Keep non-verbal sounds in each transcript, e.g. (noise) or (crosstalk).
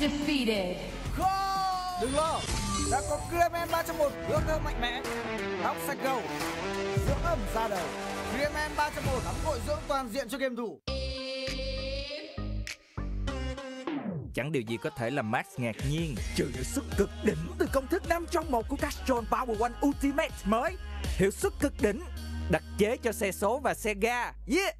defeated. Không Đừng lo Đã có Cremen 301 hương thơm mạnh mẽ. Tóc sạch gầu Dưỡng ẩm da đầu Cremen 301 tắm gội dưỡng toàn diện cho game thủ. Chẳng điều gì có thể làm Max ngạc nhiên. Trừ hiệu suất cực đỉnh từ công thức 5 trong một của Castrol Power One Ultimate mới. Hiệu suất cực đỉnh Đặc chế cho xe số và xe ga. Yeah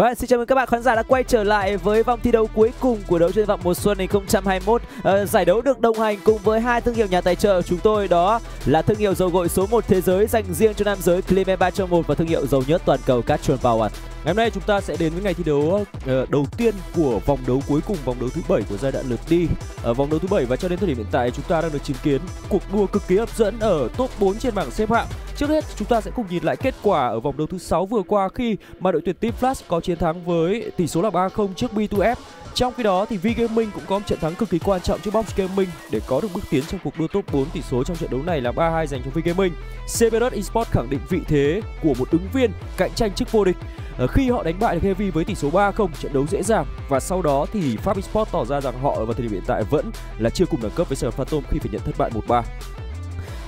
và xin chào mừng các bạn khán giả đã quay trở lại với vòng thi đấu cuối cùng của đấu trường vọng mùa xuân 2021. À, ờ, giải đấu được đồng hành cùng với hai thương hiệu nhà tài trợ của chúng tôi đó là thương hiệu dầu gội số 1 thế giới dành riêng cho nam giới Clement 301 và thương hiệu dầu nhớt toàn cầu Castrol Power. Ngày hôm nay chúng ta sẽ đến với ngày thi đấu ờ, đầu tiên của vòng đấu cuối cùng, vòng đấu thứ bảy của giai đoạn lượt đi. Ở vòng đấu thứ bảy và cho đến thời điểm hiện tại chúng ta đang được chứng kiến cuộc đua cực kỳ hấp dẫn ở top 4 trên bảng xếp hạng. Trước hết, chúng ta sẽ cùng nhìn lại kết quả ở vòng đấu thứ 6 vừa qua khi mà đội tuyển Team Flash có chiến thắng với tỷ số là 3-0 trước B2F. Trong khi đó thì V Gaming cũng có một trận thắng cực kỳ quan trọng trước Box Gaming để có được bước tiến trong cuộc đua top 4 tỷ số trong trận đấu này là 3-2 dành cho V Gaming. CBRS Esports khẳng định vị thế của một ứng viên cạnh tranh chức vô địch ờ, khi họ đánh bại được Heavy với tỷ số 3-0 trận đấu dễ dàng và sau đó thì Pháp Esports tỏ ra rằng họ vào thời điểm hiện tại vẫn là chưa cùng đẳng cấp với Sài Gòn Phantom khi phải nhận thất bại 1-3.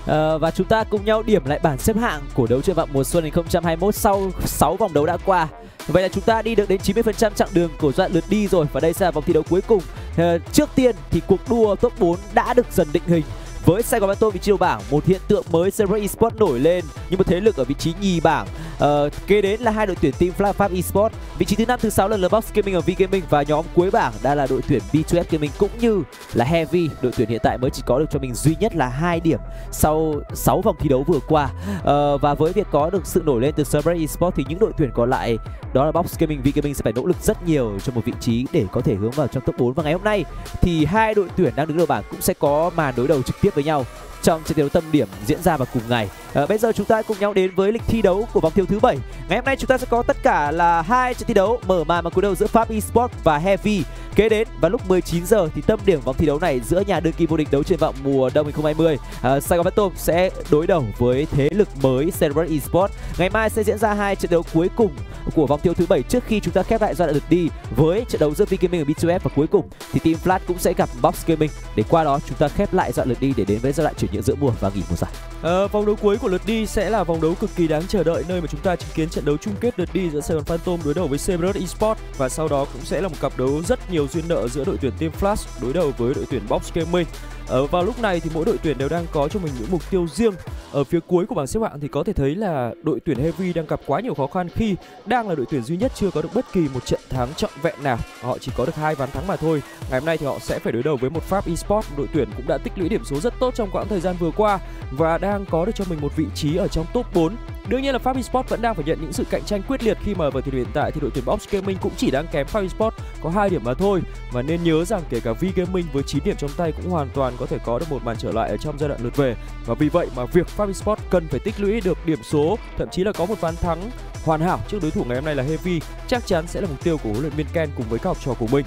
Ờ, và chúng ta cùng nhau điểm lại bảng xếp hạng của đấu trường vọng mùa xuân 2021 sau 6 vòng đấu đã qua. Vậy là chúng ta đi được đến 90% chặng đường của đoạn lượt đi rồi và đây sẽ là vòng thi đấu cuối cùng. à, trước tiên thì cuộc đua top 4 đã được dần định hình với Sài Gòn Phantom vị trí đầu bảng một hiện tượng mới Server Esports nổi lên nhưng một thế lực ở vị trí nhì bảng Uh, kế đến là hai đội tuyển team Flag Pháp Esports. Vị trí thứ năm thứ sáu là Lbox Gaming ở V Gaming và nhóm cuối bảng đã là đội tuyển B2F Gaming cũng như là Heavy đội tuyển hiện tại mới chỉ có được cho mình duy nhất là hai điểm sau 6 vòng thi đấu vừa qua. Uh, và với việc có được sự nổi lên từ Server Esports thì những đội tuyển còn lại đó là Box Gaming, V Gaming sẽ phải nỗ lực rất nhiều cho một vị trí để có thể hướng vào trong top 4 và ngày hôm nay thì hai đội tuyển đang đứng đầu bảng cũng sẽ có màn đối đầu trực tiếp với nhau trong trận đấu tâm điểm diễn ra vào cùng ngày. À, bây giờ chúng ta cùng nhau đến với lịch thi đấu của vòng thi đấu thứ bảy. Ngày hôm nay chúng ta sẽ có tất cả là hai trận thi đấu mở màn bằng cuối đầu giữa Pháp Esports và Heavy. Kế đến vào lúc 19 giờ thì tâm điểm vòng thi đấu này giữa nhà đương kim vô địch đấu trên vọng mùa đông 2020 à, Saigon Phantom sẽ đối đầu với thế lực mới cerebral Esports. Ngày mai sẽ diễn ra hai trận đấu cuối cùng của vòng thi đấu thứ bảy trước khi chúng ta khép lại giai đoạn lượt đi với trận đấu giữa Vgaming Gaming và B2F và cuối cùng thì team Flash cũng sẽ gặp Box Gaming để qua đó chúng ta khép lại giai đoạn lượt đi để đến với giai đoạn chuyển nhượng giữa mùa và nghỉ mùa giải. À, vòng đấu cuối của lượt đi sẽ là vòng đấu cực kỳ đáng chờ đợi nơi mà chúng ta chứng kiến trận đấu chung kết lượt đi giữa Sài Gòn Phantom đối đầu với Cerberus Esports và sau đó cũng sẽ là một cặp đấu rất nhiều duyên nợ giữa đội tuyển Team Flash đối đầu với đội tuyển Box Gaming. Ở vào lúc này thì mỗi đội tuyển đều đang có cho mình những mục tiêu riêng. Ở phía cuối của bảng xếp hạng thì có thể thấy là đội tuyển Heavy đang gặp quá nhiều khó khăn khi đang là đội tuyển duy nhất chưa có được bất kỳ một trận thắng trọn vẹn nào. Họ chỉ có được hai ván thắng mà thôi. Ngày hôm nay thì họ sẽ phải đối đầu với một Pháp Esports, đội tuyển cũng đã tích lũy điểm số rất tốt trong quãng thời gian vừa qua và đang có được cho mình một vị trí ở trong top 4 Đương nhiên là Fabi Sport vẫn đang phải nhận những sự cạnh tranh quyết liệt khi mà vào thời điểm hiện tại thì đội tuyển Box Gaming cũng chỉ đang kém Fabi Sport có hai điểm mà thôi. Và nên nhớ rằng kể cả V Gaming với 9 điểm trong tay cũng hoàn toàn có thể có được một màn trở lại ở trong giai đoạn lượt về. Và vì vậy mà việc Fabi Sport cần phải tích lũy được điểm số, thậm chí là có một ván thắng hoàn hảo trước đối thủ ngày hôm nay là Heavy chắc chắn sẽ là mục tiêu của huấn luyện viên Ken cùng với các học trò của mình.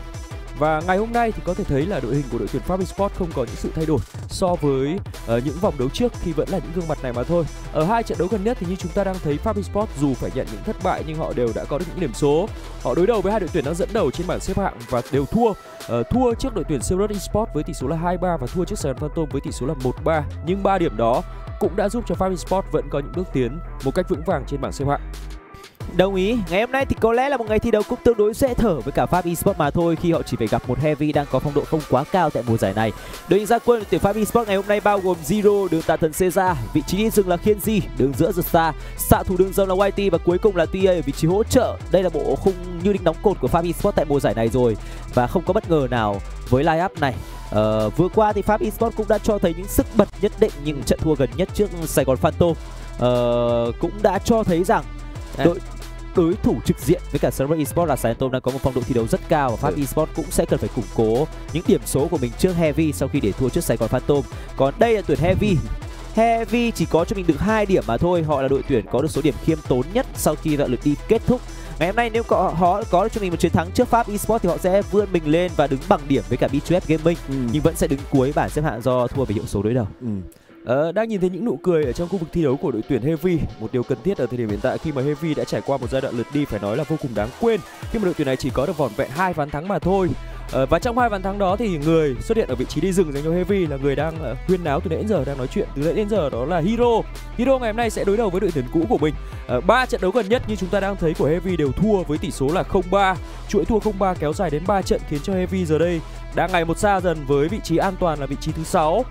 Và ngày hôm nay thì có thể thấy là đội hình của đội tuyển Pháp Esports không có những sự thay đổi so với uh, những vòng đấu trước khi vẫn là những gương mặt này mà thôi. Ở hai trận đấu gần nhất thì như chúng ta đang thấy Pháp Esports dù phải nhận những thất bại nhưng họ đều đã có được những điểm số. Họ đối đầu với hai đội tuyển đang dẫn đầu trên bảng xếp hạng và đều thua. Uh, thua trước đội tuyển Silver Esports với tỷ số là 2-3 và thua trước Sài Gòn Phantom với tỷ số là 1-3. Nhưng ba điểm đó cũng đã giúp cho Pháp Esports vẫn có những bước tiến một cách vững vàng trên bảng xếp hạng. Đồng ý, ngày hôm nay thì có lẽ là một ngày thi đấu cũng tương đối dễ thở với cả Pháp Esports mà thôi khi họ chỉ phải gặp một Heavy đang có phong độ không quá cao tại mùa giải này. Đội hình ra quân của tuyển Pháp Esports ngày hôm nay bao gồm Zero, đường tạ thần Caesar, vị trí đi rừng là Khiên Di, đường giữa The Star, xạ thủ đường dâm là YT và cuối cùng là TA ở vị trí hỗ trợ. Đây là bộ khung như đinh đóng cột của Pháp Esports tại mùa giải này rồi và không có bất ngờ nào với line up này. Uh, vừa qua thì Pháp Esports cũng đã cho thấy những sức bật nhất định những trận thua gần nhất trước Sài Gòn Phantom uh, cũng đã cho thấy rằng đội đối thủ trực diện với cả server esports là Saiyan đang có một phong độ thi đấu rất cao và Pháp ừ. esports cũng sẽ cần phải củng cố những điểm số của mình trước Heavy sau khi để thua trước Sài Gòn Phantom. Còn đây là tuyển Heavy. Heavy chỉ có cho mình được hai điểm mà thôi. Họ là đội tuyển có được số điểm khiêm tốn nhất sau khi đoạn lượt đi kết thúc. Ngày hôm nay nếu có họ có được cho mình một chiến thắng trước Pháp Esports thì họ sẽ vươn mình lên và đứng bằng điểm với cả B2F Gaming ừ. nhưng vẫn sẽ đứng cuối bảng xếp hạng do thua về hiệu số đối đầu. Ừ. Uh, đang nhìn thấy những nụ cười ở trong khu vực thi đấu của đội tuyển Heavy, một điều cần thiết ở thời điểm hiện tại khi mà Heavy đã trải qua một giai đoạn lượt đi phải nói là vô cùng đáng quên khi mà đội tuyển này chỉ có được vỏn vẹn hai ván thắng mà thôi. Uh, và trong hai ván thắng đó thì người xuất hiện ở vị trí đi rừng dành cho Heavy là người đang uh, huyên náo từ nãy đến giờ đang nói chuyện từ nãy đến giờ đó là Hero. Hero ngày hôm nay sẽ đối đầu với đội tuyển cũ của mình. Ba uh, trận đấu gần nhất như chúng ta đang thấy của Heavy đều thua với tỷ số là 0-3. Chuỗi thua 0-3 kéo dài đến 3 trận khiến cho Heavy giờ đây đang ngày một xa dần với vị trí an toàn là vị trí thứ sáu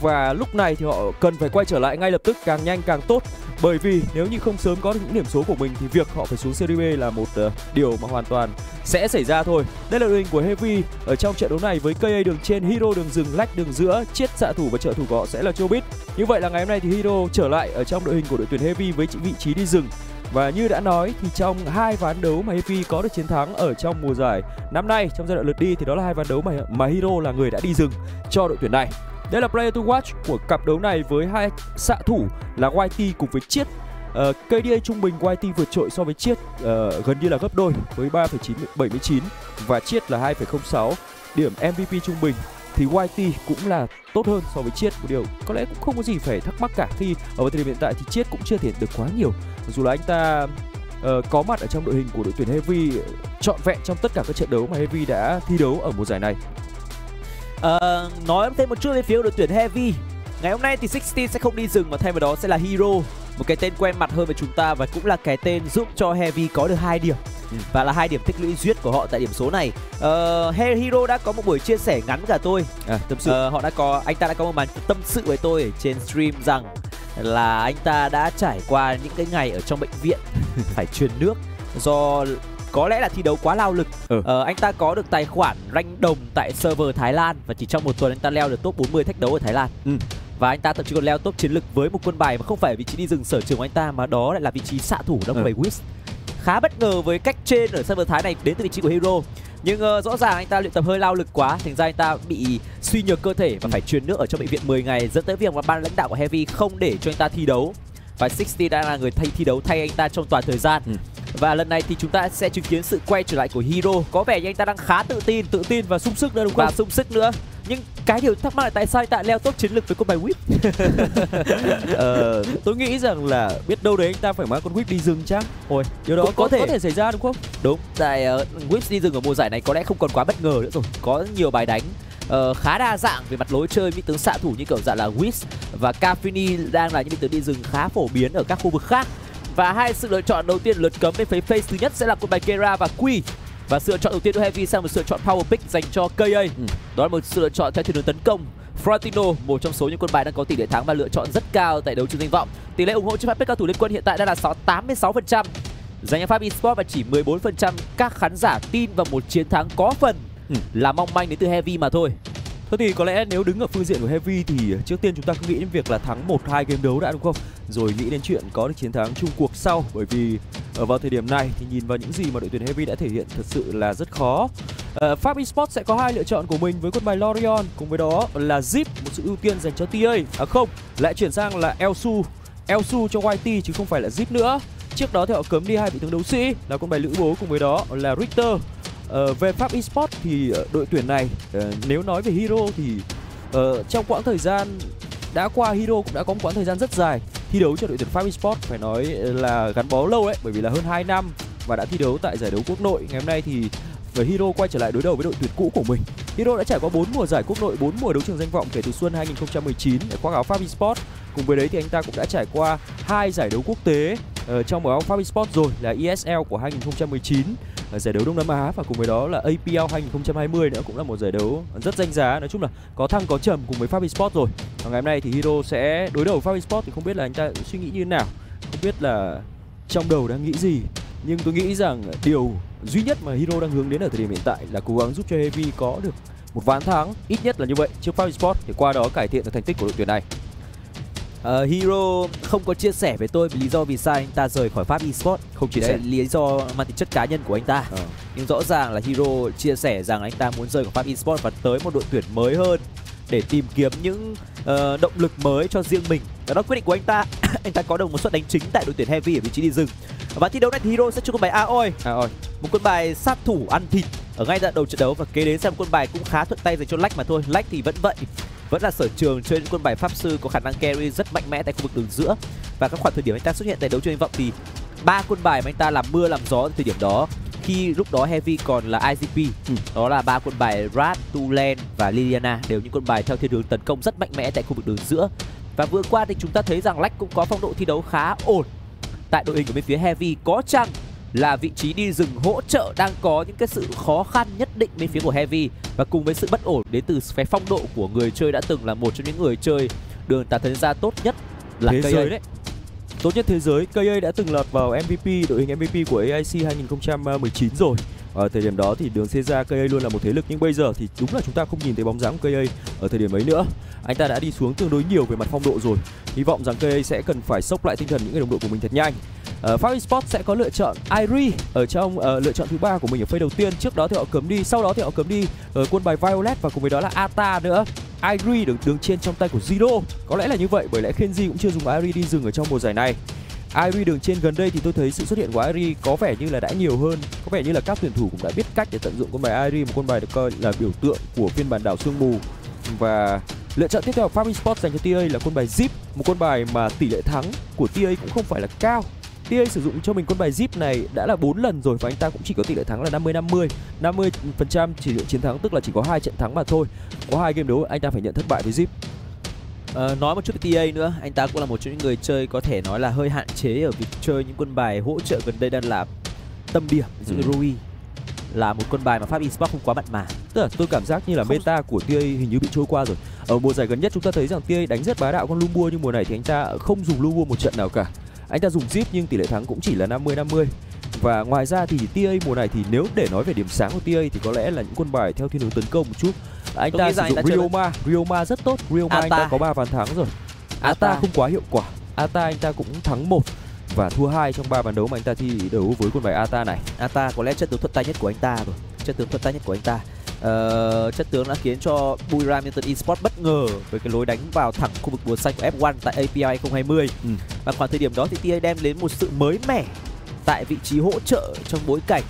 và lúc này thì họ cần phải quay trở lại ngay lập tức càng nhanh càng tốt bởi vì nếu như không sớm có được những điểm số của mình thì việc họ phải xuống Serie B là một uh, điều mà hoàn toàn sẽ xảy ra thôi. Đây là đội hình của Heavy ở trong trận đấu này với KA đường trên, Hero đường rừng, Lách đường giữa, chiết xạ thủ và trợ thủ của họ sẽ là Chobit. Như vậy là ngày hôm nay thì Hero trở lại ở trong đội hình của đội tuyển Heavy với vị trí đi rừng và như đã nói thì trong hai ván đấu mà Heavy có được chiến thắng ở trong mùa giải năm nay trong giai đoạn lượt đi thì đó là hai ván đấu mà mà Hero là người đã đi rừng cho đội tuyển này. Đây là player to watch của cặp đấu này với hai xạ thủ là YT cùng với Chiết. Ờ, uh, KDA trung bình YT vượt trội so với Chiết uh, gần như là gấp đôi với 3,79 và Chiết là 2,06. Điểm MVP trung bình thì YT cũng là tốt hơn so với Chiết một điều có lẽ cũng không có gì phải thắc mắc cả khi ở thời điểm hiện tại thì Chiết cũng chưa thể được quá nhiều dù là anh ta uh, có mặt ở trong đội hình của đội tuyển Heavy trọn vẹn trong tất cả các trận đấu mà Heavy đã thi đấu ở mùa giải này uh, nói thêm một chút về phía đội tuyển Heavy ngày hôm nay thì 16 sẽ không đi rừng mà thay vào đó sẽ là Hero một cái tên quen mặt hơn với chúng ta và cũng là cái tên giúp cho Heavy có được hai điểm ừ. và là hai điểm tích lũy duyệt của họ tại điểm số này. Uh, Hero đã có một buổi chia sẻ ngắn cả tôi. À, tâm sự. Uh, họ đã có anh ta đã có một màn tâm sự với tôi ở trên stream rằng là anh ta đã trải qua những cái ngày ở trong bệnh viện (laughs) phải truyền nước do có lẽ là thi đấu quá lao lực ừ. ờ, anh ta có được tài khoản ranh đồng tại server Thái Lan và chỉ trong một tuần anh ta leo được top 40 thách đấu ở Thái Lan ừ. và anh ta thậm chí còn leo top chiến lực với một quân bài mà không phải vị trí đi rừng sở trường của anh ta mà đó lại là vị trí xạ thủ trong ừ. bài Wiz khá bất ngờ với cách trên ở server Thái này đến từ vị trí của Hero nhưng uh, rõ ràng anh ta luyện tập hơi lao lực quá thành ra anh ta bị suy nhược cơ thể và ừ. phải truyền nước ở trong bệnh viện 10 ngày dẫn tới việc mà ban lãnh đạo của Heavy không để cho anh ta thi đấu và 60 đã là người thay thi đấu thay anh ta trong toàn thời gian ừ. Và lần này thì chúng ta sẽ chứng kiến sự quay trở lại của Hero Có vẻ như anh ta đang khá tự tin Tự tin và sung sức nữa đúng không? Và sung sức nữa. Nhưng cái điều thắc mắc là tại sao anh ta leo top chiến lược với con bài whip? (laughs) Ờ, tôi nghĩ rằng là biết đâu đấy anh ta phải mang con whip đi rừng chắc ôi điều đó có, có thể có thể. xảy ra đúng không? Đúng. Tại uh, whip đi rừng ở mùa giải này có lẽ không còn quá bất ngờ nữa rồi. Có nhiều bài đánh uh, khá đa dạng về mặt lối chơi vị tướng xạ thủ như kiểu dạng là Wiz và Cafini đang là những vị tướng đi rừng khá phổ biến ở các khu vực khác và hai sự lựa chọn đầu tiên lượt cấm bên phía face thứ nhất sẽ là quân bài Kera và Quy và sự lựa chọn đầu tiên của Heavy sang một sự lựa chọn power pick dành cho KA Ừ. đó là một sự lựa chọn theo thiên hướng tấn công Frontino, một trong số những quân bài đang có tỷ lệ thắng và lựa chọn rất cao tại đấu trường danh vọng. Tỷ lệ ủng hộ cho fanpage cao thủ liên quân hiện tại đang là 6 86%. Dành cho Pháp Esports và chỉ 14% các khán giả tin vào một chiến thắng có phần Ừ. là mong manh đến từ Heavy mà thôi. Thế thì có lẽ nếu đứng ở phương diện của Heavy thì trước tiên chúng ta cứ nghĩ đến việc là thắng 1 2 game đấu đã đúng không? Rồi nghĩ đến chuyện có được chiến thắng chung cuộc sau bởi vì ở vào thời điểm này thì nhìn vào những gì mà đội tuyển Heavy đã thể hiện thật sự là rất khó. Ờ, Pháp Esports sẽ có hai lựa chọn của mình với quân bài Lorion cùng với đó là Zip một sự ưu tiên dành cho TA. À không, lại chuyển sang là Elsu. Elsu cho YT chứ không phải là Zip nữa. Trước đó thì họ cấm đi hai vị tướng đấu sĩ là quân bài lữ bố cùng với đó là Richter. Ờ, về Pháp Esports thì ờ, đội tuyển này ờ, nếu nói về Hero thì trong quãng thời gian đã qua Hero cũng đã có một quãng thời gian rất dài thi đấu cho đội tuyển Pháp Esports phải nói là gắn bó lâu đấy bởi vì là hơn 2 năm và đã thi đấu tại giải đấu quốc nội ngày hôm nay thì và Hero quay trở lại đối đầu với đội tuyển cũ của mình. Hero đã trải qua 4 mùa giải quốc nội, 4 mùa đấu trường danh vọng kể từ xuân 2019 để khoác áo Pháp Esports. Cùng với đấy thì anh ta cũng đã trải qua hai giải đấu quốc tế uh, trong màu áo Pháp Esports rồi là ESL của 2019 giải đấu Đông Nam Á và cùng với đó là APL 2020 nữa cũng là một giải đấu rất danh giá. Nói chung là có thăng có trầm cùng với Pháp Esports rồi. Và ngày hôm nay thì Hero sẽ đối đầu với Pháp Esports thì không biết là anh ta suy nghĩ như thế nào, không biết là trong đầu đang nghĩ gì. Nhưng tôi nghĩ rằng điều duy nhất mà Hero đang hướng đến ở thời điểm hiện tại là cố gắng giúp cho Heavy có được một ván thắng ít nhất là như vậy trước Pháp Esports để qua đó cải thiện được thành tích của đội tuyển này. Ờ, Hero không có chia sẻ với tôi vì lý do vì sao anh ta rời khỏi Pháp Esports. Không chia sẻ. là lý do mang tính chất cá nhân của anh ta. Ờ. nhưng rõ ràng là Hero chia sẻ rằng anh ta muốn rời khỏi Pháp Esports và tới một đội tuyển mới hơn để tìm kiếm những ờ, động lực mới cho riêng mình. Đó là quyết định của anh ta. (coughs) Anh ta có được một suất đánh chính tại đội tuyển Heavy ở vị trí đi rừng. Và thi đấu này thì Hero sẽ cho quân bài Aoi ôi, một quân bài sát thủ ăn thịt ở ngay tại đầu trận đấu và kế đến xem quân bài cũng khá thuận tay dành cho Lách mà thôi. Lách thì vẫn vậy vẫn là sở trường chơi những quân bài pháp sư có khả năng carry rất mạnh mẽ tại khu vực đường giữa. Và các khoảng thời điểm anh ta xuất hiện tại đấu trường hy vọng thì ba quân bài mà anh ta làm mưa làm gió ở thời điểm đó khi lúc đó heavy còn là IGP Ừ. đó là ba quân bài Rat, Tulen và Liliana đều những quân bài theo thiên hướng tấn công rất mạnh mẽ tại khu vực đường giữa. Và vừa qua thì chúng ta thấy rằng Lách cũng có phong độ thi đấu khá ổn tại đội hình của bên phía heavy. Có chăng là vị trí đi rừng hỗ trợ đang có những cái sự khó khăn nhất định bên phía của Heavy và cùng với sự bất ổn đến từ cái phong độ của người chơi đã từng là một trong những người chơi đường tà thần ra tốt nhất là thế KA. giới đấy. Tốt nhất thế giới, KA đã từng lọt vào MVP, đội hình MVP của AIC 2019 rồi. Ở thời điểm đó thì đường Caesar KA luôn là một thế lực nhưng bây giờ thì đúng là chúng ta không nhìn thấy bóng dáng của KA ở thời điểm ấy nữa. Anh ta đã đi xuống tương đối nhiều về mặt phong độ rồi. Hy vọng rằng KA sẽ cần phải sốc lại tinh thần những người đồng đội của mình thật nhanh. Ờ, uh, Far Esports sẽ có lựa chọn Irie ở trong uh, lựa chọn thứ ba của mình ở phase đầu tiên. Trước đó thì họ cấm đi, sau đó thì họ cấm đi uh, quân bài Violet và cùng với đó là Ata nữa. Irie được đứng trên trong tay của Zero. Có lẽ là như vậy bởi lẽ Kenji cũng chưa dùng Irie đi rừng ở trong mùa giải này. Ari đường trên gần đây thì tôi thấy sự xuất hiện của Ari có vẻ như là đã nhiều hơn. Có vẻ như là các tuyển thủ cũng đã biết cách để tận dụng con bài Ari, Một con bài được coi là biểu tượng của phiên bản đảo sương mù. Và lựa chọn tiếp theo của Fabi Sports dành cho TA là con bài Zip Một con bài mà tỷ lệ thắng của TA cũng không phải là cao. TA sử dụng cho mình con bài Zip này đã là 4 lần rồi và anh ta cũng chỉ có tỷ lệ thắng là 50-50 50% chỉ lượng chiến thắng tức là chỉ có hai trận thắng mà thôi. Có hai game đấu anh ta phải nhận thất bại với Zip. Ờ, nói một chút về TA nữa, anh ta cũng là một trong những người chơi có thể nói là hơi hạn chế ở việc chơi những quân bài hỗ trợ gần đây đang là tâm điểm, ví dụ như Ừ. Rui. Là một quân bài mà Pháp Esports không quá mặn mà. Tức là tôi cảm giác như là Không- meta của TA hình như bị trôi qua rồi. Ở mùa giải gần nhất chúng ta thấy rằng TA đánh rất bá đạo con Lumbua Nhưng mùa này thì anh ta không dùng Lumbua một trận nào cả. Anh ta dùng Zip nhưng tỷ lệ thắng cũng chỉ là 50-50 Và ngoài ra thì TA mùa này thì nếu để nói về điểm sáng của TA Thì có lẽ là những quân bài theo thiên hướng tấn công một chút Anh Tôi ta sử dụng Ryoma Ryoma rất tốt Ryoma anh ta Ata. có 3 ván thắng rồi Ata Ata. không quá hiệu quả Ata anh ta cũng thắng một và thua hai trong ba ván đấu mà anh ta thi đấu với quân bài Ata này Ata có lẽ chất tướng thuận tay nhất của anh ta rồi, chất tướng thuận tay nhất của anh ta. Ờ, chất tướng đã khiến cho Buriram United Esports bất ngờ với cái lối đánh vào thẳng khu vực bùa xanh của F1 tại API 2020 Ừ. và khoảng thời điểm đó thì TA đem đến một sự mới mẻ tại vị trí hỗ trợ trong bối cảnh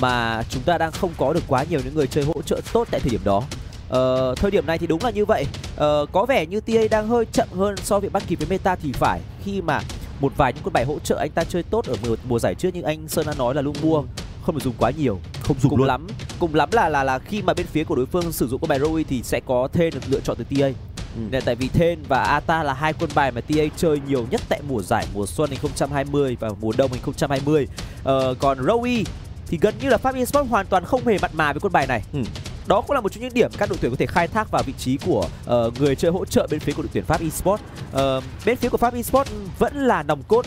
mà chúng ta đang không có được quá nhiều những người chơi hỗ trợ tốt tại thời điểm đó. Ờ, thời điểm này thì đúng là như vậy. Ờ, có vẻ như TA đang hơi chậm hơn so với bắt kịp với meta thì phải khi mà một vài những con bài hỗ trợ anh ta chơi tốt ở mùa, mùa giải trước nhưng anh Sơn đã nói là Lumbua không được dùng quá nhiều không dùng cùng luôn lắm cùng lắm là là là khi mà bên phía của đối phương sử dụng con bài Roy thì sẽ có Thên được lựa chọn từ TA Ừ. Nên tại vì Thên và Ata là hai quân bài mà TA chơi nhiều nhất tại mùa giải mùa xuân 2020 và mùa đông 2020 ờ, còn Roy thì gần như là Pháp Esports hoàn toàn không hề mặn mà với quân bài này Ừ. đó cũng là một trong những điểm các đội tuyển có thể khai thác vào vị trí của ờ, người chơi hỗ trợ bên phía của đội tuyển Pháp Esports Ờ, bên phía của Pháp Esports vẫn là nòng cốt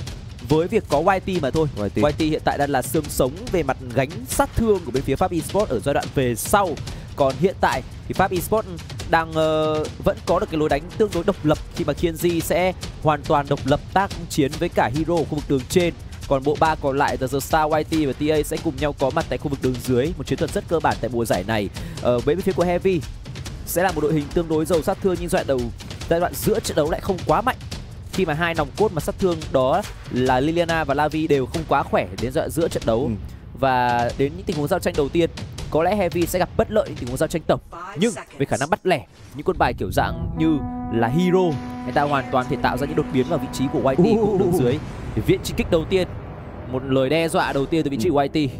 với việc có YT mà thôi YT. YT hiện tại đang là xương sống về mặt gánh sát thương của bên phía Pháp Esports ở giai đoạn về sau còn hiện tại thì Pháp Esports đang ờ, vẫn có được cái lối đánh tương đối độc lập khi mà Kienzi sẽ hoàn toàn độc lập tác chiến với cả hero khu vực đường trên. Còn bộ ba còn lại The Star YT và TA sẽ cùng nhau có mặt tại khu vực đường dưới. Một chiến thuật rất cơ bản tại mùa giải này. Ờ, với bên phía của Heavy sẽ là một đội hình tương đối giàu sát thương nhưng giai đoạn đầu giai đoạn giữa trận đấu lại không quá mạnh. Khi mà hai nòng cốt mà sát thương đó là Liliana và Lavi đều không quá khỏe đến giai đoạn giữa trận đấu. Ừ. và đến những tình huống giao tranh đầu tiên có lẽ Heavy sẽ gặp bất lợi những tình huống giao tranh tổng. Nhưng về khả năng bắt lẻ những quân bài kiểu dạng như là hero người ta hoàn toàn thể tạo ra những đột biến vào vị trí của YT cũng đường dưới. Để viện chỉ kích đầu tiên một lời đe dọa đầu tiên từ vị trí của YT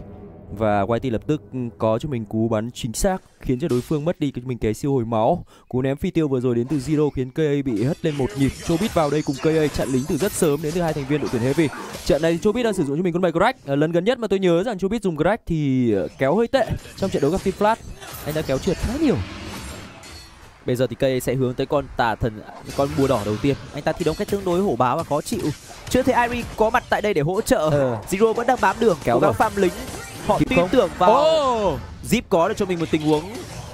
và YT lập tức có cho mình cú bắn chính xác khiến cho đối phương mất đi cho mình cái siêu hồi máu cú ném phi tiêu vừa rồi đến từ Zero khiến KA bị hất lên một nhịp Chobit vào đây cùng KA chặn lính từ rất sớm đến từ hai thành viên đội tuyển Heavy trận này Chobit đang sử dụng cho mình con bài Greg Ờ, lần gần nhất mà tôi nhớ rằng Chobit dùng Greg thì ờ, kéo hơi tệ trong trận đấu gặp Team Flash anh đã kéo trượt khá nhiều Bây giờ thì cây sẽ hướng tới con tà thần con bùa đỏ đầu tiên. Anh ta thi đấu cách tương đối hổ báo và khó chịu. Chưa thấy Irie có mặt tại đây để hỗ trợ. Ờ. Zero vẫn đang bám đường Kéo gắng farm lính. Họ Kịp tin không? tưởng vào Oh! Zip có được cho mình một tình huống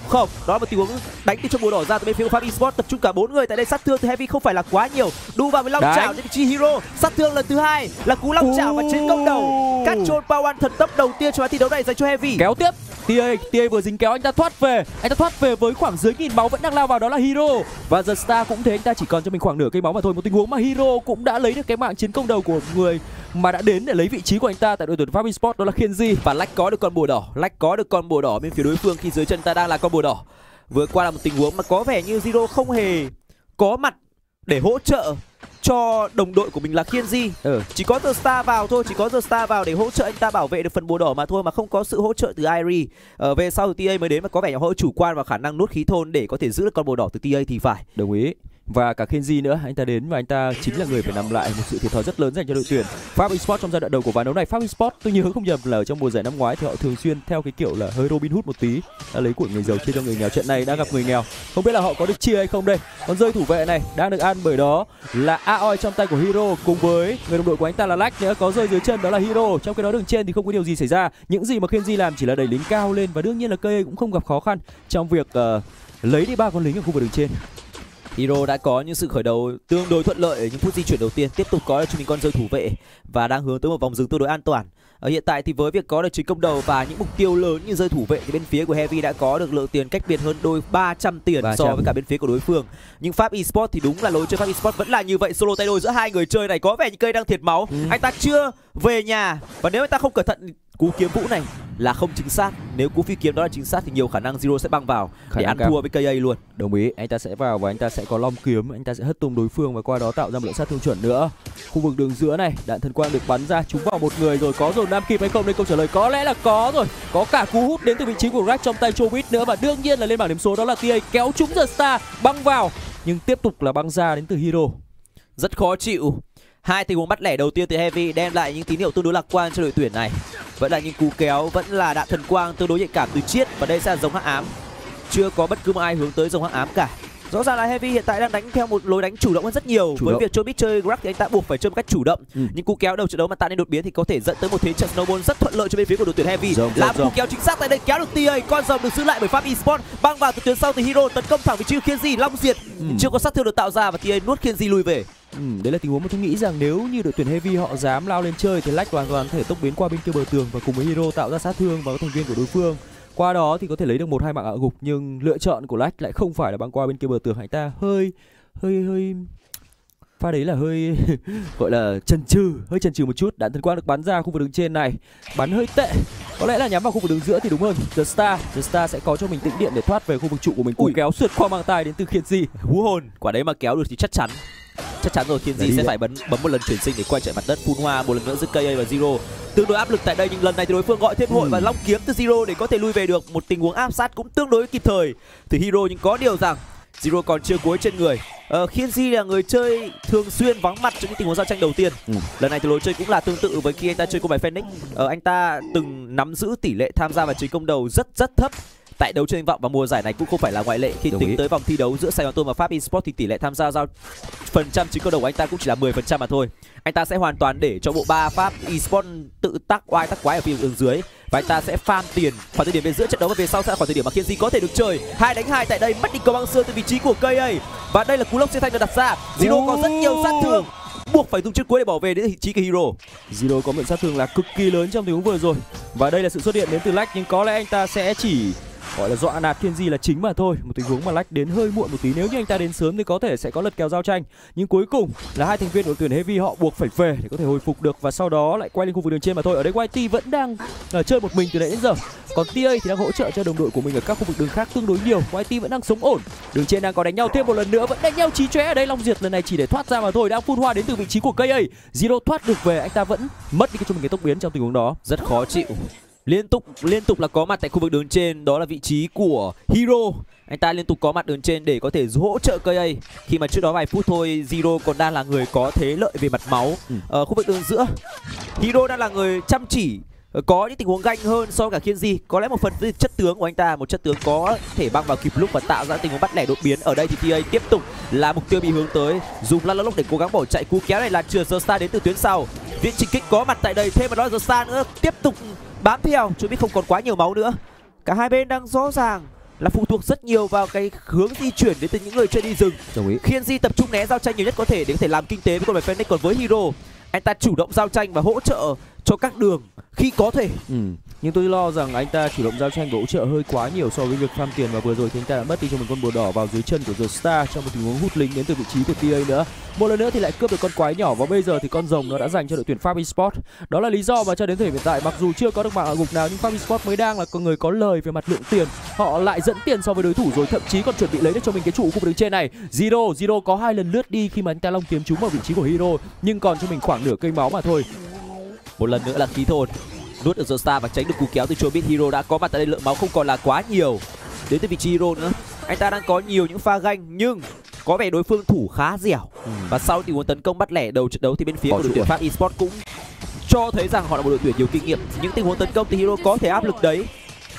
không, đó là một tình huống đánh từ trong bùa đỏ ra từ bên phía của Pháp Esports tập trung cả bốn người tại đây sát thương từ Heavy không phải là quá nhiều. Đu vào với long Đánh. chảo vị trí hero, sát thương lần thứ hai là cú long chảo và chiến công đầu. Cắt trôn Power thần tốc đầu tiên cho ván thi đấu này dành cho Heavy. kéo tiếp TA TA vừa dính kéo, anh ta thoát về. Anh ta thoát về với khoảng dưới nghìn máu vẫn đang lao vào, đó là Hero và The Star cũng thế, anh ta chỉ còn cho mình khoảng nửa cây máu mà thôi. Một tình huống mà Hero cũng đã lấy được cái mạng chiến công đầu của người mà đã đến để lấy vị trí của anh ta tại đội tuyển Pháp Esports, đó là Kenji. Và lách có được con bùa đỏ, lách có được con bùa đỏ bên phía đối phương khi dưới chân ta đang là con bùa đỏ. Vừa qua là một tình huống mà có vẻ như Zero không hề có mặt để hỗ trợ cho đồng đội của mình là Kienji ừ. chỉ có The Star vào thôi chỉ có The Star vào để hỗ trợ anh ta bảo vệ được phần bùa đỏ mà thôi mà không có sự hỗ trợ từ Irie. Ờ, về sau thì TA mới đến mà có vẻ như hơi chủ quan vào khả năng nuốt khí thôn để có thể giữ được con bùa đỏ từ TA thì phải. Đồng ý và cả Kenji nữa anh ta đến và anh ta chính là người phải nằm lại một sự thiệt thòi rất lớn dành cho đội tuyển Pháp Esports trong giai đoạn đầu của ván đấu này. Pháp Esports tôi nhớ không nhầm là ở trong mùa giải năm ngoái thì họ thường xuyên theo cái kiểu là hơi Robin Hood một tí đã lấy của người giàu chia cho người nghèo. Trận này đã gặp người nghèo. Không biết là họ có được chia hay không đây. Còn rơi thủ vệ này đang được ăn bởi đó là Aoi trong tay của Hero cùng với người đồng đội của anh ta là Lách nữa có rơi dưới chân đó là Hero trong cái đó đường trên thì không có điều gì xảy ra. Những gì mà Kenji làm chỉ là đẩy lính cao lên và đương nhiên là cây cũng không gặp khó khăn trong việc uh, lấy đi ba con lính ở khu vực đường trên. Hero đã có những sự khởi đầu tương đối thuận lợi ở những phút di chuyển đầu tiên tiếp tục có được cho mình con rơi thủ vệ và đang hướng tới một vòng dừng tương đối an toàn. Ở hiện tại thì với việc có được chiến công đầu và những mục tiêu lớn như rơi thủ vệ thì bên phía của Heavy đã có được lượng tiền cách biệt hơn đôi 300 tiền 300. so với cả bên phía của đối phương. Nhưng Pháp Esports thì đúng là lối chơi Pháp Esports vẫn là như vậy solo tay đôi giữa hai người chơi này có vẻ như cây đang thiệt máu. Anh ta chưa về nhà và nếu anh ta không cẩn thận cú kiếm vũ này là không chính xác nếu cú phi kiếm đó là chính xác thì nhiều khả năng Zero sẽ băng vào Khả để ăn cao. thua với KA luôn Đồng ý, anh ta sẽ vào và anh ta sẽ có long kiếm, anh ta sẽ hất tung đối phương và qua đó tạo ra một lượng sát thương chuẩn nữa. Khu vực đường giữa này, đạn thần quang được bắn ra trúng vào một người rồi, có dồn nam kịp hay không? Đây câu trả lời có lẽ là có rồi. Có cả cú hút đến từ vị trí của Rack trong tay Chobit nữa và đương nhiên là lên bảng điểm số đó là TA kéo trúng The Star băng vào nhưng tiếp tục là băng ra đến từ Hero. rất khó chịu hai tình huống bắt lẻ đầu tiên từ Heavy đem lại những tín hiệu tương đối lạc quan cho đội tuyển này. Vẫn là những cú kéo vẫn là đạn thần quang tương đối nhạy cảm từ chiết và đây sẽ là giống hắc ám. Chưa có bất cứ một ai hướng tới giống hắc ám cả. Rõ ràng là Heavy hiện tại đang đánh theo một lối đánh chủ động hơn rất nhiều. Chủ với động. việc Chobit chơi Grab thì anh ta buộc phải chơi một cách chủ động. Ừ. những cú kéo đầu trận đấu mà tạo nên đột biến thì có thể dẫn tới một thế trận snowball rất thuận lợi cho bên phía của đội tuyển Heavy. Rồng, làm rồng, cú kéo chính xác tại đây kéo được TA con rồng được giữ lại bởi Pháp Esports. Băng vào từ tuyến sau từ Hero tấn công thẳng vị trí của Kenji long diệt. Ừ. chưa có sát thương được tạo ra và TA nuốt Kenji lui về Ừ, đấy là tình huống mà tôi nghĩ rằng nếu như đội tuyển Heavy họ dám lao lên chơi thì Lách hoàn toàn có thể tốc biến qua bên kia bờ tường và cùng với Hero tạo ra sát thương vào các thành viên của đối phương. Qua đó thì có thể lấy được một hai mạng hạ gục nhưng lựa chọn của Lách lại không phải là băng qua bên kia bờ tường. Anh ta hơi hơi hơi pha đấy là hơi (laughs) gọi là chần chừ hơi chần chừ một chút. Đạn thần quang được bắn ra khu vực đường trên này bắn hơi tệ. Có lẽ là nhắm vào khu vực đường giữa thì đúng hơn. The Star The Star sẽ có cho mình tĩnh điện để thoát về khu vực trụ của mình cú kéo sượt qua mang tay đến từ khiên di. Hú hồn quả đấy mà kéo được thì chắc chắn chắc chắn rồi thiên Là di sẽ phải bấm bấm một lần chuyển sinh để quay trở mặt đất phun hoa một lần nữa giữa KA và zero. Tương đối áp lực tại đây nhưng lần này thì đối phương gọi thêm hội và long kiếm từ Zero để có thể lui về được. Một tình huống áp sát cũng tương đối kịp thời từ Hero nhưng có điều rằng Zero còn chưa cuối trên người. Ờ, Khiên Di là người chơi thường xuyên vắng mặt trong những tình huống giao tranh đầu tiên. Ừ. lần này thì lối chơi cũng là tương tự với khi anh ta chơi con bài Phoenix. Ờ, anh ta từng nắm giữ tỷ lệ tham gia vào chiến công đầu rất rất thấp tại đấu trường danh vọng và mùa giải này cũng không phải là ngoại lệ. Khi Đồng tính ý. tới vòng thi đấu giữa Sài Gòn Tôn và Pháp Esports thì tỷ lệ tham gia giao phần trăm chiến công đầu của anh ta cũng chỉ là 10% mà thôi. Anh ta sẽ hoàn toàn để cho bộ ba Pháp Esports tự tác oai tác quái ở phía đường dưới và anh ta sẽ farm tiền khoảng thời điểm bên giữa trận đấu và về sau sẽ là khoảng thời điểm mà Kiên Di có thể được chơi. Hai đánh hai tại đây mất đi cầu băng xương từ vị trí của KA và đây là cú lốc xuyên thanh được đặt ra. Zero có rất nhiều sát thương. Buộc phải dùng chiếc cuối để bảo vệ đến vị trí của Hero. Zero có lượng sát thương là cực kỳ lớn trong tình huống vừa rồi. Và đây là sự xuất hiện đến từ Lách nhưng có lẽ anh ta sẽ chỉ gọi là dọa nạt Thiên Di là chính mà thôi. Một tình huống mà Lách đến hơi muộn một tí. Nếu như anh ta đến sớm thì có thể sẽ có lật kèo giao tranh. Nhưng cuối cùng là hai thành viên đội tuyển Heavy họ buộc phải về để có thể hồi phục được và sau đó lại quay lên khu vực đường trên mà thôi. Ở đây YT vẫn đang uh, chơi một mình từ nãy đến giờ. Còn TA thì đang hỗ trợ cho đồng đội của mình ở các khu vực đường khác tương đối nhiều. YT vẫn đang sống ổn. Đường trên đang có đánh nhau thêm một lần nữa vẫn đánh nhau trí chóe ở đây. Long Diệt lần này chỉ để thoát ra mà thôi. Đang phun hoa đến từ vị trí của KA Zero thoát được về anh ta vẫn mất đi cái cho mình cái tốc biến trong tình huống đó. Rất khó chịu liên tục liên tục là có mặt tại khu vực đường trên. Đó là vị trí của Hero. Anh ta liên tục có mặt đường trên để có thể hỗ trợ KA khi mà trước đó vài phút thôi Zero còn đang là người có thế lợi về mặt máu. Ừ. ở khu vực đường giữa Hero đang là người chăm chỉ ờ, có những tình huống ganh hơn so với cả Kienzi có lẽ một phần chất tướng của anh ta một chất tướng có thể băng vào kịp lúc và tạo ra tình huống bắt lẻ đột biến. Ở đây thì TA tiếp tục là mục tiêu bị hướng tới. Dùng lăn lúc để cố gắng bỏ chạy cú kéo này là trượt The Star đến từ tuyến sau. Viện trình kích có mặt tại đây thêm một đó The Star nữa. Tiếp tục bám theo chứ biết không còn quá nhiều máu nữa. Cả hai bên đang rõ ràng là phụ thuộc rất nhiều vào cái hướng di chuyển đến từ những người chơi đi rừng. Đồng ý. Khiên Di tập trung né giao tranh nhiều nhất có thể để có thể làm kinh tế với con bài Phoenix còn với Hero anh ta chủ động giao tranh và hỗ trợ cho các đường khi có thể Ừ. Nhưng tôi lo rằng anh ta chủ động giao tranh và hỗ trợ hơi quá nhiều so với việc farm tiền và vừa rồi thì anh ta đã mất đi cho mình con bùa đỏ vào dưới chân của The Star trong một tình huống hút lính đến từ vị trí của TA nữa. Một lần nữa thì lại cướp được con quái nhỏ và bây giờ thì con rồng nó đã dành cho đội tuyển Pháp Esports. Đó là lý do mà cho đến thời điểm hiện tại mặc dù chưa có được mạng hạ gục nào nhưng Pháp Esports mới đang là con người có lời về mặt lượng tiền. Họ lại dẫn tiền so với đối thủ rồi thậm chí còn chuẩn bị lấy được cho mình cái trụ khu vực đứng trên này. Zero, Zero có hai lần lướt đi khi mà anh ta long kiếm trúng vào vị trí của Hero nhưng còn cho mình khoảng nửa cây máu mà thôi một lần nữa là khí thôn. Nuốt được The Star và tránh được cú kéo từ Chobit Hero đã có mặt tại đây lượng máu không còn là quá nhiều. Đến từ vị trí Hero nữa. Anh ta đang có nhiều những pha ganh nhưng có vẻ đối phương thủ khá dẻo. Và sau tình huống tấn công bắt lẻ đầu trận đấu thì bên phía Khó của đội tuyển? Pháp Esports cũng cho thấy rằng họ là một đội tuyển nhiều kinh nghiệm. Những tình huống tấn công thì Hero có thể áp lực đấy.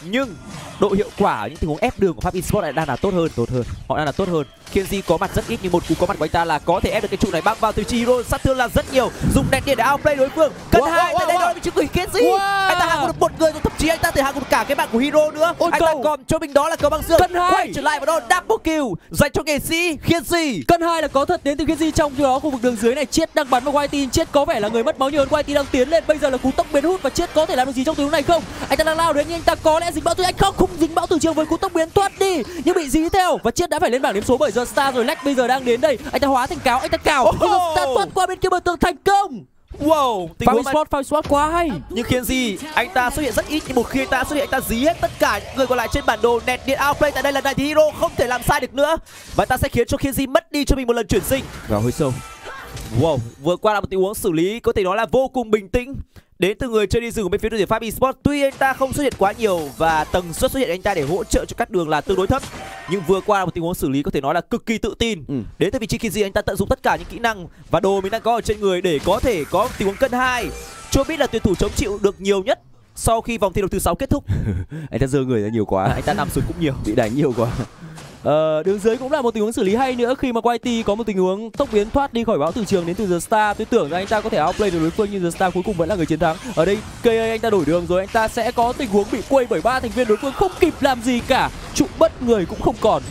Nhưng độ hiệu quả ở những tình huống ép đường của Pháp Esports lại đang là tốt hơn tốt hơn. Họ đang là tốt hơn. Kienzi có mặt rất ít nhưng một cú có mặt của anh ta là có thể ép được cái trụ này băng vào từ chi Hero sát thương là rất nhiều. Dùng nẹt điện để outplay đối phương. Cân Wow, hai wow, tại đây wow. đó là trí của Kienzi Wow. anh ta hạ được một người rồi thậm chí anh ta thể hạ được cả cái mạng của Hero nữa. Ôi anh ta cầu. còn cho mình đó là cầu băng xương. Cân hai. quay trở lại và đó double kill dành cho nghệ sĩ Kienzi Cân hai là có thật đến từ Kenji trong đó khu vực đường dưới này chết đang bắn vào YT chết có vẻ là người mất máu nhiều hơn YT đang tiến lên. Bây giờ là cú tốc biến hút và chết có thể làm được gì trong tình huống này không? Anh ta đang lao đến nhưng anh ta có lẽ dính bão từ anh không không dính bão từ trường với cú tốc biến thoát đi nhưng bị dí theo và chết đã phải lên bảng điểm số bởi giờ Star rồi. Lex bây giờ đang đến đây. Anh ta hóa thành cáo anh ta cào. Oh. mà Star thoát qua bên kia bờ tường thành công. Wow tình huống mà Sport Phạm Sport quá hay. Nhưng khiến gì? Anh ta xuất hiện rất ít nhưng một khi anh ta xuất hiện anh ta dí hết tất cả những người còn lại trên bản đồ. Nẹt điện outplay tại đây lần này thì hero không thể làm sai được nữa. Và anh ta sẽ khiến cho khiến gì mất đi cho mình một lần chuyển sinh. Vào hơi sâu. Wow vừa qua là một tình huống xử lý có thể nói là vô cùng bình tĩnh đến từ người chơi đi rừng bên phía đội tuyển Pháp Esports tuy anh ta không xuất hiện quá nhiều và tần suất xuất hiện anh ta để hỗ trợ cho các đường là tương đối thấp. Nhưng vừa qua là một tình huống xử lý có thể nói là cực kỳ tự tin. Ừ. đến từ vị trí Kizi anh ta tận dụng tất cả những kỹ năng và đồ mình đang có ở trên người để có thể có tình huống cân hai. Chưa biết là tuyển thủ chống chịu được nhiều nhất sau khi vòng thi đấu thứ sáu kết thúc. (laughs) Anh ta dơ người ra nhiều quá. À, anh ta nằm xuống cũng nhiều. Bị đánh nhiều quá Ờ, đường dưới cũng là một tình huống xử lý hay nữa. Khi mà YT có một tình huống tốc biến thoát đi khỏi bão từ trường đến từ The Star tôi tưởng rằng anh ta có thể outplay được đối phương nhưng The Star cuối cùng vẫn là người chiến thắng. Ở đây KA anh ta đổi đường rồi. Anh ta sẽ có tình huống bị quây bởi ba thành viên đối phương không kịp làm gì cả. Trụ bất người cũng không còn.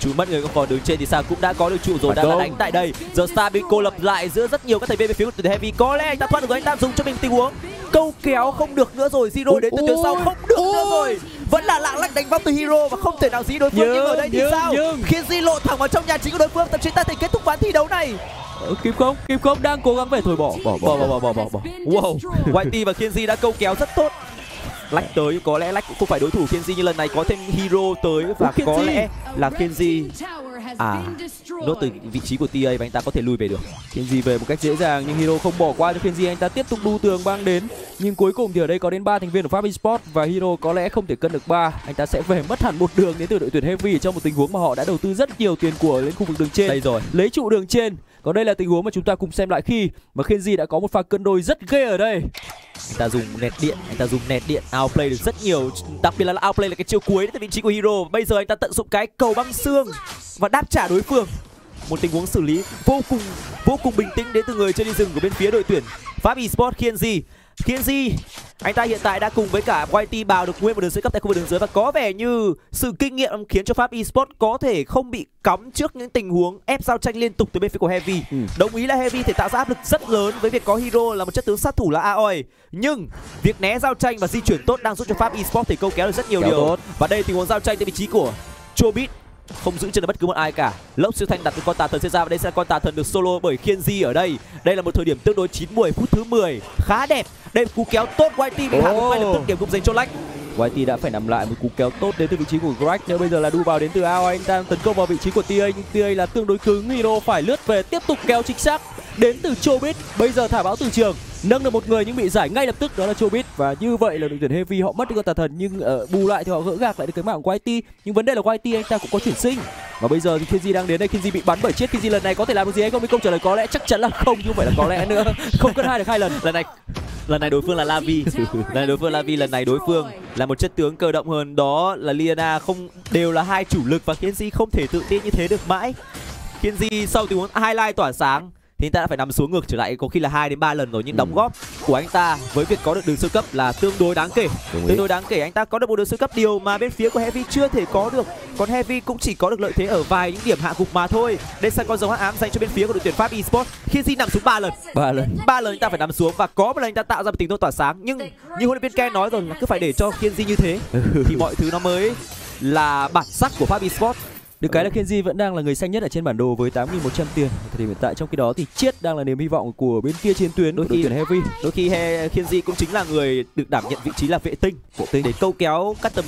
Chú mất người còn còn đường trên thì sao cũng đã có được trụ rồi công. đánh tại đây. Giờ star bị cô lập lại giữa rất nhiều các thành viên bên phía của heavy. Có lẽ anh ta thoát được rồi anh ta dùng cho mình tình huống. Câu kéo không được nữa rồi zero đến từ phía sau không được nữa rồi vẫn là lạng lách đánh văng từ hero và không thể nào dí đối phương. Nhưng, nhưng ở đây thì nhưng, sao? nhưng. khiến di lộ thẳng vào trong nhà chính của đối phương thậm chí ta thể kết thúc ván thi đấu này. Ờ, Kim kịp không kịp không đang cố gắng về thổi bỏ. Bỏ bỏ bỏ bỏ bỏ bỏ, wow. Whitey và kiên đã câu kéo rất tốt lách tới có lẽ lách cũng không phải đối thủ Kenji nhưng lần này có thêm hero tới và có lẽ là Kenji. À, nốt từ vị trí của TA và anh ta có thể lùi về được. Kenji về một cách dễ dàng nhưng Hero không bỏ qua cho Kenji. Anh ta tiếp tục đu tường băng đến nhưng cuối cùng thì ở đây có đến ba thành viên của Pháp Esports và Hero có lẽ không thể cân được ba. Anh ta sẽ về mất hẳn một đường đến từ đội tuyển Heavy trong một tình huống mà họ đã đầu tư rất nhiều tiền của lên khu vực đường trên. Đây rồi. lấy trụ đường trên còn đây là tình huống mà chúng ta cùng xem lại khi mà Kenji đã có một pha cân đôi rất ghê ở đây Anh ta dùng nẹt điện, anh ta dùng nẹt điện outplay được rất nhiều, đặc biệt là outplay là cái chiêu cuối tại vị trí của Hero. Bây giờ anh ta tận dụng cái cầu băng xương và đáp trả đối phương. Một tình huống xử lý vô cùng vô cùng bình tĩnh đến từ người chơi đi rừng của bên phía đội tuyển Pháp Esports Kenji. Kienzi, anh ta hiện tại đã cùng với cả YT bào được nguyên một đường dưới cấp tại khu vực đường dưới và có vẻ như sự kinh nghiệm khiến cho Pháp Esports có thể không bị cắm trước những tình huống ép giao tranh liên tục từ bên phía của Heavy. Ừ. Đồng ý là Heavy thể tạo ra áp lực rất lớn với việc có Hero là một chất tướng sát thủ là Aoi. Nhưng việc né giao tranh và di chuyển tốt đang giúp cho Pháp Esports thể câu kéo được rất nhiều Kéo điều. tốt. Và đây tình huống giao tranh tại vị trí của Chobit không giữ chân được bất cứ một ai cả. Lốc siêu thanh đặt con tà thần sẽ ra và đây sẽ là con tà thần được solo bởi Kienzi ở đây. Đây là một thời điểm tương đối chín mùi phút thứ 10 khá đẹp. Đây cú kéo tốt YT bị hạ gục ngay lập tức điểm gục dành cho Lách. YT đã phải nằm lại một cú kéo tốt đến từ vị trí của Greg nữa bây giờ là đu vào đến từ ao. Anh ta tấn công vào vị trí của TA nhưng TA là tương đối cứng Hero phải lướt về tiếp tục kéo chính xác đến từ Chobit. Bây giờ thả báo từ trường nâng được một người nhưng bị giải ngay lập tức đó là Chobit. Và như vậy là đội tuyển Heavy họ mất đi con tà thần nhưng ở bù lại thì họ gỡ gạc lại được cái mạng của YT nhưng vấn đề là YT anh ta cũng có chuyển sinh. Và bây giờ thì Kenji đang đến đây. Kenji bị bắn bởi chết. Kenji lần này có thể làm được gì hay không? Thì câu trả lời có lẽ. Chắc chắn là không chứ không phải là có lẽ nữa. (laughs) Không cân hai được hai lần. Lần này lần này đối phương là Lavi. (laughs) Lần này đối phương là Lavi lần này đối phương là một chất tướng cơ động hơn. Đó là Liana không đều là hai chủ lực và Kenji không thể tự tin như thế được mãi. Kenji sau tình huống highlight tỏa sáng thì anh ta đã phải nằm xuống ngược trở lại có khi là hai đến ba lần rồi nhưng đóng góp của anh ta với việc có được đường siêu cấp là tương đối đáng kể. Tương đối đáng kể anh ta có được một đường siêu cấp điều mà bên phía của Heavy chưa thể có được. Còn Heavy cũng chỉ có được lợi thế ở vài những điểm hạ gục mà thôi. Đây sẽ con dấu hắc ám dành cho bên phía của đội tuyển Pháp Esports. Khi Kenji nằm xuống ba lần. Ba lần. Ba lần anh ta phải nằm xuống và có một lần anh ta tạo ra một tình huống tỏa sáng. Nhưng như huấn luyện viên Ken nói rồi là cứ phải để cho Kienzi như thế thì mọi thứ nó mới là bản sắc của Pháp Esports Được cái là Kenji vẫn đang là người xanh nhất ở trên bản đồ với 8.100 tiền thời điểm hiện tại. Trong khi đó thì Chiết đang là niềm hy vọng của bên kia chiến tuyến Đôi của đội khi- tuyển Heavy. đôi khi He Kienzi cũng chính là người được đảm nhận vị trí là vệ tinh vệ tinh để câu kéo các tầm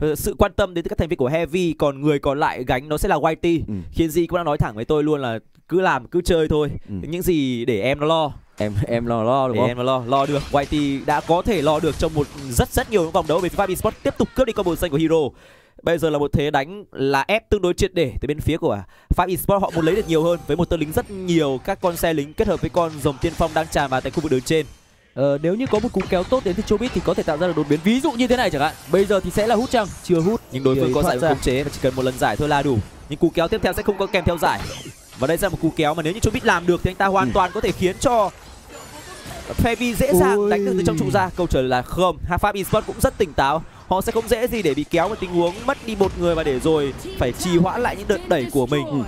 ờ, sự quan tâm đến các thành viên của Heavy còn người còn lại gánh nó sẽ là YT Ừ. Kienzi cũng đã nói thẳng với tôi luôn là cứ làm cứ chơi thôi Ừ. những gì để em nó lo Em em lo lo đúng không? em lo lo được YT đã có thể lo được trong một rất rất nhiều vòng đấu về phía Pháp Esports tiếp tục cướp đi combo xanh của Hero bây giờ là một thế đánh là ép tương đối triệt để từ bên phía của Pháp Esports họ muốn lấy được nhiều hơn với một tơ lính rất nhiều các con xe lính kết hợp với con rồng tiên phong đang tràn vào tại khu vực đường trên Ờ, nếu như có một cú kéo tốt đến từ Chobit thì có thể tạo ra được đột biến. Ví dụ như thế này chẳng hạn. Bây giờ thì sẽ là hút chăng? Chưa hút. nhưng đối phương có giải khống chế và chỉ cần một lần giải thôi là đủ nhưng cú kéo tiếp theo sẽ không có kèm theo giải và đây sẽ là một cú kéo mà nếu như Chobit làm được thì anh ta hoàn Ừ. toàn có thể khiến cho Fevi dễ dàng Ôi. đánh được từ trong trụ ra câu trả lời là không Ha Pháp Esports cũng rất tỉnh táo họ sẽ không dễ gì để bị kéo vào tình huống mất đi một người và để rồi phải trì hoãn lại những đợt đẩy của mình. Ừ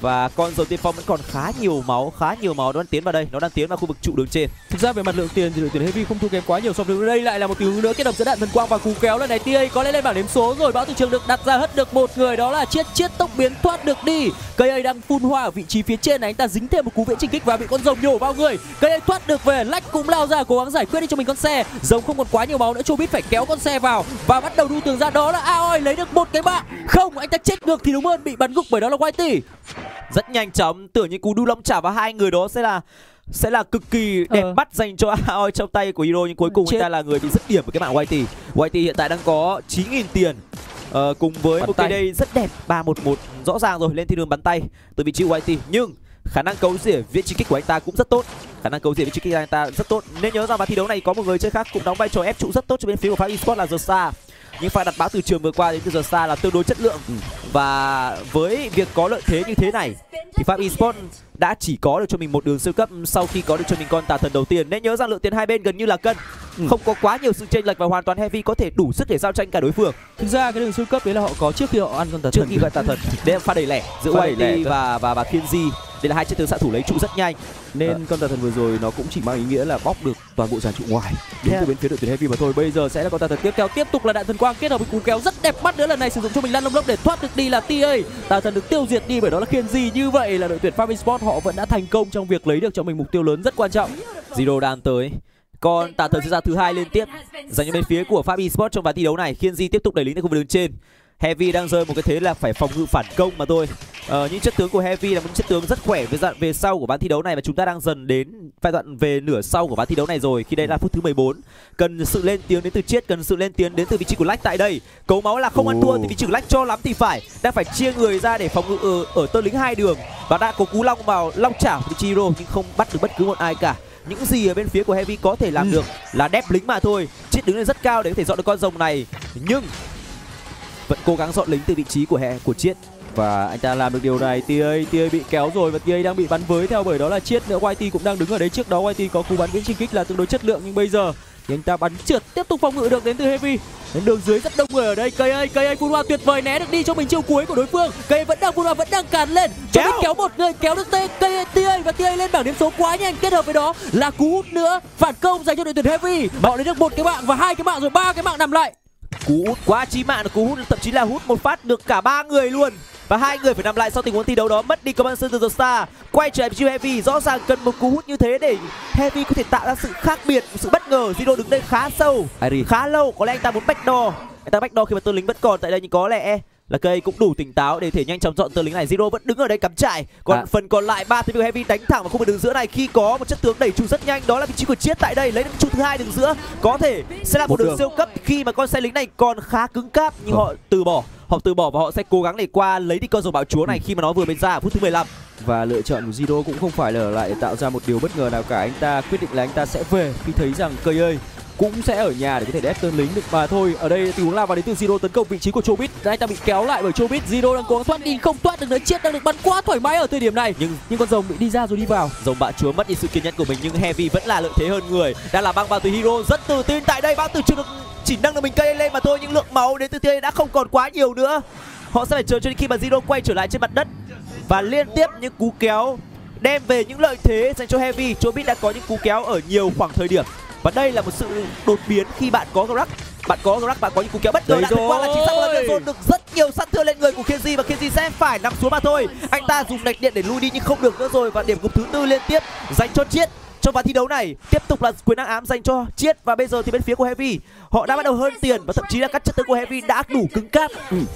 và con dầu tiên phong vẫn còn khá nhiều máu, khá nhiều máu nó đang tiến vào đây, nó đang tiến vào khu vực trụ đường trên. Thực ra về mặt lượng tiền thì đội tuyển Heavy không thua kém quá nhiều so với đây, lại là một tướng nữa kết hợp giữa đạn thần quang và cú kéo lần này. TA có lẽ lên bảng đếm số rồi, bão từ trường được đặt ra hất được một người, đó là chiết chiết tốc biến thoát được đi. Cây ấy đang phun hoa ở vị trí phía trên này, anh ta dính thêm một cú viễn trình kích và bị con rồng nhổ vào người. Cây ấy thoát được về, lách cũng lao ra, cố gắng giải quyết đi cho mình con xe. Rồng không còn quá nhiều máu nữa Chobit phải kéo con xe vào và bắt đầu đu tường ra, đó là Aoi lấy được một cái mạng. Không, anh ta chết được thì đúng hơn, bị bắn gục bởi đó là YT rất nhanh chóng tưởng như cú đu long trả vào hai người đó sẽ là sẽ là cực kỳ đẹp Ờ. mắt dành cho (laughs) Aoi trong tay của Hero nhưng cuối cùng Chết. anh ta là người bị dứt điểm với cái mạng YT. YT hiện tại đang có 9.000 tiền. Ờ, cùng với Bắn một cái đây rất đẹp 311 rõ ràng rồi lên thiên đường bắn tay từ vị trí YT nhưng khả năng cấu rỉa viễn chi kích của anh ta cũng rất tốt khả năng cấu rỉa viễn chi kích của anh ta rất tốt nên nhớ rằng vào thi đấu này có một người chơi khác cũng đóng vai trò ép trụ rất tốt cho bên phía của Pháp Esports là The Star nhưng pha đặt báo từ trường vừa qua đến từ The Star là tương đối chất lượng. Và với việc có lợi thế như thế này thì Pháp Esports đã chỉ có được cho mình một đường siêu cấp sau khi có được cho mình con tà thần đầu tiên. Nên nhớ rằng lượng tiền hai bên gần như là cân. Không có quá nhiều sự chênh lệch và hoàn toàn heavy có thể đủ sức để giao tranh cả đối phương. Thực ra cái đường siêu cấp đấy là họ có trước khi họ ăn con tà trước thần. khi gọi tà thần. Đây là pha đẩy lẻ giữa cơ. và và và Kienzi đây là hai chiếc tướng xạ thủ lấy trụ rất nhanh. Nên con tà thần vừa rồi nó cũng chỉ mang ý nghĩa là bóc được toàn bộ dàn trụ ngoài. Đến Yeah. từ bên phía đội tuyển heavy mà thôi. Bây giờ sẽ là con tà thần tiếp theo. Tiếp tục là đạn thần quang kết hợp với cú kéo rất đẹp mắt nữa. Lần này sử dụng cho mình lăn lông lốc để thoát được đi là ta tà thần được tiêu diệt đi bởi đó là khiên gì như vậy là đội tuyển Farming Sport họ vẫn đã thành công trong việc lấy được cho mình mục tiêu lớn rất quan trọng. Zero đang tới. Còn tà thần sẽ ra thứ hai liên tiếp. Dành cho bên phía của Pháp Esports trong ván thi đấu này. Kienzi tiếp tục đẩy lính tại khu vực đường trên. Heavy đang rơi một cái thế là phải phòng ngự phản công mà thôi Ờ, những chất tướng của Heavy là một chất tướng rất khỏe về đoạn về sau của ván thi đấu này và chúng ta đang dần đến giai đoạn về nửa sau của ván thi đấu này rồi. Khi đây là phút thứ 14. Cần sự lên tiếng đến từ Chiết, cần sự lên tiếng đến từ vị trí của Lách tại đây. Cấu máu là không ăn thua thì vị trí của Lách cho lắm thì phải. Đang phải chia người ra để phòng ngự ở, ở tơ lính hai đường và đã có cú long vào long chảo vị trí Hero nhưng không bắt được bất cứ một ai cả. Những gì ở bên phía của Heavy có thể làm được là đép lính mà thôi. Chiết đứng lên rất cao để có thể dọn được con rồng này. Nhưng vẫn cố gắng dọn lính từ vị trí của hè của Chiết. Và anh ta làm được điều này. Tia tia bị kéo rồi và tia đang bị bắn với theo bởi đó là chiết. Nữa YT cũng đang đứng ở đấy trước đó. YT có cú bắn viễn chinh kích là tương đối chất lượng nhưng bây giờ thì anh ta bắn trượt tiếp tục phòng ngự được đến từ heavy. Đến đường dưới rất đông người ở đây. Cây ơi cây ơi phun hoa tuyệt vời né được đi cho mình chiêu cuối của đối phương. Cây vẫn đang phun hoa vẫn đang càn lên. Cho mình kéo một người kéo được tê. Cây tia và tia lên bảng điểm số quá nhanh. Kết hợp với đó là cú hút nữa phản công dành cho đội tuyển heavy. Họ lấy được một cái mạng và hai cái mạng rồi ba cái mạng nằm lại cú hút quá chí mạng cú hút thậm chí là hút một phát được cả ba người luôn. Và hai người phải nằm lại sau tình huống thi đấu đó mất đi công an sư từ The Star quay trở lại với Heavy rõ ràng cần một cú hút như thế để Heavy có thể tạo ra sự khác biệt một sự bất ngờ. Zero đứng đây khá sâu khá lâu có lẽ anh ta muốn backdoor. Anh ta backdoor khi mà tơ lính vẫn còn tại đây nhưng có lẽ là cây cũng đủ tỉnh táo để thể nhanh chóng dọn tơ lính này. Zero vẫn đứng ở đây cắm trại. Còn À. phần còn lại ba team heavy đánh thẳng vào khu vực đường giữa này. Khi có một chất tướng đẩy trụ rất nhanh đó là vị trí của chiết tại đây. Lấy được trụ thứ hai đường giữa. Có thể sẽ là một, Một đường, đường. siêu cấp khi mà con xe lính này còn khá cứng cáp nhưng họ từ bỏ. Họ từ bỏ và họ sẽ cố gắng để qua lấy đi con rồng bạo chúa này khi mà nó vừa mới ra ở phút thứ 15 và lựa chọn của Zido cũng không phải là ở lại tạo ra một điều bất ngờ nào cả. Anh ta quyết định là anh ta sẽ về khi thấy rằng cây ơi cũng sẽ ở nhà để có thể đép tên lính được. Mà thôi, ở đây tình huống lao vào đến từ Zero tấn công vị trí của Chobit. Anh ta bị kéo lại bởi Chobit. Zero đang cố gắng thoát đi, không thoát được nữa. Chết đang được bắn quá thoải mái ở thời điểm này. Nhưng nhưng con rồng bị đi ra rồi đi vào. Rồng bạo chúa mất đi sự kiên nhẫn của mình, nhưng heavy vẫn là lợi thế hơn người. Đang là băng vào từ hero, rất tự tin. Tại đây băng từ chưa được chỉ nâng được mình cây lên mà thôi, nhưng lượng máu đến từ tia đã không còn quá nhiều nữa. Họ sẽ phải chờ cho đến khi mà Zero quay trở lại trên mặt đất và liên tiếp những cú kéo đem về những lợi thế dành cho heavy. Chobit đã có những cú kéo ở nhiều khoảng thời điểm và đây là một sự đột biến khi bạn có Grack bạn có Grack bạn có những cú kéo bất ngờ đã qua là chính xác rồi. dồn được rất nhiều sát thương lên người của Kenji và Kenji sẽ phải nằm xuống mà thôi. Anh ta dùng đạch điện để lui đi nhưng không được nữa rồi và điểm gục thứ tư liên tiếp dành cho Chiết trong ván thi đấu này. Tiếp tục là quyền năng ám dành cho Chiết và bây giờ thì bên phía của Heavy họ đã bắt đầu hơn tiền và thậm chí là các chất tướng của Heavy đã đủ cứng cáp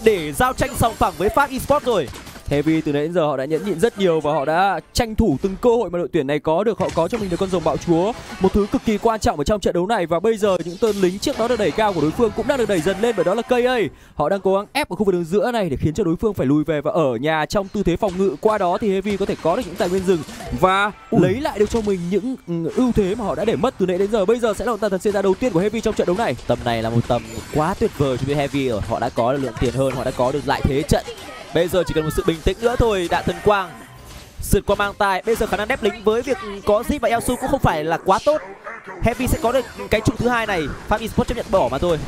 để giao tranh sòng phẳng với Pháp Esports rồi Heavy từ nãy đến giờ họ đã nhẫn nhịn rất nhiều và họ đã tranh thủ từng cơ hội mà đội tuyển này có được họ có cho mình được con rồng bạo chúa. Một thứ cực kỳ quan trọng ở trong trận đấu này và bây giờ những tên lính trước đó được đẩy cao của đối phương cũng đang được đẩy dần lên bởi đó là cây ơi họ đang cố gắng ép ở khu vực đường giữa này để khiến cho đối phương phải lùi về và ở nhà trong tư thế phòng ngự. Qua đó thì Heavy có thể có được những tài nguyên rừng và lấy lại được cho mình những ừ, ưu thế mà họ đã để mất từ nãy đến giờ. Bây giờ sẽ là một tàn thần ra đầu tiên của Heavy trong trận đấu này. Tầm này là một tầm quá tuyệt vời cho Heavy ở họ đã có được lượng tiền hơn họ đã có được lại thế trận bây giờ chỉ cần một sự bình tĩnh nữa thôi đạ thần quang. Sượt qua mang tài bây giờ khả năng đép lính với việc có zip và elsu cũng không phải là quá tốt. Heavy sẽ có được cái trụ thứ hai này pháp esports chấp nhận bỏ mà thôi.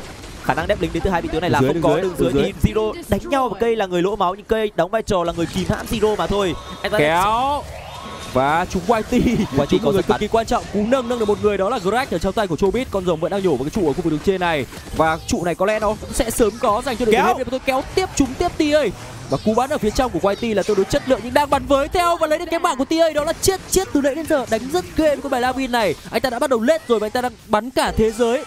Khả năng đép lính đến từ hai vị tướng này là không có đường dưới, dưới. thì zero đánh nhau và cây là người lỗ máu nhưng cây đóng vai trò là người kìm hãm zero mà thôi. Anh ta kéo và chúng YT YT chúng có người cực kỳ quan trọng. Cú nâng nâng được một người đó là Greg ở trong tay của Chobit. Con rồng vẫn đang nhổ vào cái trụ ở khu vực đường trên này. Và trụ này có lẽ nó cũng sẽ sớm có dành cho đội. Heavy. tôi kéo tiếp chúng tiếp tia ơi và cú bắn ở phía trong của YT là tương đối chất lượng, nhưng đang bắn với theo và lấy được cái mạng của tia đó là chết chết từ nãy đến giờ, đánh rất ghê của bài Lavin này. Anh ta đã bắt đầu lết rồi và anh ta đang bắn cả thế giới.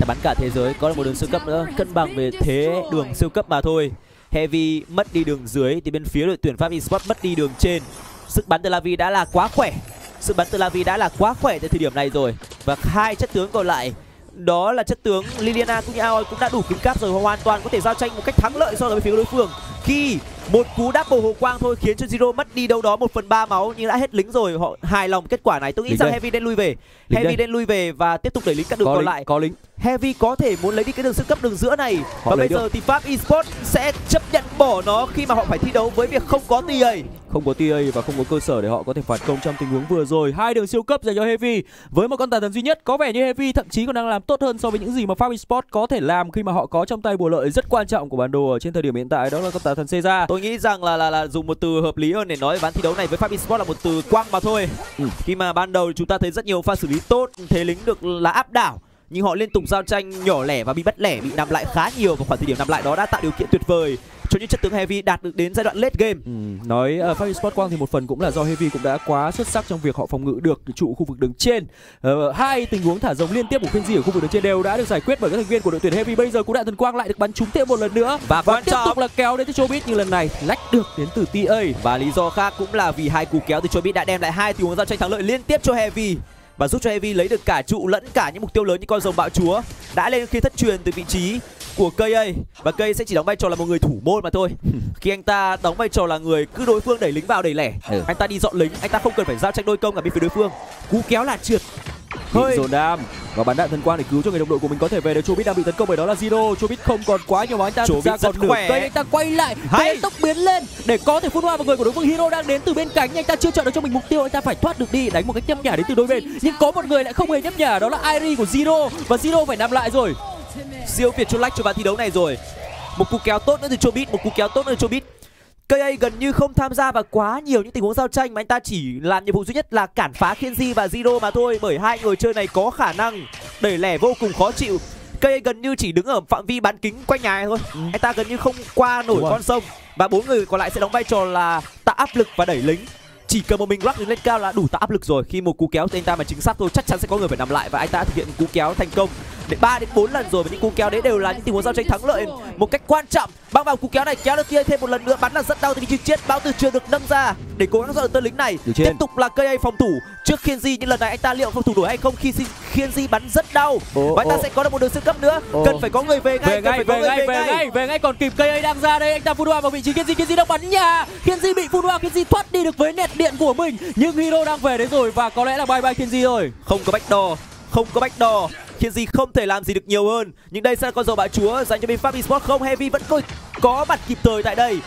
Đã bắn cả thế giới, có được một đường siêu cấp nữa, cân bằng về thế đường siêu cấp mà thôi. Heavy mất đi đường dưới, thì bên phía đội tuyển pháp esports mất đi đường trên. Sức bắn từ lavi đã là quá khỏe. Sức bắn từ lavi đã là quá khỏe tại thời điểm này rồi. Và hai chất tướng còn lại, đó là chất tướng Liliana cũng như Aoi cũng đã đủ cứng cáp rồi, hoàn toàn có thể giao tranh một cách thắng lợi so với phía đối phương khi một cú double hồ quang thôi khiến cho Zero mất đi đâu đó một phần ba máu nhưng đã hết lính rồi. Họ hài lòng kết quả này. Tôi nghĩ Lính rằng đây. Heavy nên lui về. Lính Heavy đây. nên lui về và tiếp tục đẩy lính các đường có còn lính lại. có lính. Heavy có thể muốn lấy đi cái đường siêu cấp đường giữa này. Họ và bây giờ thì Pháp Esports sẽ chấp nhận bỏ nó khi mà họ phải thi đấu với việc không có TA không có TA và không có cơ sở để họ có thể phản công trong tình huống vừa rồi. Hai đường siêu cấp dành cho Heavy. Với một con tà thần duy nhất có vẻ như Heavy thậm chí còn đang làm tốt hơn so với những gì mà Fab Esports có thể làm khi mà họ có trong tay bùa lợi rất quan trọng của bản đồ ở trên thời điểm hiện tại đó là con tà thần Caesar. Tôi nghĩ rằng là là là dùng một từ hợp lý hơn để nói về ván thi đấu này với Pháp Esports là một từ quăng mà thôi. Ừ. Khi mà ban đầu chúng ta thấy rất nhiều pha xử lý tốt, thế lính được là áp đảo nhưng họ liên tục giao tranh nhỏ lẻ và bị bắt lẻ bị nằm lại khá nhiều vào khoảng thời điểm nằm lại đó đã tạo điều kiện tuyệt vời cho những chất tướng heavy đạt được đến giai đoạn late game Ừ, nói uh, Fabio Sport Quang thì một phần cũng là do Heavy cũng đã quá xuất sắc trong việc họ phòng ngự được trụ khu vực đường trên. Ờ, hai tình huống thả rồng liên tiếp của Kenji ở khu vực đường trên đều đã được giải quyết bởi các thành viên của đội tuyển Heavy. Bây giờ cú đạn thần quang lại được bắn trúng thêm một lần nữa Và quan tiếp trọng- tục là kéo đến từ Chobit nhưng lần này lách được đến từ TA. và lý do khác cũng là vì hai cú kéo từ Chobit đã đem lại hai tình huống giao tranh thắng lợi liên tiếp cho Heavy và giúp cho Heavy lấy được cả trụ lẫn cả những mục tiêu lớn như con rồng bạo chúa đã lên khi thất truyền từ vị trí của KA và KA sẽ chỉ đóng vai trò là một người thủ môn mà thôi. (laughs) Khi anh ta đóng vai trò là người cứ đối phương đẩy lính vào đẩy lẻ. Ừ. anh ta đi dọn lính anh ta không cần phải giao tranh đôi công ở bên phía đối phương. Cú kéo là trượt. Hơi. dồn đam. Và bắn đạn thần quang để cứu cho người đồng đội của mình có thể về. Được Chobit đang bị tấn công bởi đó là Zero. Chobit không còn quá nhiều máu anh ta thực ra còn nửa khỏe. cây. Anh ta quay lại Hay. tốc biến lên. Để có thể phun hoa vào người của đối phương Hero đang đến từ bên nhưng anh ta chưa chọn được cho mình mục tiêu anh ta phải thoát được đi. Đánh một cách nhấp nhả đến từ đôi bên. Nhưng có một người lại không hề nhấp nhả đó là Airi của Zero. Và Zero phải nằm lại rồi siêu việt cho lách cho ván thi đấu này rồi. Một cú kéo tốt nữa từ Chobit một cú kéo tốt nữa từ Chobit KA gần như không tham gia vào quá nhiều những tình huống giao tranh mà anh ta chỉ làm nhiệm vụ duy nhất là cản phá Kenji và Zero mà thôi bởi hai người chơi này có khả năng đẩy lẻ vô cùng khó chịu. KA gần như chỉ đứng ở phạm vi bán kính quanh nhà thôi. Anh ta gần như không qua nổi con sông. Và bốn người còn lại sẽ đóng vai trò là tạo áp lực và đẩy lính. Chỉ cần một mình Rock đứng lên cao là đủ tạo áp lực rồi. Khi một cú kéo từ anh ta mà chính xác thôi chắc chắn sẽ có người phải nằm lại và anh ta thực hiện cú kéo thành công đến 3 đến 4 lần rồi và những cú kéo đấy đều là những tình huống giao tranh thắng lợi. Một cách quan trọng băng vào cú kéo này kéo được kia thêm một lần nữa bắn là rất đau từ vị trí chết báo từ trường được nâng ra. Để cố gắng dọn được tên lính này tiếp tục là KA phòng thủ. Trước Kenji nhưng lần này anh ta liệu phòng thủ nổi hay không? Khi Si- Kenji bắn rất đau. Ồ, và anh ta ồ. sẽ có được một đường sân cấp nữa. Ồ. cần phải có người về ngay về cần ngay phải có về ngay về ngay. về ngay còn kịp KA đang ra đây anh ta phun hoa vào vị trí Kenji Kenji đang bắn nhà Kenji bị phun hoa Kenji thoát đi được với nẹt điện của mình. Nhưng Hero đang về đấy rồi và có lẽ là bye bye Kenji rồi không có backdoor không có backdoor khiến gì không thể làm gì được nhiều hơn. Nhưng đây sẽ là con dầu bạo chúa dành cho bên Fabi Sport không? Heavy vẫn có, có mặt kịp thời tại đây.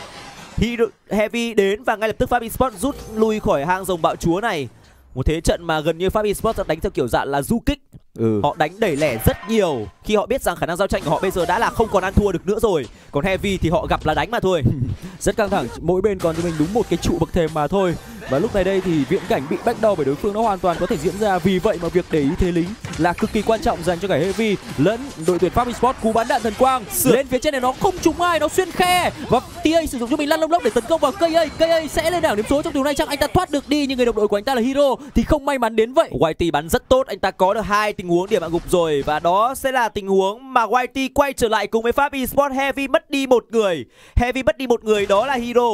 Hero, Heavy đến và ngay lập tức Fabi Sport rút lui khỏi hang rồng bạo chúa này một thế trận mà gần như Fabi Sport đã đánh theo kiểu dạng là du kích. Ừ. Họ đánh đẩy lẻ rất nhiều. Khi họ biết rằng khả năng giao tranh của họ bây giờ đã là không còn ăn thua được nữa rồi. Còn Heavy thì họ gặp là đánh mà thôi. (laughs) Rất căng thẳng. Mỗi bên còn cho mình đúng một cái trụ bậc thềm mà thôi. Và lúc này đây thì viễn cảnh bị backdoor bởi đối phương nó hoàn toàn có thể diễn ra. Vì vậy mà việc để ý thế lính là cực kỳ quan trọng dành cho cả heavy lẫn đội tuyển Pháp Sport cú bắn đạn thần quang lên phía trên này nó không trúng ai nó xuyên khe. Và TA sử dụng cho mình lăn lông lốc để tấn công vào. KA KA sẽ lên đảo điểm số trong huống này chắc anh ta thoát được đi nhưng người đồng đội của anh ta là Hero thì không may mắn đến vậy YT bắn rất tốt, anh ta có được hai tình huống điểm hạ gục rồi và đó sẽ là tình huống mà YT quay trở lại cùng với Pháp Esports Heavy mất đi một người. Heavy mất đi một người đó là Hero.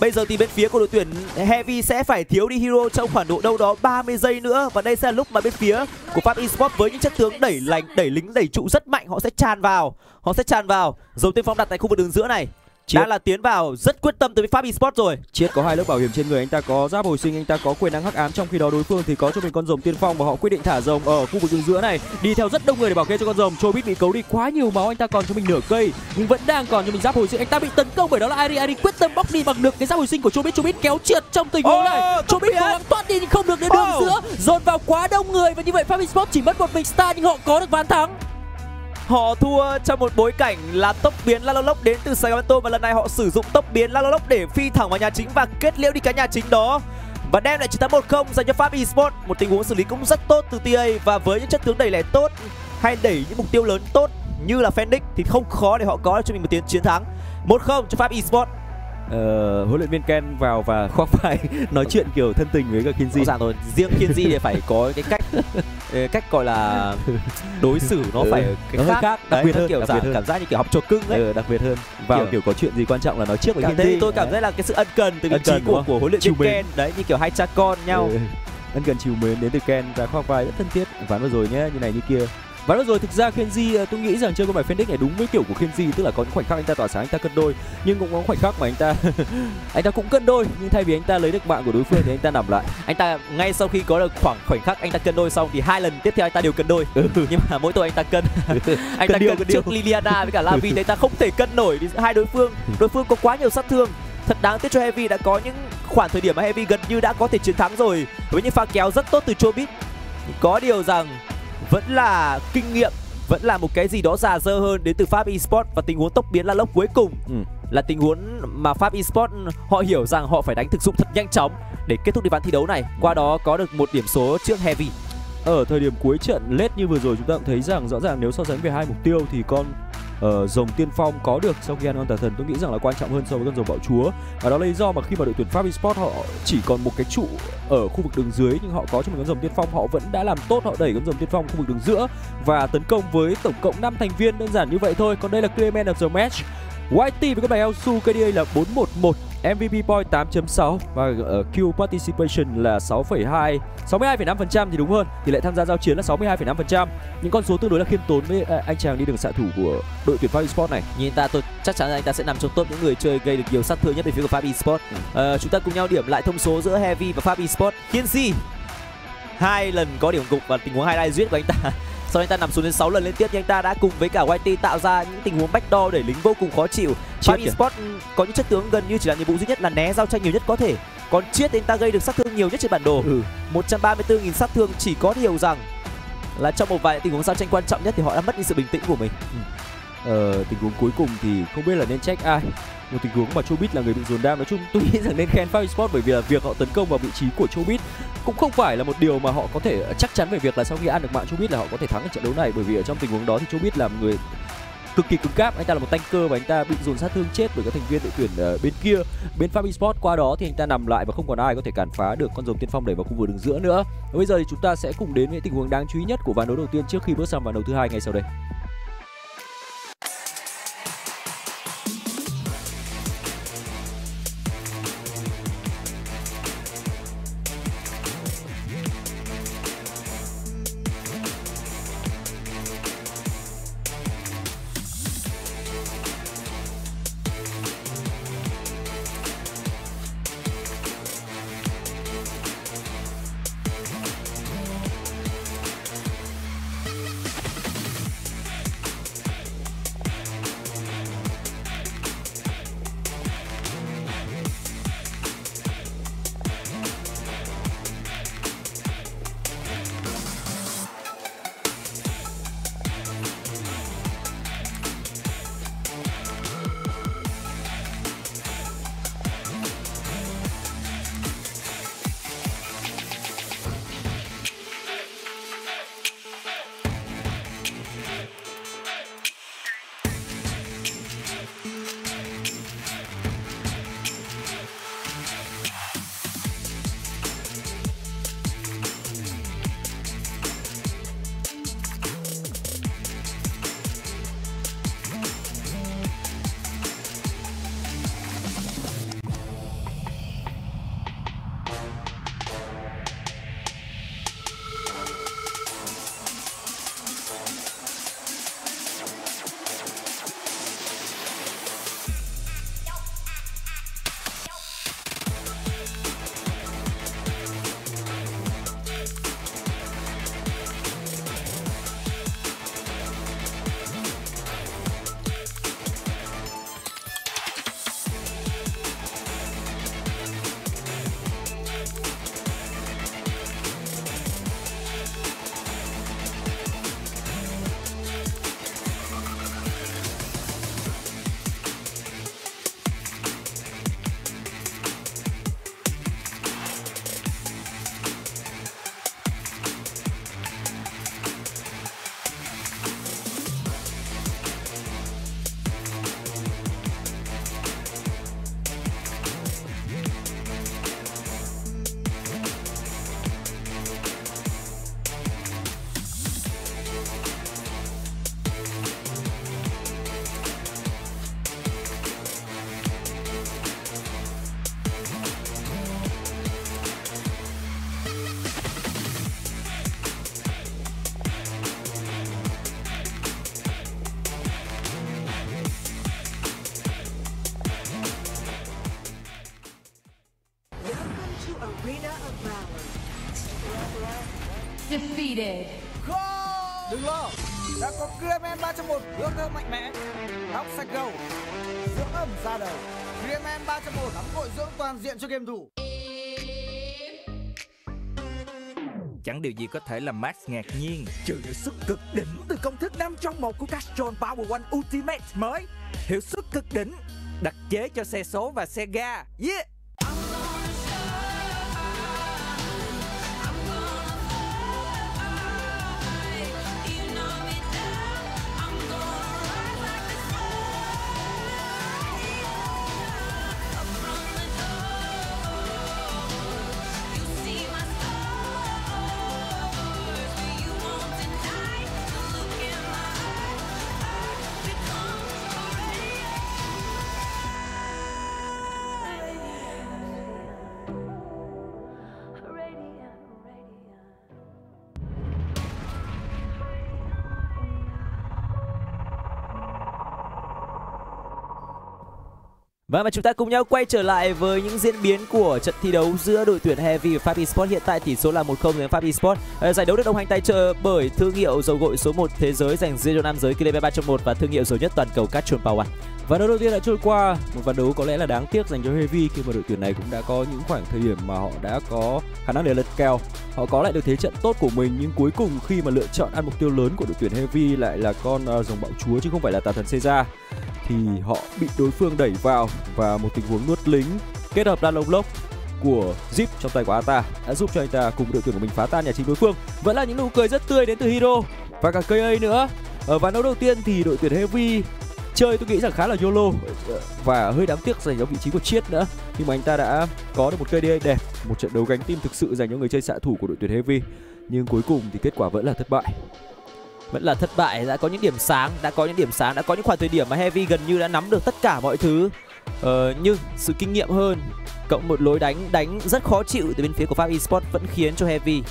Bây giờ thì bên phía của đội tuyển Heavy sẽ phải thiếu đi Hero trong khoảng độ đâu đó 30 giây nữa và đây sẽ là lúc mà bên phía của Pháp Esports với những chất tướng đẩy lành, đẩy lính, đẩy trụ rất mạnh họ sẽ tràn vào, họ sẽ tràn vào. Dấu tiên phong đặt tại khu vực đường giữa này. Đã Chiết. là tiến vào rất quyết tâm với Pháp Esports rồi. Chiết có hai lớp bảo hiểm trên người anh ta có giáp hồi sinh anh ta có quyền năng hắc ám. Trong khi đó đối phương thì có cho mình con rồng tiên phong và họ quyết định thả rồng ở khu vực đường giữa này. Đi theo rất đông người để bảo kê cho con rồng. Chobit bị cấu đi quá nhiều máu anh ta còn cho mình nửa cây nhưng vẫn đang còn cho mình giáp hồi sinh. Anh ta bị tấn công bởi đó là Ari Ari quyết tâm bóc đi bằng được cái giáp hồi sinh của Chobit. Chobit kéo trượt trong tình huống Ô, này. Chobit cố gắng thoát đi nhưng không được đến đường Ô. giữa. Dồn vào quá đông người và như vậy Fabi Sport chỉ mất một mình Star nhưng họ có được ván thắng Họ thua trong một bối cảnh là tốc biến Lalolok đến từ Sài Gòn và lần này họ sử dụng tốc biến Lalolok để phi thẳng vào nhà chính và kết liễu đi cái nhà chính đó và đem lại chiến thắng 1-0 dành cho Pháp Esports. Một tình huống xử lý cũng rất tốt từ TA và với những chất tướng đẩy lẻ tốt hay đẩy những mục tiêu lớn tốt như là Phoenix thì không khó để họ có cho mình một tiếng chiến thắng. 1-0 cho Pháp Esports ờ, huấn luyện viên Ken vào và (laughs) khoác vai nói chuyện kiểu thân tình với cả Rõ Kinji ràng rồi, riêng Kienzi thì phải có cái cách (laughs) cách gọi là đối xử nó Ừ, phải cái nó khác, khác, đặc Đấy, biệt hơn, kiểu đặc giả, biệt hơn. cảm giác như kiểu học trò cưng ấy. ờ, đặc biệt hơn vào Kiểu- kiểu, có chuyện gì quan trọng là nói trước với thấy tôi cảm thấy là cái sự ân cần từ vị trí của của huấn luyện viên. Ken đấy như kiểu hai cha con nhau Ừ. ân cần chiều mến đến từ Ken ra khoác vai rất thân thiết ván vừa rồi nhé như này như kia ván vừa rồi thực ra Kenji ờ, tôi nghĩ rằng chơi con bài Phoenix này đúng với kiểu của Kenji tức là có những khoảnh khắc anh ta tỏa sáng anh ta cân đôi nhưng cũng có khoảnh khắc mà anh ta anh ta cũng cân đôi nhưng thay vì anh ta lấy được mạng của đối phương thì anh ta nằm lại anh ta ngay sau khi có được khoảng khoảnh khắc anh ta cân đôi xong thì hai lần tiếp theo anh ta đều cân đôi nhưng mà mỗi tội anh ta cân anh ta Cân điêu, cân trước Liliana với cả Lavi anh ta không thể cân nổi vì hai đối phương đối phương có quá nhiều sát thương thật đáng tiếc cho Heavy đã có những khoảng thời điểm mà Heavy gần như đã có thể chiến thắng rồi với những pha kéo rất tốt từ Chobit có điều rằng vẫn là kinh nghiệm vẫn là một cái gì đó già dơ hơn đến từ Pháp Esports và tình huống tốc biến là lốc cuối cùng. Ừ. là tình huống mà Pháp Esports họ hiểu rằng họ phải đánh thực dụng thật nhanh chóng để kết thúc đi ván thi đấu này. Qua đó có được một điểm số trước Heavy. Ở thời điểm cuối trận lết như vừa rồi chúng ta cũng thấy rằng rõ ràng nếu so sánh về hai mục tiêu thì con uh, rồng tiên phong có được sau khi ăn con tà thần tôi nghĩ rằng là quan trọng hơn so với con rồng bạo chúa. Và đó là lý do mà khi mà đội tuyển Pháp Esports họ chỉ còn một cái trụ ở khu vực đường dưới nhưng họ có cho một con rồng tiên phong họ vẫn đã làm tốt họ đẩy con rồng tiên phong khu vực đường giữa và tấn công với tổng cộng 5 thành viên đơn giản như vậy thôi. Còn đây là clear man of the match. YT với các bài Elsu KDA là 411 MVP point 8.6 và uh, Q participation là 6,2 62,5% thì đúng hơn tỷ lệ tham gia giao chiến là 62,5% những con số tương đối là khiêm tốn với uh, anh chàng đi đường xạ thủ của đội tuyển Pháp Esports này Nhìn ta tôi chắc chắn là anh ta sẽ nằm trong top những người chơi gây được nhiều sát thương nhất về phía của Pháp Esports. Ờ, chúng ta cùng nhau điểm lại thông số giữa Heavy và Pháp Esports. Kiên Si hai lần có điểm gục và tình huống highlight duy nhất của anh ta. Sau anh ta nằm xuống đến 6 lần liên tiếp nhưng anh ta đã cùng với cả YT tạo ra những tình huống backdoor để lính vô cùng khó chịu. Kìa. Esports có những chất tướng gần như chỉ là nhiệm vụ duy nhất là né giao tranh nhiều nhất có thể. Còn Chiết thì anh ta gây được sát thương nhiều nhất trên bản đồ. ừ. 134.000 sát thương chỉ có điều rằng là trong một vài tình huống giao tranh quan trọng nhất thì họ đã mất đi sự bình tĩnh của mình. Ờ, tình huống cuối cùng thì không biết là nên trách ai một tình huống mà Chobit là người bị dồn đam. Nói chung tôi nghĩ rằng nên khen Pháp Esports bởi vì là việc họ tấn công vào vị trí của Chobit cũng không phải là một điều mà họ có thể ờ, chắc chắn về việc là sau khi ăn được mạng Chobit là họ có thể thắng ở trận đấu này. Bởi vì ở trong tình huống đó thì Chobit là một người cực kỳ cứng cáp. Anh ta là một tanker và anh ta bị dồn sát thương chết bởi các thành viên đội tuyển ờ, bên kia. Bên Pháp Esports qua đó thì anh ta nằm lại và không còn ai có thể cản phá được con rồng tiên phong đẩy vào khu vực đường giữa nữa. Và bây giờ thì chúng ta sẽ cùng đến với tình huống đáng chú ý nhất của ván đấu đầu tiên trước khi bước sang ván đấu thứ hai ngay sau đây. Defeated. Không Đừng lo Đã có Creamen 301 hương thơm mạnh mẽ. Tóc sạch gầu Dưỡng ẩm da đầu Creamen 301 nắm gội dưỡng toàn diện cho game thủ. Chẳng điều gì có thể làm Max ngạc nhiên. Trừ được sức cực đỉnh từ công thức 5 trong 1 của Castron Power One Ultimate mới. Hiệu suất cực đỉnh Đặc chế cho xe số và xe ga. Yeah Và mà chúng ta cùng nhau quay trở lại với những diễn biến của trận thi đấu giữa đội tuyển Heavy và Pháp Esports. Hiện tại tỷ số là 1-0 đến Pháp Esports. Ờ, giải đấu được đồng hành tài trợ bởi thương hiệu dầu gội số 1 thế giới dành riêng cho nam giới Kilebe 3.1 và thương hiệu dầu nhất toàn cầu Castrol Power. Và đấu đầu tiên đã trôi qua, một ván đấu có lẽ là đáng tiếc dành cho Heavy khi mà đội tuyển này cũng đã có những khoảng thời điểm mà họ đã có khả năng để lật kèo. Họ có lại được thế trận tốt của mình nhưng cuối cùng khi mà lựa chọn ăn mục tiêu lớn của đội tuyển Heavy lại là con ờ, uh, rồng bạo chúa chứ không phải là tà thần Caesar thì họ bị đối phương đẩy vào và một tình huống nuốt lính kết hợp đan lông lốc của Zip trong tay của Ata đã giúp cho anh ta cùng đội tuyển của mình phá tan nhà chính đối phương. Vẫn là những nụ cười rất tươi đến từ Hero và cả KA nữa. Ờ, Ở ván đấu đầu tiên thì đội tuyển Heavy chơi tôi nghĩ rằng khá là YOLO và hơi đáng tiếc dành cho vị trí của Chiết nữa nhưng mà anh ta đã có được một KDA đẹp, một trận đấu gánh tim thực sự dành cho người chơi xạ thủ của đội tuyển Heavy nhưng cuối cùng thì kết quả vẫn là thất bại vẫn là thất bại đã có những điểm sáng đã có những điểm sáng đã có những khoảng thời điểm mà heavy gần như đã nắm được tất cả mọi thứ. Ờ, nhưng sự kinh nghiệm hơn cộng một lối đánh đánh rất khó chịu từ bên phía của Pháp Esports vẫn khiến cho heavy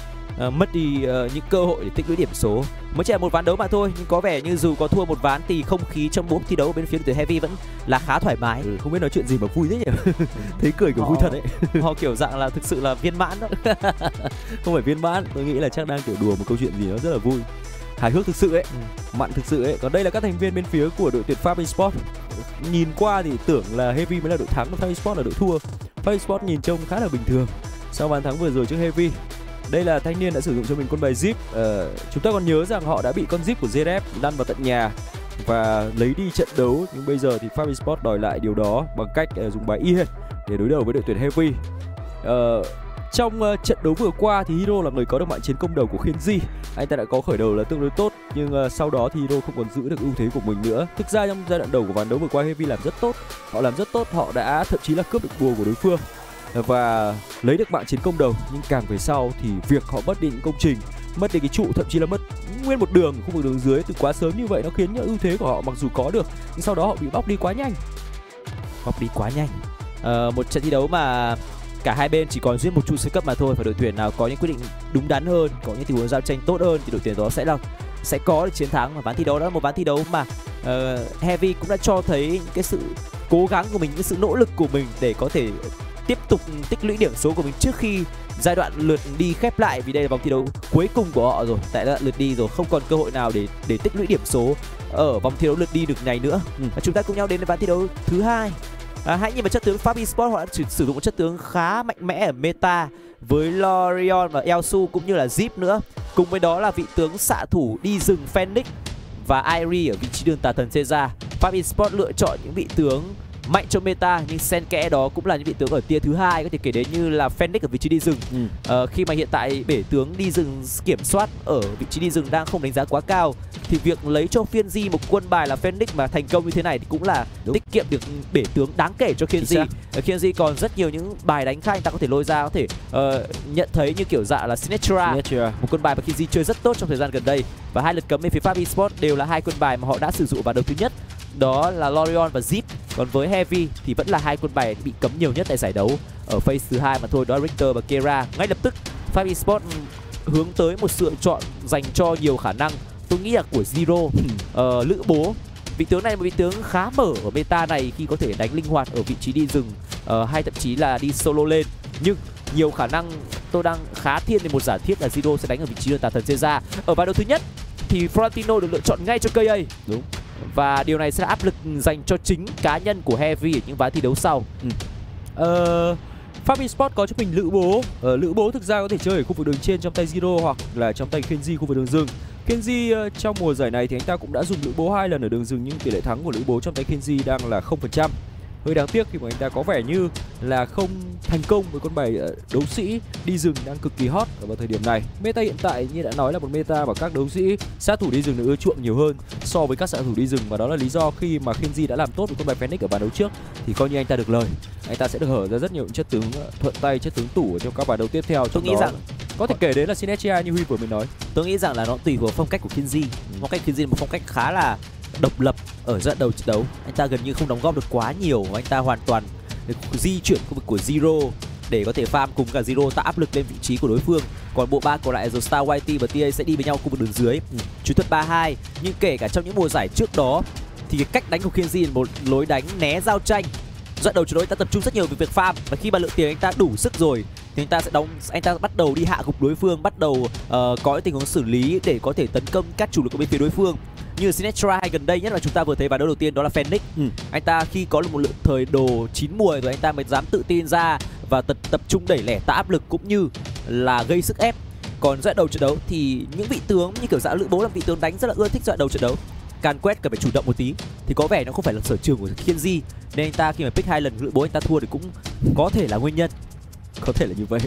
uh, mất đi uh, những cơ hội để tích lũy điểm số. Mới chỉ là một ván đấu mà thôi nhưng có vẻ như dù có thua một ván thì không khí trong bốn thi đấu bên phía tuyển heavy vẫn là khá thoải mái. Ừ, không biết nói chuyện gì mà vui thế nhỉ? (laughs) Thấy cười kiểu họ, vui thật đấy (laughs) họ kiểu dạng là thực sự là viên mãn đó. (laughs) Không phải viên mãn tôi nghĩ là chắc đang kiểu đùa một câu chuyện gì đó rất là vui hài hước thực sự ấy ừ. mặn thực sự ấy. Còn đây là các thành viên bên phía của đội tuyển Pháp Esports. Nhìn qua thì tưởng là Heavy mới là đội thắng còn Pháp Esports là đội thua. Pháp Esports nhìn trông khá là bình thường. Sau bàn thắng vừa rồi trước Heavy đây là thanh niên đã sử dụng cho mình con bài zip ờ, chúng ta còn nhớ rằng họ đã bị con zip của ZF lăn vào tận nhà và lấy đi trận đấu. Nhưng bây giờ thì Pháp Esports đòi lại điều đó bằng cách uh, dùng bài y hệt để đối đầu với đội tuyển Heavy. Uh, trong uh, trận đấu vừa qua thì Hiro là người có được mạng chiến công đầu của Kenji. Anh ta đã có khởi đầu là tương đối tốt nhưng uh, sau đó thì Hiro không còn giữ được ưu thế của mình nữa. Thực ra trong giai đoạn đầu của ván đấu vừa qua Heavy làm rất tốt. Họ làm rất tốt, họ đã thậm chí là cướp được bùa của đối phương và lấy được mạng chiến công đầu nhưng càng về sau thì việc họ mất đi những công trình mất đi cái trụ thậm chí là mất nguyên một đường khu vực đường dưới từ quá sớm như vậy nó khiến cho ưu thế của họ mặc dù có được nhưng sau đó họ bị bóc đi quá nhanh bóc đi quá nhanh à, một trận thi đấu mà cả hai bên chỉ còn duy một trụ siêu cấp mà thôi và đội tuyển nào có những quyết định đúng đắn hơn có những tình huống giao tranh tốt hơn thì đội tuyển đó sẽ là sẽ có được chiến thắng và ván thi đấu. Đó là một ván thi đấu mà uh, Heavy cũng đã cho thấy những cái sự cố gắng của mình những sự nỗ lực của mình để có thể tiếp tục tích lũy điểm số của mình trước khi giai đoạn lượt đi khép lại vì đây là vòng thi đấu cuối cùng của họ rồi. Tại giai đoạn lượt đi rồi không còn cơ hội nào để để tích lũy điểm số ở vòng thi đấu lượt đi được này nữa. Ừ. và chúng ta cùng nhau đến với ván thi đấu thứ hai À, hãy nhìn vào chất tướng Pháp Esports họ đã sử dụng một chất tướng khá mạnh mẽ ở meta với Lorion và Elsu cũng như là Zip nữa. Cùng với đó là vị tướng xạ thủ đi rừng Phoenix và Irie ở vị trí đường tà thần Caesar. Pháp Esports lựa chọn những vị tướng mạnh trong meta nhưng xen kẽ đó cũng là những vị tướng ở tier thứ hai có thể kể đến như là Phoenix ở vị trí đi rừng ừ. ờ, khi mà hiện tại bể tướng đi rừng kiểm soát ở vị trí đi rừng đang không đánh giá quá cao thì việc lấy cho phiên di một quân bài là Phoenix mà thành công như thế này thì cũng là Đúng. tiết kiệm được bể tướng đáng kể cho Khiên Di. Ở Khiên Di còn rất nhiều những bài đánh khác anh ta có thể lôi ra có thể uh, nhận thấy như kiểu dạ là Sinatra, một quân bài mà Khiên Di chơi rất tốt trong thời gian gần đây và hai lượt cấm bên phía Pháp Esports đều là hai quân bài mà họ đã sử dụng vào đầu thứ nhất đó là Lorion và Zip. Còn với Heavy thì vẫn là hai quân bài bị cấm nhiều nhất tại giải đấu. Ở phase thứ hai mà thôi đó là Richter và Kera. Ngay lập tức Five Esports hướng tới một sự chọn dành cho nhiều khả năng. Tôi nghĩ là của Zero. Uh, (laughs) lữ bố vị tướng này là một vị tướng khá mở ở meta này khi có thể đánh linh hoạt ở vị trí đi rừng uh, hay thậm chí là đi solo lên. Nhưng nhiều khả năng tôi đang khá thiên về một giả thiết là Zero sẽ đánh ở vị trí tà thần Caesar ở ván đấu thứ nhất thì Florentino được lựa chọn ngay cho KA đúng và điều này sẽ là áp lực dành cho chính cá nhân của Heavy ở những ván thi đấu sau. Ừ. Ờ, Pháp Esports có cho mình lữ bố. Ờ, lữ bố thực ra có thể chơi ở khu vực đường trên trong tay Zero hoặc là trong tay Kenji khu vực đường rừng. Kenji uh, trong mùa giải này thì anh ta cũng đã dùng lữ bố hai lần ở đường rừng nhưng tỷ lệ thắng của lữ bố trong tay Kenji đang là 0% hơi đáng tiếc khi mà anh ta có vẻ như là không thành công với con bài ờ, đấu sĩ đi rừng đang cực kỳ hot ở vào thời điểm này. Meta hiện tại như đã nói là một meta mà các đấu sĩ sát thủ đi rừng được ưa chuộng nhiều hơn so với các sát thủ đi rừng và đó là lý do khi mà Kenji đã làm tốt với con bài Phoenix ở ván đấu trước thì coi như anh ta được lời. Anh ta sẽ được hở ra rất nhiều chất tướng ờ, thuận tay chất tướng tủ trong các ván đấu tiếp theo tôi nghĩ rằng có thể kể đến là Sinestria như Huy vừa mới nói. Tôi nghĩ rằng là nó tùy vào phong cách của Kenji. Phong cách Kenji là một phong cách khá là độc lập ở giai đầu trận đấu. Anh ta gần như không đóng góp được quá nhiều anh ta hoàn toàn di chuyển khu vực của zero để có thể farm cùng cả zero tạo áp lực lên vị trí của đối phương. Còn bộ ba còn lại The Star YT và TA sẽ đi với nhau khu vực đường dưới. Ừ. chú thuật 32 nhưng kể cả trong những mùa giải trước đó thì cái cách đánh của Kenji là một lối đánh né giao tranh. Đoạn đầu trận đấu anh ta tập trung rất nhiều về việc farm và khi mà lượng tiền anh ta đủ sức rồi thì anh ta sẽ đóng anh ta bắt đầu đi hạ gục đối phương, bắt đầu uh, có những tình huống xử lý để có thể tấn công các chủ lực của bên phía đối phương như Sinestro hay gần đây nhất là chúng ta vừa thấy vào đấu đầu tiên đó là Phoenix. Ừ. Anh ta khi có được một lượng thời đồ chín mùi rồi anh ta mới dám tự tin ra và tập tập trung đẩy lẻ tạo áp lực cũng như là gây sức ép. Còn giai đầu trận đấu thì những vị tướng như kiểu dạ lữ bố là vị tướng đánh rất là ưa thích giai đầu trận đấu. Can quét cần phải chủ động một tí thì có vẻ nó không phải là sở trường của Khiên Di nên anh ta khi mà pick hai lần lữ bố anh ta thua thì cũng có thể là nguyên nhân (laughs) có thể là như vậy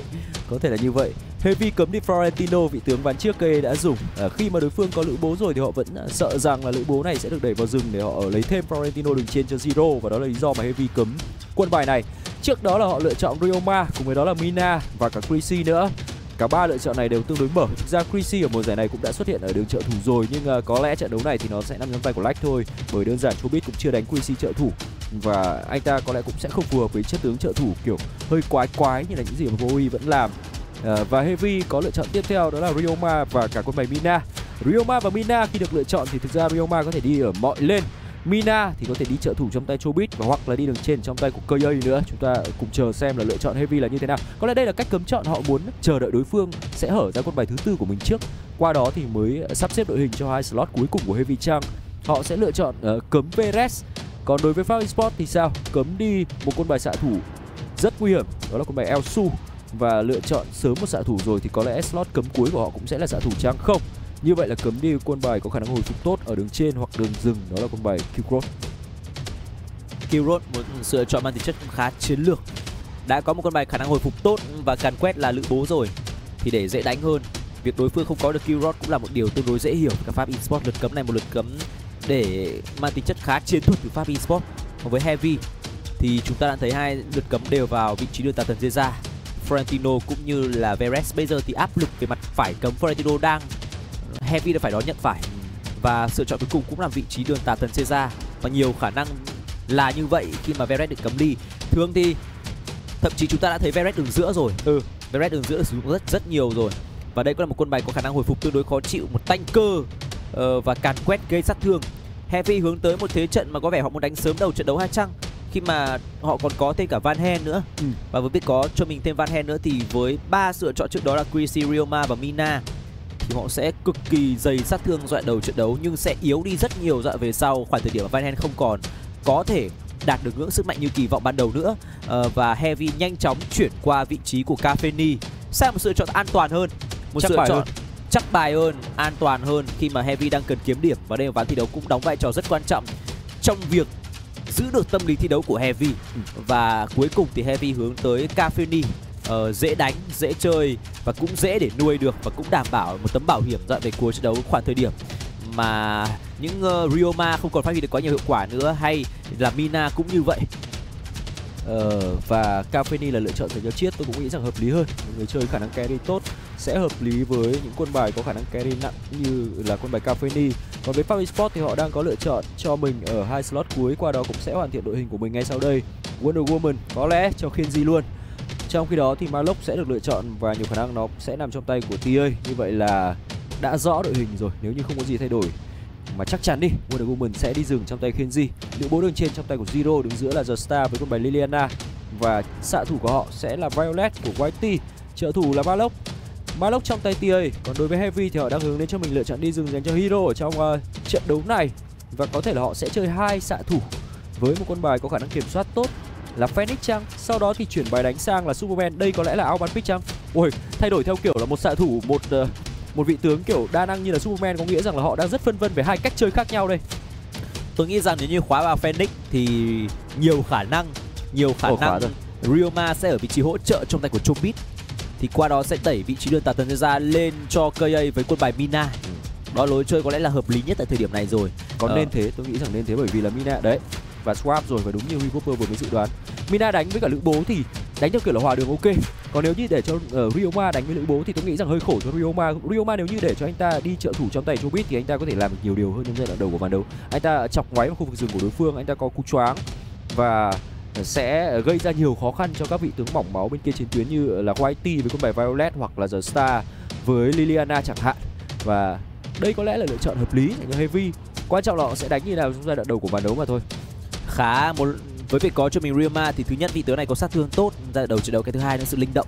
có thể là như vậy. Heavy cấm đi Florentino vị tướng ván trước kê đã dùng. À, khi mà đối phương có lữ bố rồi thì họ vẫn à, sợ rằng là lữ bố này sẽ được đẩy vào rừng để họ lấy thêm Florentino đường trên cho Zero và đó là lý do mà Heavy cấm quân bài này. Trước đó là họ lựa chọn rioma cùng với đó là Mina và cả Chrissy nữa cả ba lựa chọn này đều tương đối mở. Thực ra Chrissy ở mùa giải này cũng đã xuất hiện ở đường trợ thủ rồi nhưng uh, có lẽ trận đấu này thì nó sẽ nằm trong tay của Lách thôi bởi đơn giản Chobit cũng chưa đánh Chrissy trợ thủ. Và anh ta có lẽ cũng sẽ không phù hợp với chất tướng trợ thủ kiểu hơi quái quái như là những gì mà Bowie vẫn làm. Uh, và Heavy có lựa chọn tiếp theo đó là Ryoma và cả quân bài Mina. Ryoma và Mina khi được lựa chọn thì thực ra Ryoma có thể đi ở mọi lên Mina thì có thể đi trợ thủ trong tay Chobit và hoặc là đi đường trên trong tay của KA nữa. Chúng ta cùng chờ xem là lựa chọn Heavy là như thế nào. Có lẽ đây là cách cấm chọn họ muốn chờ đợi đối phương sẽ hở ra con bài thứ tư của mình trước. Qua đó thì mới sắp xếp đội hình cho hai slot cuối cùng của Heavy trang. Họ sẽ lựa chọn uh, cấm Veres còn đối với Falcon Sport thì sao? Cấm đi một con bài xạ thủ rất nguy hiểm, đó là con bài Elsu và lựa chọn sớm một xạ thủ rồi thì có lẽ slot cấm cuối của họ cũng sẽ là xạ thủ trang không. Như vậy là cấm đi quân bài có khả năng hồi phục tốt ở đường trên hoặc đường rừng, đó là quân bài Killrod. Killrod một sự lựa chọn mang tính chất khá chiến lược. Đã có một con bài khả năng hồi phục tốt và càn quét là lữ bố rồi, thì để dễ đánh hơn, việc đối phương không có được Killrod cũng là một điều tương đối dễ hiểu các pháp esports lượt cấm này một lượt cấm để mang tính chất khá chiến thuật từ pháp esports còn với heavy thì chúng ta đã thấy hai lượt cấm đều vào vị trí đường tà thần ra. Florentino cũng như là Veres bây giờ thì áp lực về mặt phải cấm Florentino đang heavy đã phải đón nhận phải. Và sự chọn cuối cùng cũng là vị trí đường tà thần Zeza và nhiều khả năng là như vậy khi mà Veres được cấm đi. Thường thì thậm chí chúng ta đã thấy Veres đường giữa rồi. Ừ. Veres đường giữa được sử dụng rất rất nhiều rồi. Và đây cũng là một quân bài có khả năng hồi phục tương đối khó chịu một tanh cơ uh, và càn quét gây sát thương. Heavy hướng tới một thế trận mà có vẻ họ muốn đánh sớm đầu trận đấu hai chăng khi mà họ còn có thêm cả Van Hen nữa. Ừ. và vừa biết có cho mình thêm Van Hen nữa thì với ba sự lựa chọn trước đó là Chrissy, Rioma và Mina thì họ sẽ cực kỳ dày sát thương đoạn đầu trận đấu nhưng sẽ yếu đi rất nhiều đoạn về sau. Khoảng thời điểm mà Van Hen không còn có thể đạt được ngưỡng sức mạnh như kỳ vọng ban đầu nữa. Uh, và Heavy nhanh chóng chuyển qua vị trí của Cafeni sang một sự chọn an toàn hơn một Chắc sự chọn hơn. chắc bài hơn, an toàn hơn khi mà Heavy đang cần kiếm điểm. Và đây là ván thi đấu cũng đóng vai trò rất quan trọng trong việc giữ được tâm lý thi đấu của Heavy và cuối cùng thì Heavy hướng tới Cafeni uh, dễ đánh, dễ chơi và cũng dễ để nuôi được và cũng đảm bảo một tấm bảo hiểm dọn về cuối trận đấu khoảng thời điểm. Mà những uh, Ryoma không còn phát huy được quá nhiều hiệu quả nữa hay là Mina cũng như vậy. Ờ, và Cafeni là lựa chọn dành cho chiết tôi cũng nghĩ rằng hợp lý hơn. Một người chơi khả năng carry tốt sẽ hợp lý với những quân bài có khả năng carry nặng như là quân bài Cafeni còn với Fabi Sport thì họ đang có lựa chọn cho mình ở hai slot cuối qua đó cũng sẽ hoàn thiện đội hình của mình ngay sau đây. Wonder Woman có lẽ cho Kenji luôn trong khi đó thì Marlock sẽ được lựa chọn và nhiều khả năng nó sẽ nằm trong tay của TA như vậy là đã rõ đội hình rồi nếu như không có gì thay đổi. Mà chắc chắn đi Wonder Woman sẽ đi rừng trong tay Kenji nữ bố đường trên trong tay của Zero đứng giữa là The Star với con bài Liliana. Và xạ thủ của họ sẽ là Violet của Whitey trợ thủ là Marlock Marlock trong tay TA còn đối với Heavy thì họ đang hướng đến cho mình lựa chọn đi rừng dành cho Hero ở trong uh, trận đấu này. Và có thể là họ sẽ chơi hai xạ thủ với một con bài có khả năng kiểm soát tốt là Phoenix chăng sau đó thì chuyển bài đánh sang là Superman. Đây có lẽ là Alban Pick chăng ôi thay đổi theo kiểu là một xạ thủ một uh, một vị tướng kiểu đa năng như là Superman có nghĩa rằng là họ đang rất phân vân về hai cách chơi khác nhau đây. Tôi nghĩ rằng nếu như khóa vào Phoenix thì nhiều khả năng nhiều khả Ồ, năng Ryoma sẽ ở vị trí hỗ trợ trong tay của Chobit thì qua đó sẽ đẩy vị trí đường tà tần ra lên cho KA với quân bài Mina. Ừ. đó lối chơi có lẽ là hợp lý nhất tại thời điểm này rồi. Có ờ. nên thế? Tôi nghĩ rằng nên thế bởi vì là Mina đấy và swap rồi và đúng như Huy vừa mới dự đoán. Mina đánh với cả lữ bố thì đánh theo kiểu là hòa đường ok. Còn nếu như để cho ờ, uh, Ryoma đánh với lữ bố thì tôi nghĩ rằng hơi khổ cho Ryoma Ryoma nếu như để cho anh ta đi trợ thủ trong tay Chobit thì anh ta có thể làm được nhiều điều hơn trong giai đoạn đầu của ván đấu. Anh ta chọc ngoáy vào khu vực rừng của đối phương anh ta có cú choáng và sẽ gây ra nhiều khó khăn cho các vị tướng mỏng máu bên kia chiến tuyến như là Whitey với con bài Violet hoặc là The Star với Liliana chẳng hạn. Và đây có lẽ là lựa chọn hợp lý dành cho Heavy quan trọng là họ sẽ đánh như nào trong giai đoạn đầu của ván đấu mà thôi khá một với việc có cho mình Ryoma thì thứ nhất vị tướng này có sát thương tốt ra đầu trận đấu. Cái thứ hai là sự linh động.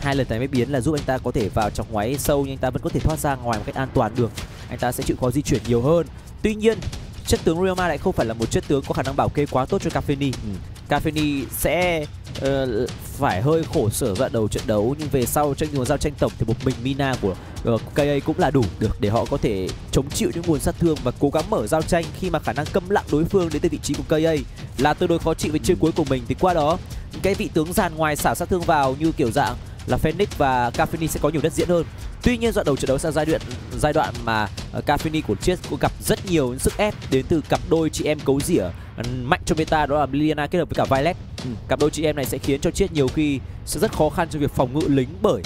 Hai lần tái máy biến là giúp anh ta có thể vào trong ngoáy sâu, nhưng anh ta vẫn có thể thoát ra ngoài một cách an toàn được. Anh ta sẽ chịu khó di chuyển nhiều hơn. Tuy nhiên chất tướng Ryoma lại không phải là một chất tướng có khả năng bảo kê quá tốt cho Cafeni Ừ. Cafeni sẽ ờ, phải hơi khổ sở đoạn đầu trận đấu nhưng về sau trong nguồn giao tranh tổng thì một mình Mina của uh, KA cũng là đủ được để họ có thể chống chịu những nguồn sát thương và cố gắng mở giao tranh khi mà khả năng câm lặng đối phương đến từ vị trí của KA là tương đối khó chịu với chiêu cuối của mình thì qua đó những cái vị tướng dàn ngoài xả sát thương vào như kiểu dạng là Phoenix và Cafeni sẽ có nhiều đất diễn hơn. Tuy nhiên đoạn đầu trận đấu sang giai đoạn giai đoạn mà uh, Cafeni của Chiết cũng gặp rất nhiều sức ép đến từ cặp đôi chị em cấu rỉa uh, mạnh trong meta đó là Liliana kết hợp với cả Violet. Ừ. Cặp đôi chị em này sẽ khiến cho Chiết nhiều khi sẽ rất khó khăn trong việc phòng ngự lính bởi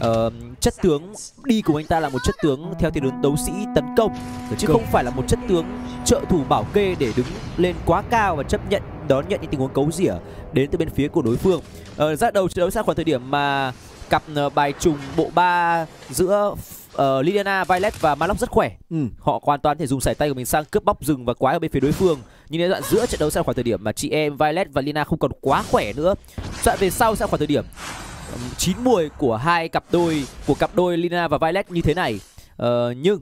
uh, chất tướng đi cùng anh ta là một chất tướng theo thiên hướng đấu sĩ tấn công chứ không phải là một chất tướng trợ thủ bảo kê để đứng lên quá cao và chấp nhận đón nhận những tình huống cấu rỉa đến từ bên phía của đối phương. Ờ, ra đầu trận đấu sang khoảng thời điểm mà cặp ờ, bài trùng bộ ba giữa uh, Liliana, Violet và Malok rất khỏe. Ừ. Họ hoàn toàn thể dùng sải tay của mình sang cướp bóc rừng và quái ở bên phía đối phương. Nhưng đến đoạn giữa trận đấu sang khoảng thời điểm mà chị em Violet và Lina không còn quá khỏe nữa. Đoạn về sau sang khoảng thời điểm chín mùi của hai cặp đôi của cặp đôi Lina và Violet như thế này. Ờ, nhưng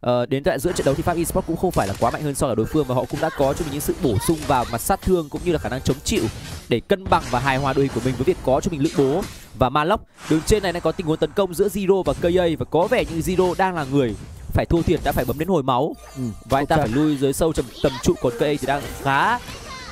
Ờ, đến đoạn giữa trận đấu thì Pháp Esports cũng không phải là quá mạnh hơn so với đối phương và họ cũng đã có cho mình những sự bổ sung vào mặt sát thương cũng như là khả năng chống chịu để cân bằng và hài hòa đội hình của mình với việc có cho mình lưỡi bố và Malok. Đường trên này đang có tình huống tấn công giữa Zero và KA và có vẻ như Zero đang là người phải thua thiệt đã phải bấm đến hồi máu Ừ. và anh ta phải lui dưới sâu trong tầm trụ còn KA thì đang khá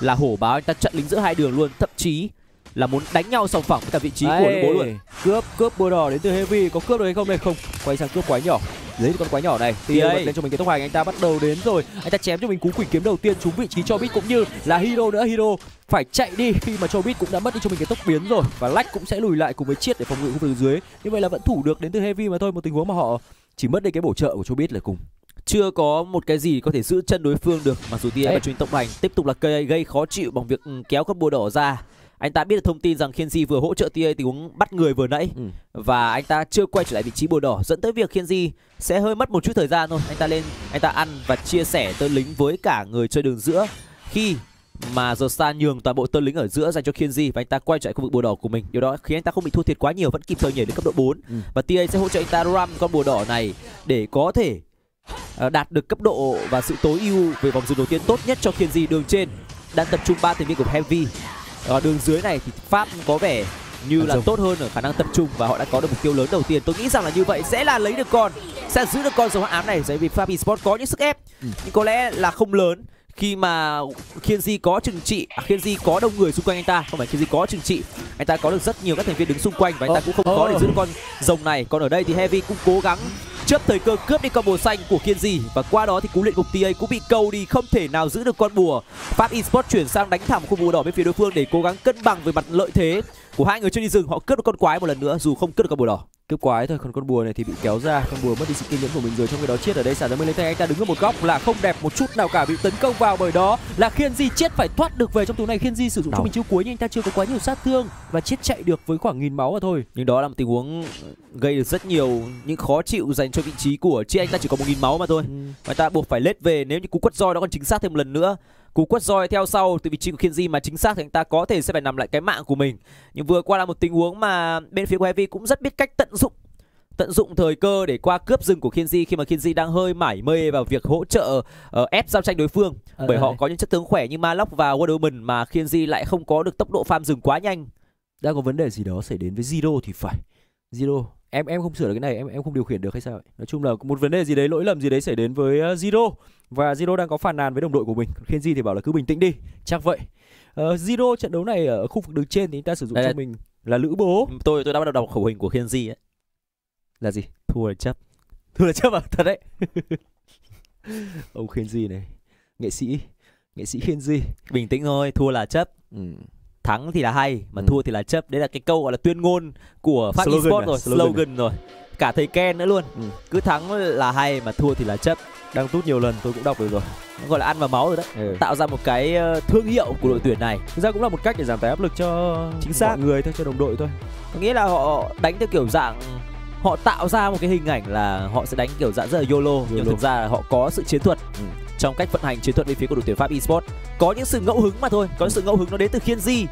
là hổ báo anh ta chặn lính giữa hai đường luôn thậm chí là muốn đánh nhau sòng phẳng với cả vị trí của lưỡi bố luôn. cướp cướp bùa đỏ đến từ heavy có cướp được hay không đây? Không quay sang cướp quái nhỏ. Lấy con quái nhỏ này thì bật đây. lên cho mình cái tốc hành anh ta bắt đầu đến rồi. Anh ta chém cho mình cú quỷ kiếm đầu tiên trúng vị trí cho bit cũng như là hero nữa. Hero phải chạy đi khi mà cho bit cũng đã mất đi cho mình cái tốc biến rồi. Và lách cũng sẽ lùi lại cùng với chiết để phòng ngự khu vực dưới. Như vậy là vẫn thủ được đến từ heavy mà thôi một tình huống mà họ chỉ mất đi cái bổ trợ của cho bit là cùng. Chưa có một cái gì có thể giữ chân đối phương được mặc dù tia Đấy. và chuyến tốc hành tiếp tục là cây gây khó chịu bằng việc ừ, kéo con bùa đỏ ra anh ta biết được thông tin rằng Khiên vừa hỗ trợ tia tình huống bắt người vừa nãy. Ừ. và anh ta chưa quay trở lại vị trí bùa đỏ dẫn tới việc Khiên sẽ hơi mất một chút thời gian thôi. Anh ta lên anh ta ăn và chia sẻ tơ lính với cả người chơi đường giữa. Khi mà The Star nhường toàn bộ tơ lính ở giữa dành cho Khiên và anh ta quay trở lại khu vực bùa đỏ của mình. Điều đó khiến anh ta không bị thua thiệt quá nhiều vẫn kịp thời nhảy đến cấp độ 4 Ừ. và tia sẽ hỗ trợ anh ta ram con bùa đỏ này để có thể ờ, đạt được cấp độ và sự tối ưu về vòng dừng đầu tiên tốt nhất cho Kienzi đường trên. Đang tập trung ba thành viên của Heavy ở đường dưới này thì Pháp có vẻ như là tốt hơn ở khả năng tập trung và họ đã có được mục tiêu lớn đầu tiên. Tôi nghĩ rằng là như vậy sẽ là lấy được con sẽ giữ được con dấu ám này bởi vì Pháp Esports có những sức ép. Ừ. nhưng có lẽ là không lớn khi mà Kienzi có trừng trị. À, Kienzi có đông người xung quanh anh ta không phải Kienzi có trừng trị. Anh ta có được rất nhiều các thành viên đứng xung quanh và anh ta Ờ, cũng không ờ. có để giữ con rồng này. Còn ở đây thì Heavy cũng cố gắng chấp thời cơ cướp đi con bùa xanh của Kienzi và qua đó thì cú luyện gục TA cũng bị câu đi không thể nào giữ được con bùa. Pháp Esports chuyển sang đánh thẳng khu bùa đỏ bên phía đối phương để cố gắng cân bằng về mặt lợi thế của hai người chơi đi rừng. Họ cướp được con quái một lần nữa, dù không cướp được con bùa đỏ cướp quái thôi còn con bùa này thì bị kéo ra con bùa mất đi sự kiên nhẫn của mình rồi trong khi đó chiết ở đây. Xả ra mới lên tay anh ta đứng ở một góc là không đẹp một chút nào cả bị tấn công vào bởi đó là khiên di chiết phải thoát được về. Trong túi này khiên di sử dụng cho Đau. mình chiêu cuối nhưng anh ta chưa có quá nhiều sát thương và chiết chạy được với khoảng nghìn máu mà thôi. Nhưng đó là một tình huống gây được rất nhiều những khó chịu dành cho vị trí của chi anh ta chỉ có một nghìn máu mà thôi. Và anh ta buộc phải lết về nếu như cú quất roi đó còn chính xác thêm một lần nữa cú quất roi theo sau từ vị trí của Kienzi mà chính xác thì anh ta có thể sẽ phải nằm lại cái mạng của mình. Nhưng vừa qua là một tình huống mà bên phía của Heavy cũng rất biết cách tận dụng. Tận dụng thời cơ để qua cướp rừng của Kienzi khi mà Kienzi đang hơi mải mê vào việc hỗ trợ ờ, ép giao tranh đối phương. Ờ, bởi họ có những chất tướng khỏe như Malok và Wonder Woman mà Kienzi lại không có được tốc độ farm rừng quá nhanh. Đang có vấn đề gì đó xảy đến với Zero thì phải. Zero em em không sửa được cái này em em không điều khiển được hay sao ấy? nói chung là một vấn đề gì đấy lỗi lầm gì đấy xảy đến với uh, Zero và Zero đang có phàn nàn với đồng đội của mình. Khiến gì thì bảo là cứ bình tĩnh đi. Chắc vậy. Uh, Zero trận đấu này ở khu vực đường trên thì anh ta sử dụng Đây cho mình là lữ bố. Tôi tôi đã bắt đầu đọc khẩu hình của Kienzi ấy. Là gì? Thua là chấp. (laughs) Thưa là chấp à? Thật đấy. (laughs) Ông khiên gì này. Nghệ sĩ. Nghệ sĩ khiên gì bình tĩnh thôi thua là chấp. Ừ. thắng thì là hay mà Ừ. thua thì là chấp. Đấy là cái câu gọi là tuyên ngôn của Slogan Esports à? rồi. Slogan slogan, rồi. Cả thầy Ken nữa luôn. Ừ. cứ thắng là hay mà thua thì là chấp đang tút nhiều lần tôi cũng đọc được rồi nó gọi là ăn vào máu rồi đấy ừ. tạo ra một cái ờ, thương hiệu của đội tuyển này thực ra cũng là một cách để giảm tải áp lực cho Chính xác. mọi người thôi cho đồng đội thôi nghĩa là họ đánh theo kiểu dạng họ tạo ra một cái hình ảnh là họ sẽ đánh kiểu dạng rất là YOLO, nhưng YOLO. thực ra là họ có sự chiến thuật Ừ. trong cách vận hành chiến thuật bên phía của đội tuyển Pháp Esports. Có những sự ngẫu hứng mà thôi, có những sự ngẫu hứng nó đến từ Khiên Di.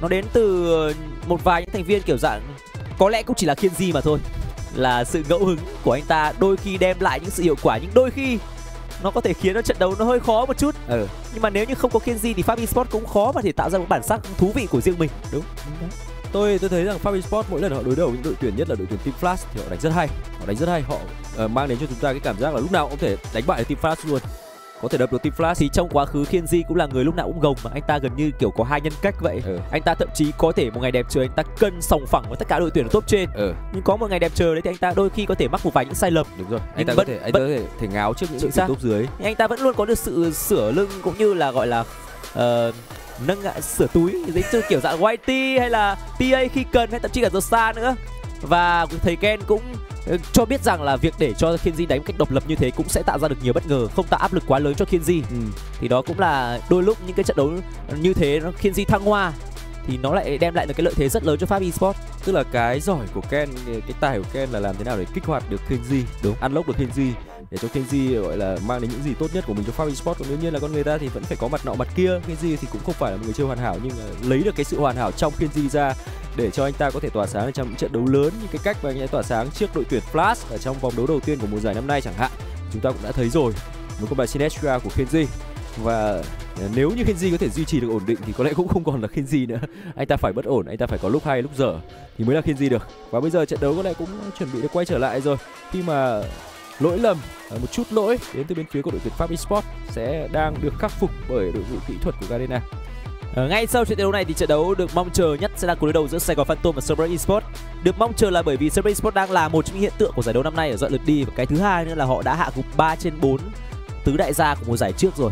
Nó đến từ một vài những thành viên kiểu dạng có lẽ cũng chỉ là Khiên Di mà thôi. Là sự ngẫu hứng của anh ta đôi khi đem lại những sự hiệu quả nhưng đôi khi nó có thể khiến cho trận đấu nó hơi khó một chút. Ừ. Nhưng mà nếu như không có Khiên Di thì Pháp Esports cũng khó mà thể tạo ra một bản sắc thú vị của riêng mình. đúng tôi tôi thấy rằng Pháp Esports mỗi lần họ đối đầu với những đội tuyển nhất là đội tuyển Team Flash thì họ đánh rất hay họ đánh rất hay họ ờ, mang đến cho chúng ta cái cảm giác là lúc nào cũng có thể đánh bại được Team Flash luôn có thể đập được Team Flash thì trong quá khứ Di cũng là người lúc nào cũng gồng mà anh ta gần như kiểu có hai nhân cách vậy. Ừ. Anh ta thậm chí có thể một ngày đẹp trời anh ta cân sòng phẳng với tất cả đội tuyển ở top trên. ừ Nhưng có một ngày đẹp trời đấy thì anh ta đôi khi có thể mắc một vài những sai lầm. đúng rồi anh Nhưng ta có vẫn- thể anh vẫn- ta có thể thể ngáo trước những đội tuyển top dưới Nhưng anh ta vẫn luôn có được sự sửa lưng cũng như là gọi là ờ, nâng sửa túi giống như kiểu dạng YT hay là PA khi cần hay thậm chí cả Zosa nữa. Và thầy Ken cũng cho biết rằng là việc để cho Khiên Di đánh một cách độc lập như thế cũng sẽ tạo ra được nhiều bất ngờ, không tạo áp lực quá lớn cho Khiên Di. ừ. thì đó cũng là đôi lúc những cái trận đấu như thế nó khiến Di thăng hoa thì nó lại đem lại được cái lợi thế rất lớn cho Pháp Esports. tức là cái giỏi của Ken cái tài của Ken là làm thế nào để kích hoạt được Kenji đúng unlock được Kenji để cho Kenji, gọi là, mang đến những gì tốt nhất của mình cho Pháp Esports còn đương nhiên là con người ta thì vẫn phải có mặt nọ mặt kia. Kenji thì cũng không phải là một người chơi hoàn hảo, nhưng lấy được cái sự hoàn hảo trong Kenji ra để cho anh ta có thể tỏa sáng trong những trận đấu lớn. Như cái cách mà anh ấy tỏa sáng trước đội tuyển Flash ở trong vòng đấu đầu tiên của mùa giải năm nay chẳng hạn, chúng ta cũng đã thấy rồi. Một con bài Sinestra của Kenji. Và à, nếu như Kenji có thể duy trì được ổn định thì có lẽ cũng không còn là Kenji nữa. Anh ta phải bất ổn, anh ta phải có lúc hay, lúc dở thì mới là Kenji được. Và bây giờ trận đấu có lẽ cũng chuẩn bị được quay trở lại rồi. Khi mà lỗi lầm à, một chút lỗi đến từ bên phía của đội tuyển Pháp Esports sẽ đang được khắc phục bởi đội ngũ kỹ thuật của Garena Ờ, ngay sau trận đấu này thì trận đấu được mong chờ nhất sẽ là cuộc đối đầu giữa Sài Gòn Phantom và Cerberus Esports. Được mong chờ là bởi vì Cerberus Esports đang là một trong những hiện tượng của giải đấu năm nay ở dọn lượt đi và cái thứ hai nữa là họ đã hạ gục 3 trên 4 tứ đại gia của mùa giải trước rồi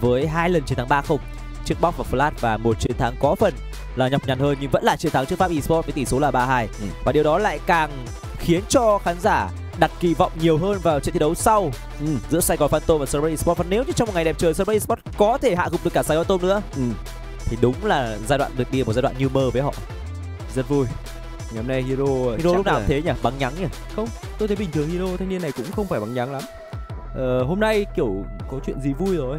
với hai lần chiến thắng 3-0 trước Box và Flash và một chiến thắng có phần là nhọc nhằn hơn nhưng vẫn là chiến thắng trước Pháp Esports với tỷ số là 3-2 Ừ. và điều đó lại càng khiến cho khán giả đặt kỳ vọng nhiều hơn vào trận thi đấu sau. Ừ. giữa Sài Gòn Phantom và Cerberus Esports. Và nếu như trong một ngày đẹp trời Cerberus Esports có thể hạ gục được cả Sài Gòn Phantom nữa. Ừ. thì đúng là giai đoạn được đi một giai đoạn như mơ với họ. Rất vui. Ngày hôm nay Hero Hero lúc nào là- thế nhỉ? Bắn nhắng nhỉ? Tôi thấy bình thường Hero thanh niên này cũng không phải bằng nhắng lắm. Ờ, hôm nay kiểu có chuyện gì vui rồi.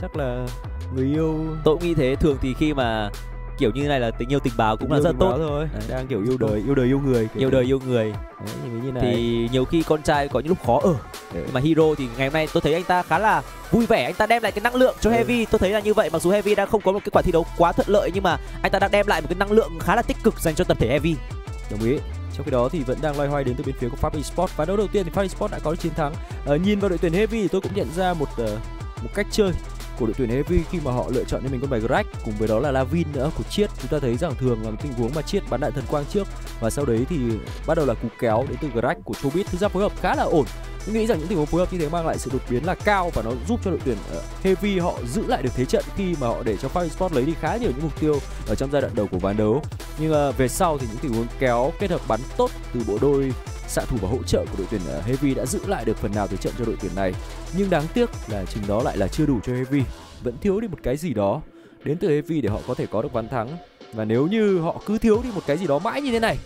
Chắc là người yêu tôi cũng nghĩ thế. Thường thì khi mà kiểu như này là tình yêu tình báo cũng là yêu rất tình tốt. thôi. Đấy. đang kiểu yêu đời yêu đời yêu người yêu đời yêu người. Đấy, thì như này. Thì nhiều khi con trai có những lúc khó ở nhưng mà hero thì ngày hôm nay tôi thấy anh ta khá là vui vẻ anh ta đem lại cái năng lượng cho Ừ. heavy. Tôi thấy là như vậy mặc dù heavy đang không có một cái quả thi đấu quá thuận lợi nhưng mà anh ta đang đem lại một cái năng lượng khá là tích cực dành cho tập thể heavy. Đồng ý. Trong khi đó thì vẫn đang loay hoay đến từ bên phía của Pháp Esports. Và đấu đầu tiên thì Pháp Esports đã có chiến thắng. Ờ, nhìn vào đội tuyển Heavy thì tôi cũng nhận ra một ờ, một cách chơi của đội tuyển Heavy khi mà họ lựa chọn cho mình con bài Greg. Cùng với đó là Lavin nữa của Chiết. Chúng ta thấy rằng thường là một tình huống mà Chiết bắn đại thần quang trước và sau đấy thì bắt đầu là cú kéo đến từ Greg của Chobit thứ ra phối hợp khá là ổn. Tôi nghĩ rằng những tình huống phối hợp như thế mang lại sự đột biến là cao và nó giúp cho đội tuyển ờ, Heavy họ giữ lại được thế trận khi mà họ để cho Fire Sport lấy đi khá nhiều những mục tiêu ở trong giai đoạn đầu của ván đấu. Nhưng ờ, về sau thì những tình huống kéo kết hợp bắn tốt từ bộ đôi xạ thủ và hỗ trợ của đội tuyển ờ, Heavy đã giữ lại được phần nào thế trận cho đội tuyển này. Nhưng đáng tiếc là chừng đó lại là chưa đủ cho Heavy. Vẫn thiếu đi một cái gì đó. Đến từ Heavy để họ có thể có được ván thắng. Và nếu như họ cứ thiếu đi một cái gì đó mãi như thế này,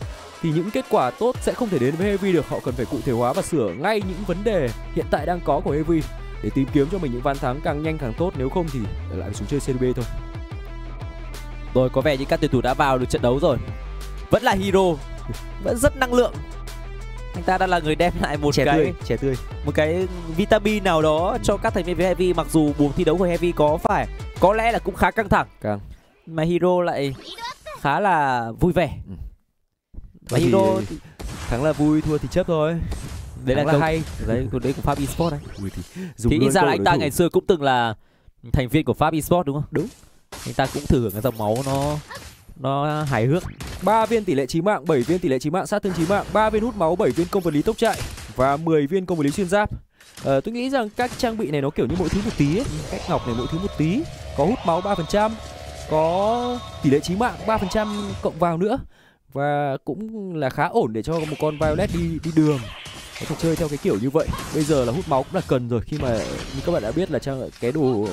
thì những kết quả tốt sẽ không thể đến với Heavy được. Họ cần phải cụ thể hóa và sửa ngay những vấn đề hiện tại đang có của Heavy để tìm kiếm cho mình những ván thắng càng nhanh càng tốt. Nếu không thì ở lại xuống chơi CDB thôi. Rồi, có vẻ như các tuyển thủ đã vào được trận đấu rồi. Vẫn là hero, vẫn rất năng lượng anh ta đang là người đem lại một trẻ cái tươi trẻ tươi một cái vitamin nào đó cho các thành viên với Heavy mặc dù buồng thi đấu của Heavy có phải có lẽ là cũng khá căng thẳng Căng. mà Hero lại khá là vui vẻ Ừ. và Thì Hero thắng là vui thua thì chấp thôi đấy là Thắng là câu hay đấy đấy của Pháp Esports đấy thì dùng thì ít ra là của anh ta thủ. ngày xưa cũng từng là thành viên của Pháp Esports đúng không Đúng. anh ta cũng thừa hưởng cái dòng máu nó nó hài hước ba viên tỷ lệ chí mạng 7 viên tỷ lệ chí mạng sát thương chí mạng 3 viên hút máu 7 viên công vật lý tốc chạy và 10 viên công vật lý xuyên giáp À, tôi nghĩ rằng các trang bị này nó kiểu như mỗi thứ một tí ấy. cách ngọc này mỗi thứ một tí có hút máu 3% có tỷ lệ chí mạng 3% cộng vào nữa và cũng là khá ổn để cho một con violet đi đi đường có thể chơi theo cái kiểu như vậy bây giờ là hút máu cũng là cần rồi khi mà như các bạn đã biết là trang cái đồ uh,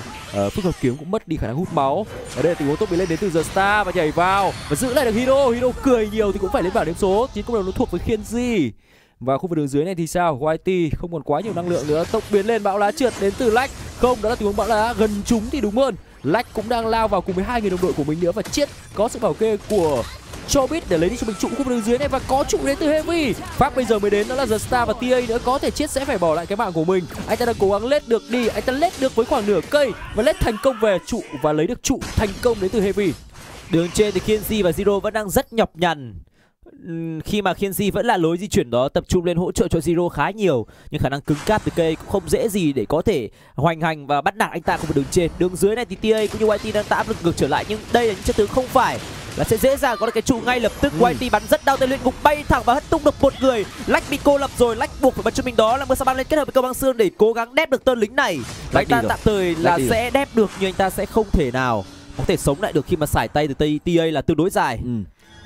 phức hợp kiếm cũng mất đi khả năng hút máu ở đây là tình huống top bị lên đến từ giờ Star và nhảy vào và giữ lại được Hiro Hiro cười nhiều thì cũng phải lên bảng điểm số chiến công đầu nó thuộc với Khiên Di Và khu vực đường dưới này thì sao? YT không còn quá nhiều năng lượng nữa. Tốc biến lên bão lá trượt đến từ Lách. Không, đó là tình huống bão lá gần chúng thì đúng hơn. Lách cũng đang lao vào cùng với hai người đồng đội của mình nữa và chết có sự bảo kê của cho biết để lấy đi cho mình trụ khu vực dưới này và có trụ đến từ Heavy. Pháp bây giờ mới đến đó là The Star và TA nữa có thể chết sẽ phải bỏ lại cái mạng của mình. Anh ta đang cố gắng lết được đi, anh ta lết được với khoảng nửa cây và lết thành công về trụ và lấy được trụ thành công đến từ Heavy. Đường trên thì Kienzi và Zero vẫn đang rất nhọc nhằn khi mà Kienzi vẫn là lối di chuyển đó tập trung lên hỗ trợ cho Zero khá nhiều nhưng khả năng cứng cáp từ cây cũng không dễ gì để có thể hoành hành và bắt nạt anh ta không đường trên đường dưới này thì TA cũng như YT đang tạo áp lực ngược trở lại nhưng đây là những chất tướng không phải là sẽ dễ dàng có được cái trụ ngay lập tức. YT bắn rất đau tay luyện ngục bay thẳng và hất tung được một người. Lách bị cô lập rồi lách buộc phải bật cho mình đó. Là mưa sa băng lên kết hợp với câu băng xương để cố gắng đép được tên lính này. Và anh ta tạm thời là rồi. sẽ đép được nhưng anh ta sẽ không thể nào có thể sống lại được khi mà sải tay từ TA là tương đối dài. Ừ.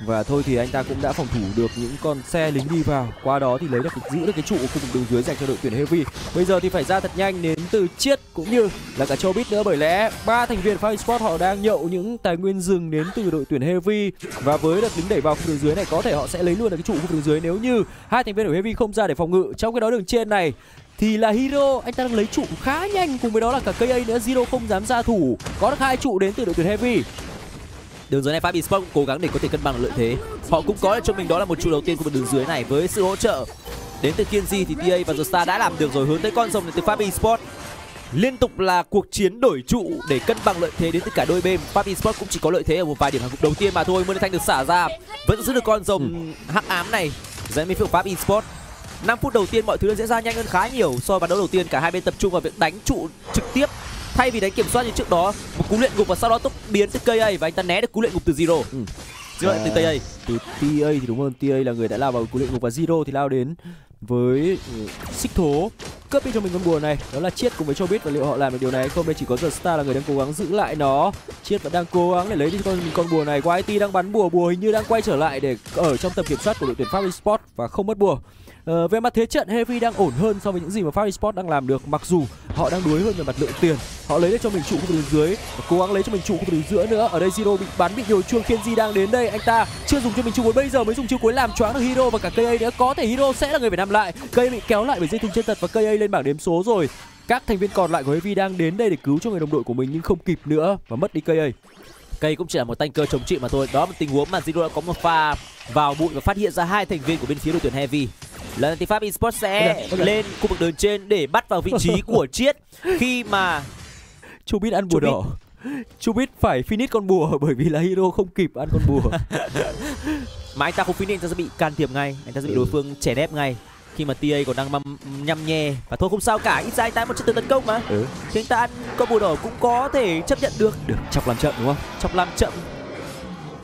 Và thôi thì anh ta cũng đã phòng thủ được những con xe lính đi vào. Qua đó thì lấy được, giữ được cái trụ khu vực đường dưới dành cho đội tuyển Heavy. Bây giờ thì phải ra thật nhanh đến từ Chiết cũng như là cả Chobit nữa Bởi lẽ ba thành viên Fire Sport họ đang nhậu những tài nguyên rừng đến từ đội tuyển Heavy. Và với đợt lính đẩy vào khu đường dưới này, có thể họ sẽ lấy luôn được cái trụ khu vực đường dưới. Nếu như hai thành viên của Heavy không ra để phòng ngự Trong cái đó đường trên này, thì là Hero, anh ta đang lấy trụ khá nhanh cùng với đó là cả KA nữa. Zero không dám ra thủ. Có được hai trụ đến từ đội tuyển Heavy đường dưới này Fabi Sport cũng cố gắng để có thể cân bằng lợi thế. Họ cũng có cho mình đó là một trụ đầu tiên của một đường dưới này với sự hỗ trợ. Đến từ Kienzi thì TA và The Star đã làm được rồi, hướng tới con rồng đến từ Fabi Sport liên tục là cuộc chiến đổi trụ để cân bằng lợi thế đến từ cả đôi bên. Fabi Sport cũng chỉ có lợi thế ở một vài điểm hàng cục đầu tiên mà thôi. Mưa Thanh được xả ra, vẫn giữ được con rồng hắc ám này. Dẫn bên phía pháp Fabi Sport 5 phút đầu tiên mọi thứ đã diễn ra nhanh hơn khá nhiều so với ván đấu đầu tiên. Cả hai bên tập trung vào việc đánh trụ trực tiếp thay vì đánh kiểm soát như trước đó một cú luyện ngục và sau đó tốc biến từ KA và anh ta né được cú luyện ngục từ Zero Ừ. Từ À. TA từ TA thì đúng hơn TA là người đã lao vào cú luyện ngục và Zero thì lao đến với ừ, xích thố cướp đi cho mình con bùa này. Đó là chiết cùng với Chobit và liệu họ làm được điều này hay không? Đây chỉ có The Star là người đang cố gắng giữ lại nó. Chiết vẫn đang cố gắng để lấy đi con con bùa này. YT đang bắn bùa bùa hình như đang quay trở lại để ở trong tầm kiểm soát của đội tuyển pháp Sport và không mất bùa. Ờ, về mặt thế trận Heavy đang ổn hơn so với những gì mà Fire Sport đang làm được mặc dù họ đang đuối hơn về mặt lượng tiền. Họ lấy được cho mình trụ khu vực đường dưới và cố gắng lấy cho mình trụ khu vực đường giữa nữa. Ở đây Zero bị bắn bị nhồi chuông Kenji đang đến đây. Anh ta chưa dùng cho mình trụ cuối bây giờ mới dùng chiêu cuối làm choáng được Hero và cả KA nữa. Có thể Hero sẽ là người phải nằm lại. KA bị kéo lại bởi dây thừng chân tật và KA lên bảng đếm số rồi. Các thành viên còn lại của Heavy đang đến đây để cứu cho người đồng đội của mình nhưng không kịp nữa và mất đi KA Cây cũng chỉ là một tanker chống chịu mà thôi. Đó là một tình huống mà Zero đã có một pha vào bụi và phát hiện ra hai thành viên của bên phía đội tuyển Heavy Lần này thì Pháp Esports sẽ lên khu vực đường trên để bắt vào vị trí (laughs) của Chiết. Khi mà Chubit ăn bùa Chubit. đỏ. Chubit phải finish con bùa (laughs) bởi vì là Hero không kịp ăn con bùa. (laughs) Mà anh ta không finish anh ta sẽ bị can thiệp ngay. Anh ta sẽ bị Ừ. đối phương chèn ép ngay khi mà TA còn đang măm, nhăm nhe và thôi không sao cả ít ra anh ta một tự tấn công mà. Ừ. thì anh ta ăn con bùa đỏ cũng có thể chấp nhận được. Được chọc làm trận đúng không? Chọc làm chậm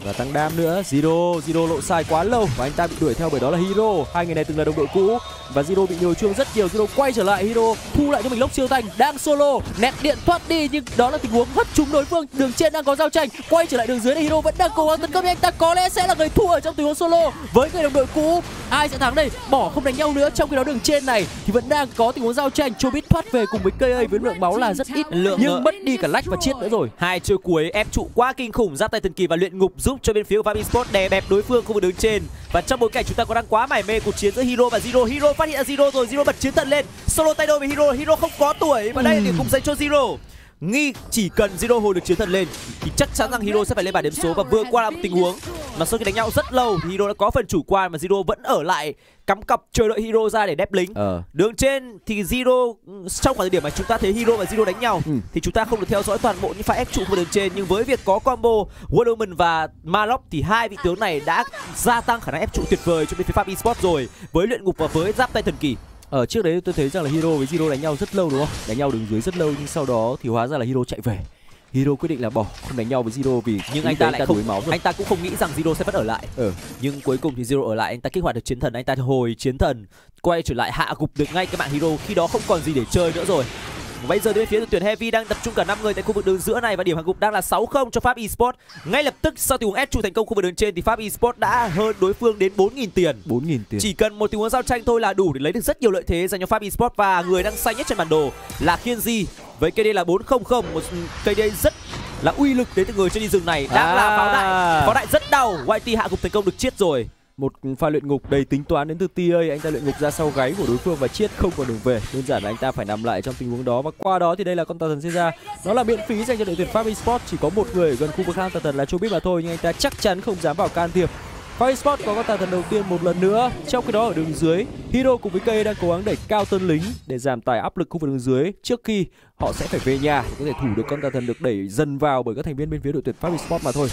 và tăng đam nữa. Zero Zero lộ sai quá lâu và anh ta bị đuổi theo bởi đó là Hero. Hai người này từng là đồng đội cũ và Zero bị nhồi chuông rất nhiều. Zero quay trở lại Hero thu lại cho mình lốc siêu thành đang solo nẹt điện thoát đi nhưng đó là tình huống hất trúng đối phương. Đường trên đang có giao tranh quay trở lại đường dưới này Hero vẫn đang cố gắng tấn công nhưng anh ta có lẽ sẽ là người thua ở trong tình huống solo. Với người đồng đội cũ ai sẽ thắng đây? Bỏ không đánh nhau nữa. Trong khi đó đường trên này thì vẫn đang có tình huống giao tranh. Chobit thoát về cùng với KA với lượng máu là rất ít Lượng nhưng mất đi cả lách và chiết nữa rồi. Hai chiêu cuối ép trụ quá kinh khủng giáp tay thần kỳ và luyện ngục. Giúp cho bên phía của Fabi Sport đè bẹp đối phương khu vực đứng trên. Và trong bối cảnh chúng ta có đang quá mải mê cuộc chiến giữa Hero và Zero. Hero phát hiện ra Zero rồi, Zero bật chiến thần lên. Solo tay đôi với Hero, Hero không có tuổi và đây là điểm cùng dành cho Zero. Nghi chỉ cần Zero hồi được chiến thần lên thì chắc chắn rằng Hero sẽ phải lên bảng điểm số và vừa qua là một tình huống mà sau khi đánh nhau rất lâu thì Hero đã có phần chủ quan mà Zero vẫn ở lại cắm cặp chờ đợi Hero ra để đép lính. ờ Đường trên thì Zero ừ, trong khoảng thời điểm mà chúng ta thấy Hero và Zero đánh nhau Ừ. thì chúng ta không được theo dõi toàn bộ những pha ép trụ của đường trên nhưng với việc có combo Wonder Woman và Malok thì hai vị tướng này đã gia tăng khả năng ép trụ tuyệt vời cho bên phía Pháp Esports rồi với luyện ngục và với giáp tay thần kỳ. Ở trước đấy tôi thấy rằng là Hero với Zero đánh nhau rất lâu đúng không? Đánh nhau đường dưới rất lâu nhưng sau đó thì hóa ra là Hero chạy về. Hero quyết định là bỏ không đánh nhau với Zero vì Nhưng anh ta đấy lại không máu rồi. anh ta cũng không nghĩ rằng Zero sẽ vẫn ở lại. Ừ. Nhưng cuối cùng thì Zero ở lại, anh ta kích hoạt được chiến thần, anh ta hồi chiến thần quay trở lại hạ gục được ngay cái mạng Hero khi đó không còn gì để chơi nữa rồi. Và Bây giờ bên phía đội tuyển Heavy đang tập trung cả 5 người tại khu vực đường giữa này và điểm hàng gục đang là 6-0 cho Pháp Esports. Ngay lập tức sau tình huống ép trụ thành công khu vực đường trên thì Pháp Esports đã hơn đối phương đến 4.000 tiền. 4.000 tiền. Chỉ cần một tình huống giao tranh thôi là đủ để lấy được rất nhiều lợi thế dành cho Pháp Esports và người đang xanh nhất trên bản đồ là Kienzi với KD là 400 một KD rất là uy lực đến từ người trên đi rừng này đang là pháo đại À. pháo đại rất đau YT hạ gục thành công được chết rồi một pha luyện ngục đầy tính toán đến từ TA. Anh ta luyện ngục ra sau gáy của đối phương và chiết không còn đường về. Đơn giản là anh ta phải nằm lại trong tình huống đó. Và qua đó thì đây là con tà thần sinh ra. Nó là miễn phí dành cho đội tuyển Pháp Esports. Chỉ có một người ở gần khu vực hang tà thần là Chubit mà thôi, nhưng anh ta chắc chắn không dám vào can thiệp. Pháp Esports có con tà thần đầu tiên một lần nữa. Trong khi đó ở đường dưới Hero cùng với cây đang cố gắng đẩy cao tân lính để giảm tải áp lực khu vực đường dưới. Trước khi họ sẽ phải về nhà để có thể thủ được con tà thần được đẩy dần vào bởi các thành viên bên phía đội tuyển Pháp Esports mà thôi.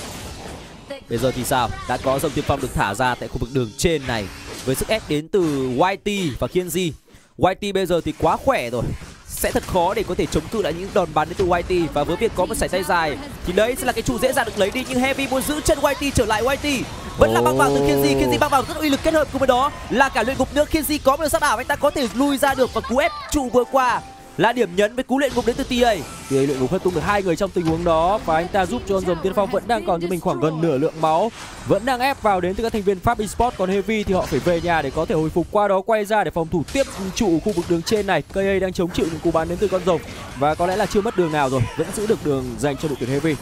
Bây giờ thì sao? Đã có dòng tiên phong được thả ra tại khu vực đường trên này. Với sức ép đến từ YT và Kienzi. YT bây giờ thì quá khỏe rồi. Sẽ thật khó để có thể chống cự lại những đòn bắn đến từ YT và với việc có một sải tay dài, thì đấy sẽ là cái trụ dễ dàng được lấy đi. Nhưng Heavy muốn giữ chân YT trở lại YT vẫn là băng vào từ Kenji Kenji băng vào rất uy lực kết hợp cùng với đó. Là cả luyện ngục nữa. Kenji có một đường sát ảo anh ta có thể lui ra được. Và cú ép trụ vừa qua là điểm nhấn với cú luyện ngục đến từ TA. TA luyện ngục hất tung được hai người trong tình huống đó, và anh ta giúp cho con rồng tiên phong vẫn đang còn cho mình khoảng gần nửa lượng máu. Vẫn đang ép vào đến từ các thành viên Pháp Esports, còn Heavy thì họ phải về nhà để có thể hồi phục, qua đó quay ra để phòng thủ tiếp trụ khu vực đường trên này. KA đang chống chịu những cú bắn đến từ con rồng, và có lẽ là chưa mất đường nào rồi, vẫn giữ được đường dành cho đội tuyển Heavy.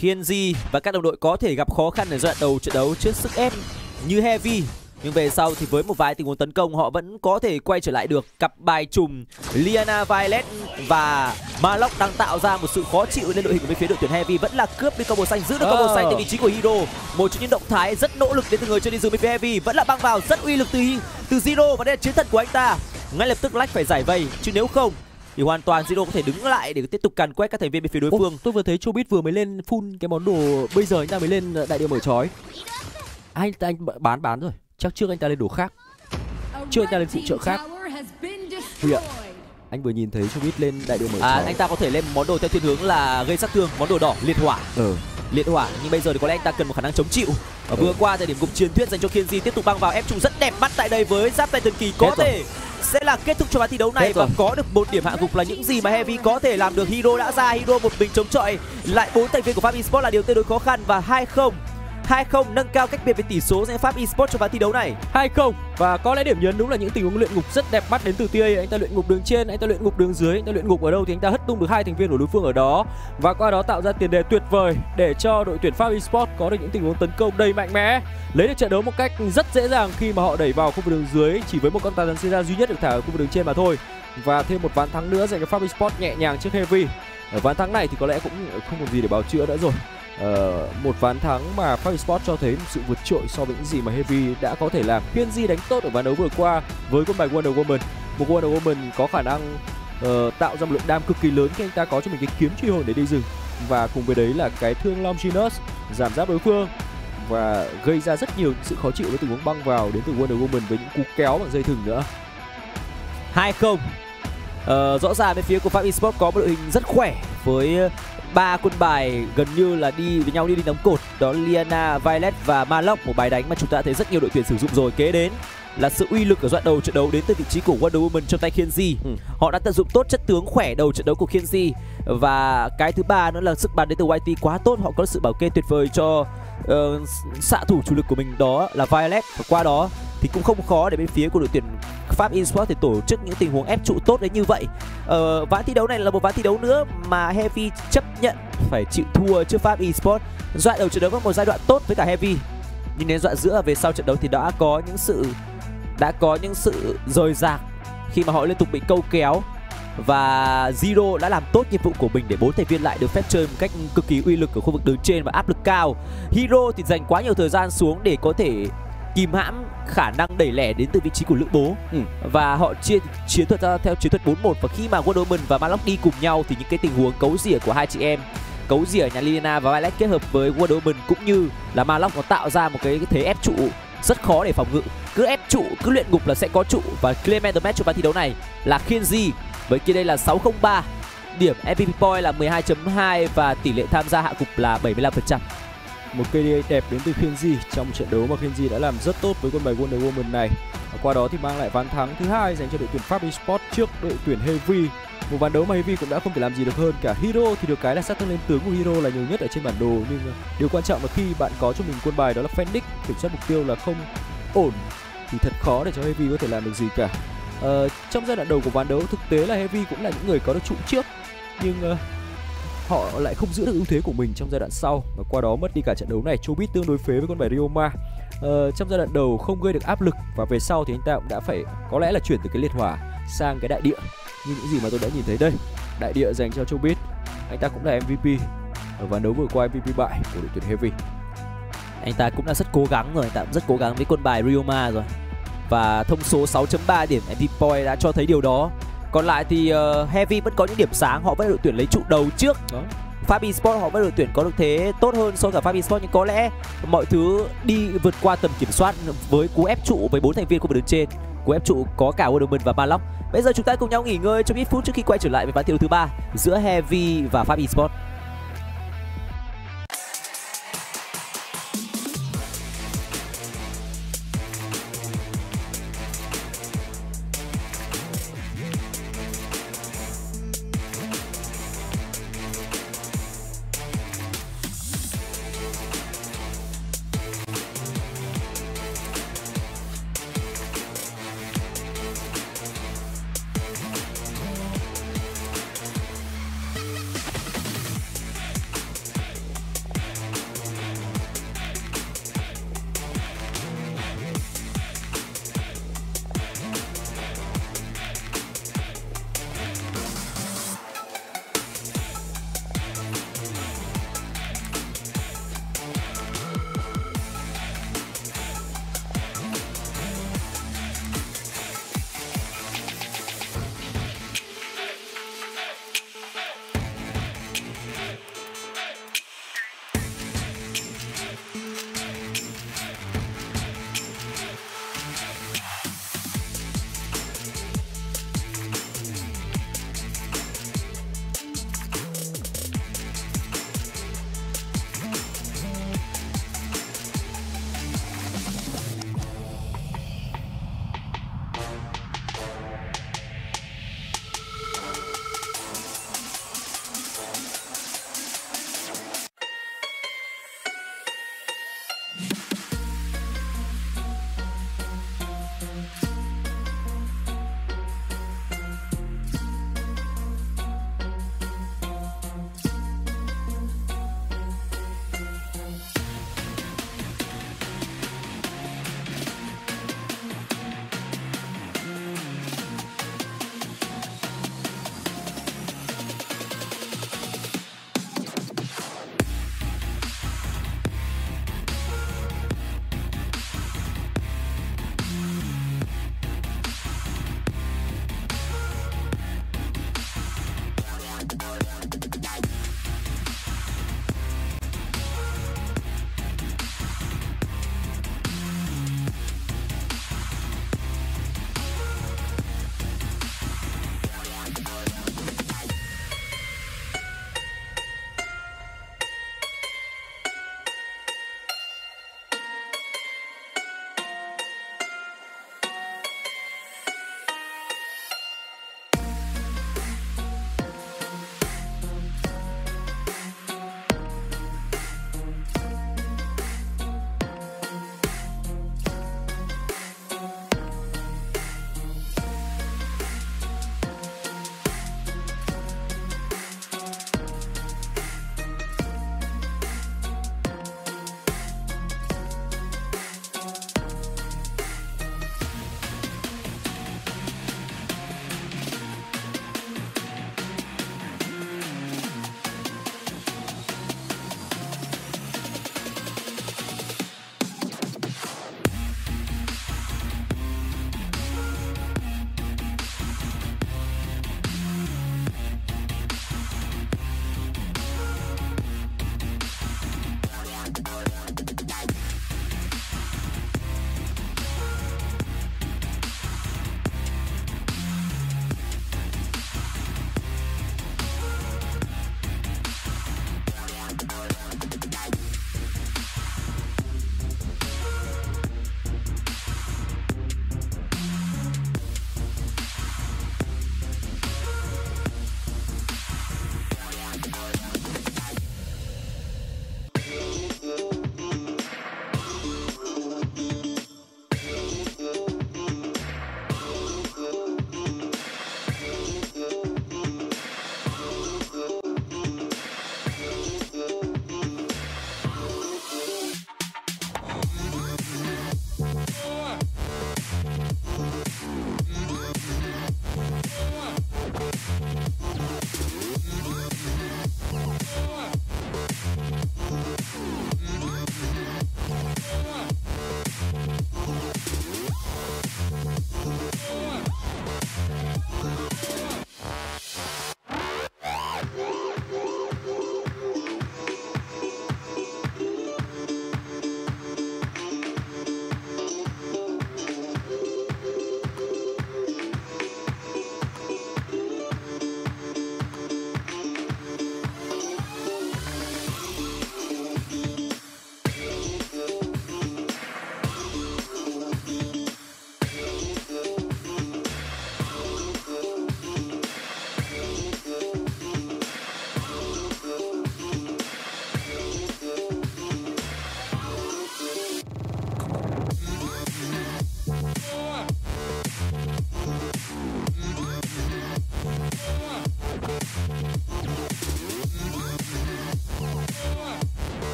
Hienzi và các đồng đội có thể gặp khó khăn ở giai đoạn đầu trận đấu trước sức ép như Heavy nhưng về sau thì với một vài tình huống tấn công họ vẫn có thể quay trở lại được. Cặp bài trùng Liana Violet và Maloc đang tạo ra một sự khó chịu lên đội hình của bên phía đội tuyển Heavy vẫn là cướp đi combo xanh giữ được combo Ờ. xanh tại vị trí của Hero một trong những động thái rất nỗ lực đến từ người chơi đi rừng bên phía Heavy vẫn là băng vào rất uy lực từ từ Zero và đây là chiến thuật của anh ta. Ngay lập tức Lách phải giải vây chứ nếu không thì hoàn toàn Zero có thể đứng lại để tiếp tục càn quét các thành viên bên phía đối Ô, phương. tôi vừa thấy Chobit vừa mới lên full cái món đồ bây giờ anh ta mới lên đại địa mở chói. Anh anh bán bán rồi chắc trước anh ta lên đồ khác Chưa anh ta lên phụ trợ khác. Ui ạ. anh vừa nhìn thấy Chobit lên đại địa mở À, anh ta có thể lên món đồ theo thiên hướng là gây sát thương, món đồ đỏ liệt hỏa, ờ liệt hỏa. Nhưng bây giờ thì có lẽ anh ta cần một khả năng chống chịu. Và vừa qua thời điểm gục truyền thuyết dành cho Kienzi tiếp tục băng vào ép trụ rất đẹp mắt tại đây với giáp tay thần kỳ có Hết rồi. thể sẽ là kết thúc cho ván thi đấu này Hết và rồi. có được một điểm hạ gục là những gì mà Heavy có thể làm được. Hero đã ra, Hero một mình chống chọi lại bốn thành viên của Pháp Esports là điều tương đối khó khăn và 2-0 2-0 nâng cao cách biệt về tỷ số giữa Pháp Esports trong ván thi đấu này. hai không, và có lẽ điểm nhấn đúng là những tình huống luyện ngục rất đẹp mắt đến từ TA. Anh ta luyện ngục đường trên, anh ta luyện ngục đường dưới, anh ta luyện ngục ở đâu thì anh ta hất tung được hai thành viên của đối phương ở đó. Và qua đó tạo ra tiền đề tuyệt vời để cho đội tuyển Pháp Esports có được những tình huống tấn công đầy mạnh mẽ, lấy được trận đấu một cách rất dễ dàng khi mà họ đẩy vào khu vực đường dưới, chỉ với một con tà thần sinh ra duy nhất được thả ở khu vực đường trên mà thôi. Và thêm một ván thắng nữa dành cho Pháp Esports nhẹ nhàng trước Heavy ở ván thắng này thì có lẽ cũng không còn gì để bào chữa nữa rồi. Uh, một ván thắng mà Pháp Sport cho thấy một sự vượt trội so với những gì mà Heavy đã có thể làm. Pienzi đánh tốt ở ván đấu vừa qua với con bài Wonder Woman. Một Wonder Woman có khả năng uh, tạo ra một lượng đam cực kỳ lớn khi anh ta có cho mình cái kiếm truy hồn để đi rừng và cùng với đấy là cái thương Longinus giảm giáp đối phương và gây ra rất nhiều sự khó chịu với tình huống băng vào đến từ Wonder Woman với những cú kéo bằng dây thừng nữa. 2-0 ờ, Rõ ràng bên phía của Pháp Esports có một đội hình rất khỏe với ba quân bài gần như là đi với nhau đi đi đóng cột. Đó Liana, Violet và Maloc một bài đánh mà chúng ta thấy rất nhiều đội tuyển sử dụng rồi. Kế đến là sự uy lực ở đoạn đầu trận đấu đến từ vị trí của Wonder Woman trong tay Kienzi. Ừ. Họ đã tận dụng tốt chất tướng khỏe đầu trận đấu của Kienzi và cái thứ ba nữa là sức bắn đến từ YT quá tốt, họ có sự bảo kê tuyệt vời cho ờ, xạ thủ chủ lực của mình đó là Violet. Và qua đó thì cũng không khó để bên phía của đội tuyển Pháp Esports thì tổ chức những tình huống ép trụ tốt đến như vậy. Ờ, ván thi đấu này là một ván thi đấu nữa mà Heavy chấp nhận phải chịu thua trước Pháp Esports. Dọa đầu trận đấu có một giai đoạn tốt với cả Heavy, nhưng đến đoạn giữa và về sau trận đấu thì đã có những sự đã có những sự rời rạc khi mà họ liên tục bị câu kéo và Zero đã làm tốt nhiệm vụ của mình để bốn thành viên lại được phép chơi một cách cực kỳ uy lực ở khu vực đường trên và áp lực cao. Hero thì dành quá nhiều thời gian xuống để có thể kìm hãm khả năng đẩy lẻ đến từ vị trí của lữ bố. Ừ. và họ chia chiến thuật ra theo chiến thuật 4-1 và khi mà Wonder Woman và Maloc đi cùng nhau thì những cái tình huống cấu rỉa của hai chị em cấu rỉa nhà Liliana và Violet kết hợp với Wonder Woman cũng như là Maloc nó tạo ra một cái, thế ép trụ rất khó để phòng ngự. Cứ ép trụ cứ luyện ngục là sẽ có trụ. Và clear man the match trong ván thi đấu này là Kienzi với kia đây là 603 điểm MVP point là 12.2 và tỷ lệ tham gia hạ gục là 75% một KDA đẹp đến từ Kenji trong trận đấu mà Kenji đã làm rất tốt với con bài Wonder Woman này. Và qua đó thì mang lại ván thắng thứ hai dành cho đội tuyển Pháp Esports trước đội tuyển Heavy. Một ván đấu mà Heavy cũng đã không thể làm gì được hơn cả Hero thì được cái là sát thương lên tướng của Hero là nhiều nhất ở trên bản đồ. Nhưng ờ, điều quan trọng là khi bạn có cho mình quân bài đó là Phoenix kiểm soát mục tiêu là không ổn thì thật khó để cho Heavy có thể làm được gì cả. Ờ, trong giai đoạn đầu của ván đấu thực tế là Heavy cũng là những người có được trụ trước. Nhưng uh, họ lại không giữ được ưu thế của mình trong giai đoạn sau và qua đó mất đi cả trận đấu này Chobit tương đối phế với con bài Ryoma ờ, trong giai đoạn đầu không gây được áp lực và về sau thì anh ta cũng đã phải có lẽ là chuyển từ cái liệt hỏa sang cái đại địa như những gì mà tôi đã nhìn thấy đây. Đại địa dành cho Chobit anh ta cũng là MVP ở ván đấu vừa qua MVP bại của đội tuyển Heavy. Anh ta cũng đã rất cố gắng rồi anh ta cũng rất cố gắng với quân bài Ryoma rồi. Và thông số 6.3 điểm MVP Point đã cho thấy điều đó còn lại thì uh, Heavy vẫn có những điểm sáng họ vẫn đội tuyển lấy trụ đầu trước. Đó. Fabi Sport họ vẫn đội tuyển có được thế tốt hơn so với cả Fabi Sport nhưng có lẽ mọi thứ đi vượt qua tầm kiểm soát với cú ép trụ với bốn thành viên khu vực trên. Cú ép trụ có cả Wonderman và Malok bây giờ chúng ta cùng nhau nghỉ ngơi trong ít phút trước khi quay trở lại với ván thi đấu thứ ba giữa Heavy và Fabi Sport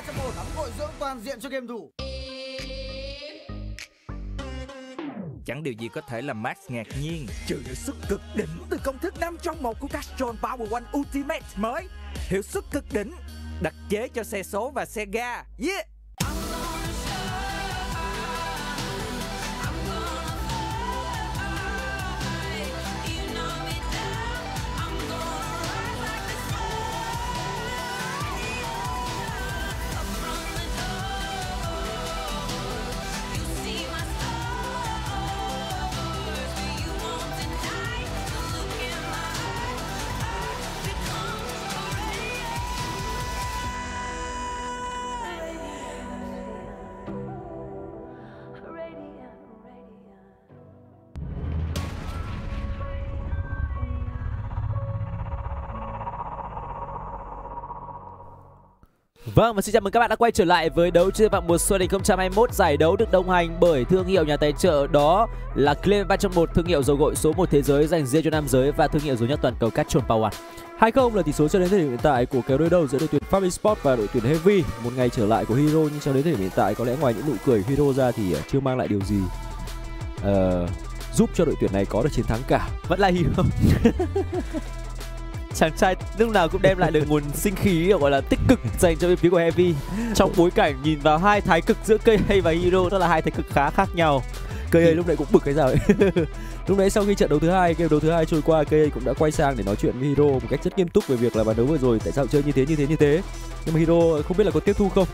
Creamen 301 tắm gội dưỡng toàn diện cho game thủ. Chẳng điều gì có thể làm Max ngạc nhiên. Trừ hiệu suất cực đỉnh từ công thức 5 trong 1 của Castrol Power One Ultimate mới. Hiệu suất cực đỉnh Đặc chế cho xe số và xe ga. Yeah Vâng và xin chào mừng các bạn đã quay trở lại với đấu chơi vọng mùa xuân 2021 giải đấu được đồng hành bởi thương hiệu nhà tài trợ đó là Clean 301 thương hiệu dầu gội số 1 thế giới dành riêng cho nam giới và thương hiệu dầu nhất toàn cầu Castrol Power. 2-0 là tỷ số cho đến thời điểm hiện tại của kèo đối đầu giữa đội tuyển Pháp Sport và đội tuyển Heavy. Một ngày trở lại của Hero nhưng cho đến thời điểm hiện tại có lẽ ngoài những nụ cười Hero ra thì ờ, chưa mang lại điều gì uh, giúp cho đội tuyển này có được chiến thắng cả. Vẫn là Hero. (laughs) chàng trai lúc nào cũng đem lại được nguồn sinh khí, gọi là tích cực dành cho bên phía của Heavy. Trong bối cảnh nhìn vào hai thái cực giữa cây hay và Hero đó là hai thái cực khá khác nhau. Cây ấy lúc nãy cũng bực cái rồi (laughs) lúc nãy sau khi trận đấu thứ hai, game đấu thứ hai trôi qua cây ấy cũng đã quay sang để nói chuyện với hero một cách rất nghiêm túc về việc là bàn đấu vừa rồi tại sao chơi như thế như thế như thế. Nhưng mà hero không biết là có tiếp thu không.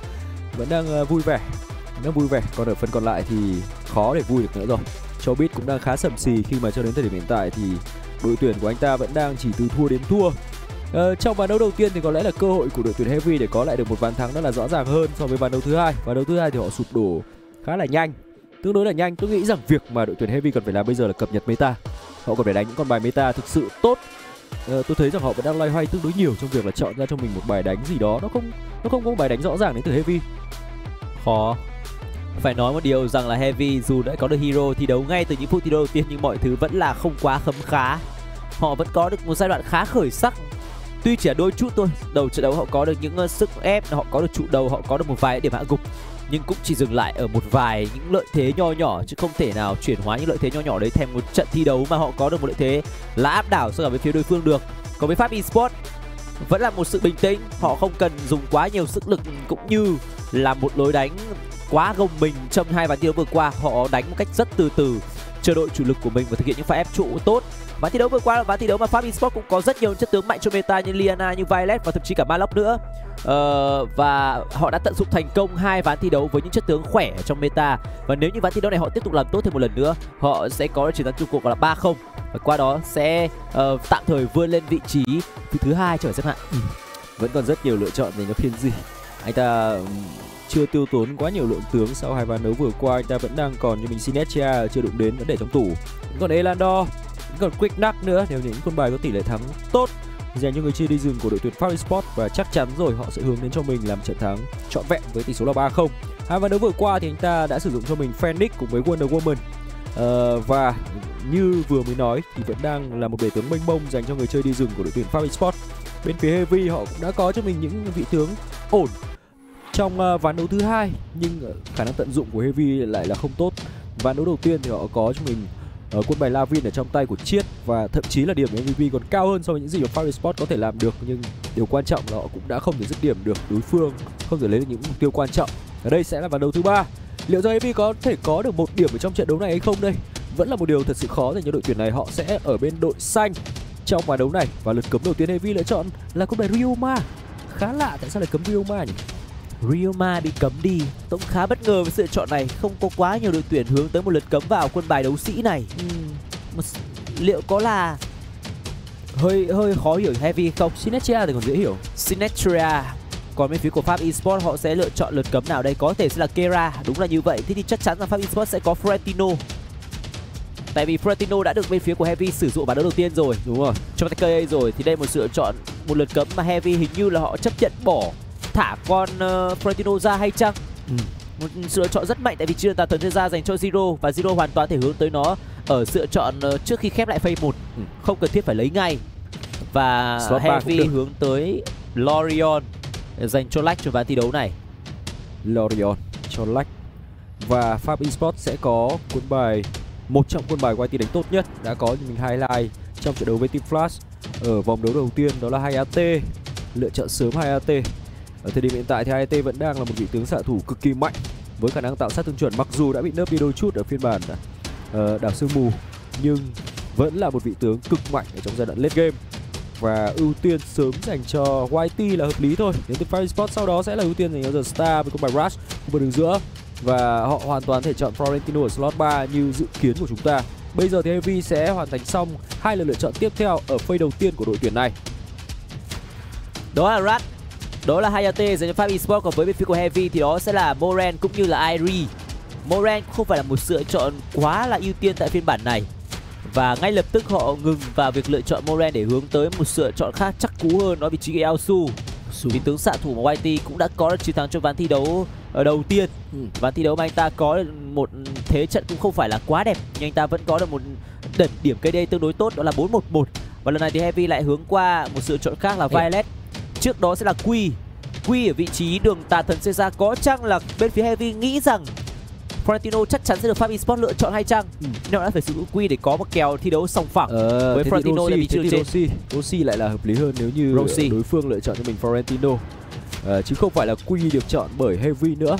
Vẫn đang ờ, vui vẻ. Vẫn đang vui vẻ. Còn ở phần còn lại thì khó để vui được nữa rồi. Chobit cũng đang khá sầm xì khi mà cho đến thời điểm hiện tại thì đội tuyển của anh ta vẫn đang chỉ từ thua đến thua Ờ, trong ván đấu đầu tiên thì có lẽ là cơ hội của đội tuyển Heavy để có lại được một ván thắng đó là rõ ràng hơn so với ván đấu thứ hai. Ván đấu thứ hai thì họ sụp đổ khá là nhanh, tương đối là nhanh. Tôi nghĩ rằng việc mà đội tuyển Heavy cần phải làm bây giờ là cập nhật meta. Họ cần phải đánh những con bài meta thực sự tốt. Ờ, tôi thấy rằng họ vẫn đang loay hoay tương đối nhiều trong việc là chọn ra cho mình một bài đánh gì đó. Nó không nó không có một bài đánh rõ ràng đến từ Heavy. Khó. Phải nói một điều rằng là Heavy dù đã có được Hero thi đấu ngay từ những phút thi đấu đầu tiên nhưng mọi thứ vẫn là không quá khấm khá. Họ vẫn có được một giai đoạn khá khởi sắc. Tuy chỉ là đôi chút thôi, đầu trận đấu họ có được những ờ, sức ép, họ có được trụ đầu, họ có được một vài điểm hạ gục. Nhưng cũng chỉ dừng lại ở một vài những lợi thế nho nhỏ chứ không thể nào chuyển hóa những lợi thế nho nhỏ đấy thành một trận thi đấu mà họ có được một lợi thế là áp đảo so với phía đối phương được. Còn với pháp esports vẫn là một sự bình tĩnh, họ không cần dùng quá nhiều sức lực cũng như là một lối đánh quá gồng mình trong hai ván thi đấu vừa qua họ đánh một cách rất từ từ chờ đội chủ lực của mình và thực hiện những pha ép trụ tốt. Ván thi đấu vừa qua là ván thi đấu mà Pháp Esports cũng có rất nhiều chất tướng mạnh cho meta như Liana như Violet và thậm chí cả Malok nữa. Ờ, và họ đã tận dụng thành công hai ván thi đấu với những chất tướng khỏe trong meta. Và nếu như ván thi đấu này họ tiếp tục làm tốt thêm một lần nữa họ sẽ có chiến thắng chung cuộc là 3-0 và qua đó sẽ uh, tạm thời vươn lên vị trí thứ hai trở xếp hạng. Ừ. vẫn còn rất nhiều lựa chọn để nó phiên gì. Anh ta chưa tiêu tốn quá nhiều lượng tướng sau hai ván đấu vừa qua anh ta vẫn đang còn như mình Sinetria chưa đụng đến vẫn để trong tủ còn Elandor còn Quick Knack nữa nếu những con bài có tỷ lệ thắng tốt dành cho người chơi đi rừng của đội tuyển Paris Sport và chắc chắn rồi họ sẽ hướng đến cho mình làm trận thắng trọn vẹn với tỷ số là 3-0. Hai ván đấu vừa qua thì anh ta đã sử dụng cho mình Phoenix cùng với Wonder Woman. Uh, và như vừa mới nói thì vẫn đang là một bể tướng mênh mông dành cho người chơi đi rừng của đội tuyển Paris Sport. Bên phía Heavy họ cũng đã có cho mình những vị tướng ổn trong ờ, ván đấu thứ hai, nhưng ờ, khả năng tận dụng của Heavy lại là không tốt. Ván đấu đầu tiên thì họ có cho mình ờ, quân bài Lavin ở trong tay của Chiết và thậm chí là điểm MVP còn cao hơn so với những gì mà Fire Sport có thể làm được, nhưng điều quan trọng là họ cũng đã không thể dứt điểm được, đối phương không thể lấy được những mục tiêu quan trọng. Ở đây sẽ là ván đấu thứ ba. Liệu rằng Heavy có thể có được một điểm ở trong trận đấu này hay không đây? Vẫn là một điều thật sự khó dành cho đội tuyển này. Họ sẽ ở bên đội xanh trong ván đấu này. Và lượt cấm đầu tiên Heavy lựa chọn là quân bài Ryoma khá lạ tại sao lại cấm Ryoma nhỉ? Ryoma bị cấm đi Tôi cũng khá bất ngờ với sự chọn này Không có quá nhiều đội tuyển hướng tới một lượt cấm vào quân bài đấu sĩ này uhm. Liệu có là hơi hơi khó hiểu Heavy không? Sinestria thì còn dễ hiểu Sinestria còn bên phía của Pháp Esports họ sẽ lựa chọn lượt cấm nào đây? Có thể sẽ là Kera, đúng là như vậy. Thế thì chắc chắn là Pháp Esports sẽ có Florentino. Tại vì Florentino đã được bên phía của Heavy sử dụng vào đấu đầu tiên rồi. Đúng rồi. Trong tay KA rồi thì đây một sự lựa chọn một lượt cấm mà Heavy hình như là họ chấp nhận bỏ thả con uh, Florentino ra hay chăng? Ừ. một sự lựa chọn rất mạnh tại vị trí tà thần thế ra dành cho Zero và Zero hoàn toàn thể hướng tới nó ở sự lựa chọn ờ, trước khi khép lại phase 1 Ừ. không cần thiết phải lấy ngay. Và Slot Heavy hướng tới Lorion dành cho Lách trong ván thi đấu này. Lorion cho Lách và Pháp Esports sẽ có quân bài một trong quân bài YT đánh tốt nhất đã có như mình highlight trong trận đấu với Team Flash ở vòng đấu đầu tiên đó là 2AT lựa chọn sớm 2AT ở thời điểm hiện tại thì AET vẫn đang là một vị tướng xạ thủ cực kỳ mạnh với khả năng tạo sát thương chuẩn mặc dù đã bị nớp đi đôi chút ở phiên bản uh, ờ, đảo sương mù nhưng vẫn là một vị tướng cực mạnh ở trong giai đoạn late game và ưu tiên sớm dành cho YT là hợp lý thôi. Đến từ Fire Sport sau đó sẽ là ưu tiên dành cho The Star với con bài Rush khu vực đường giữa và họ hoàn toàn thể chọn Florentino ở slot 3 như dự kiến của chúng ta. Bây giờ thì Heavy sẽ hoàn thành xong hai lần lựa chọn tiếp theo ở phase đầu tiên của đội tuyển này. đó là Rush đó là Hayate dành cho Pháp Esports. Còn với bên phía của Heavy thì đó sẽ là Moran cũng như là Moran cũng không phải là một sự lựa chọn quá là ưu tiên tại phiên bản này. Và ngay lập tức họ ngừng vào việc lựa chọn Moran để hướng tới một sự lựa chọn khác chắc cú hơn đó vị trí của Elsu vì tướng xạ thủ mà YT cũng đã có được chiến thắng trong ván thi đấu ở đầu tiên. Ván thi đấu mà anh ta có được một thế trận cũng không phải là quá đẹp nhưng anh ta vẫn có được một đỉnh điểm KD tương đối tốt đó là 4-1-1 và lần này thì Heavy lại hướng qua một sự lựa chọn khác là Violet trước đó sẽ là Quy Quy ở vị trí đường tà thần Caesar có chăng là bên phía Heavy nghĩ rằng Florentino chắc chắn sẽ được Pháp Esports lựa chọn hay chăng nhưng họ đã phải sử dụng Quy để có một kèo thi đấu song phẳng Ờ, Với Florentino là vị trí trên. Rossi, Rossi lại là hợp lý hơn nếu như Rossi. đối phương lựa chọn cho mình Florentino Ờ, chứ không phải là Quy được chọn bởi Heavy nữa.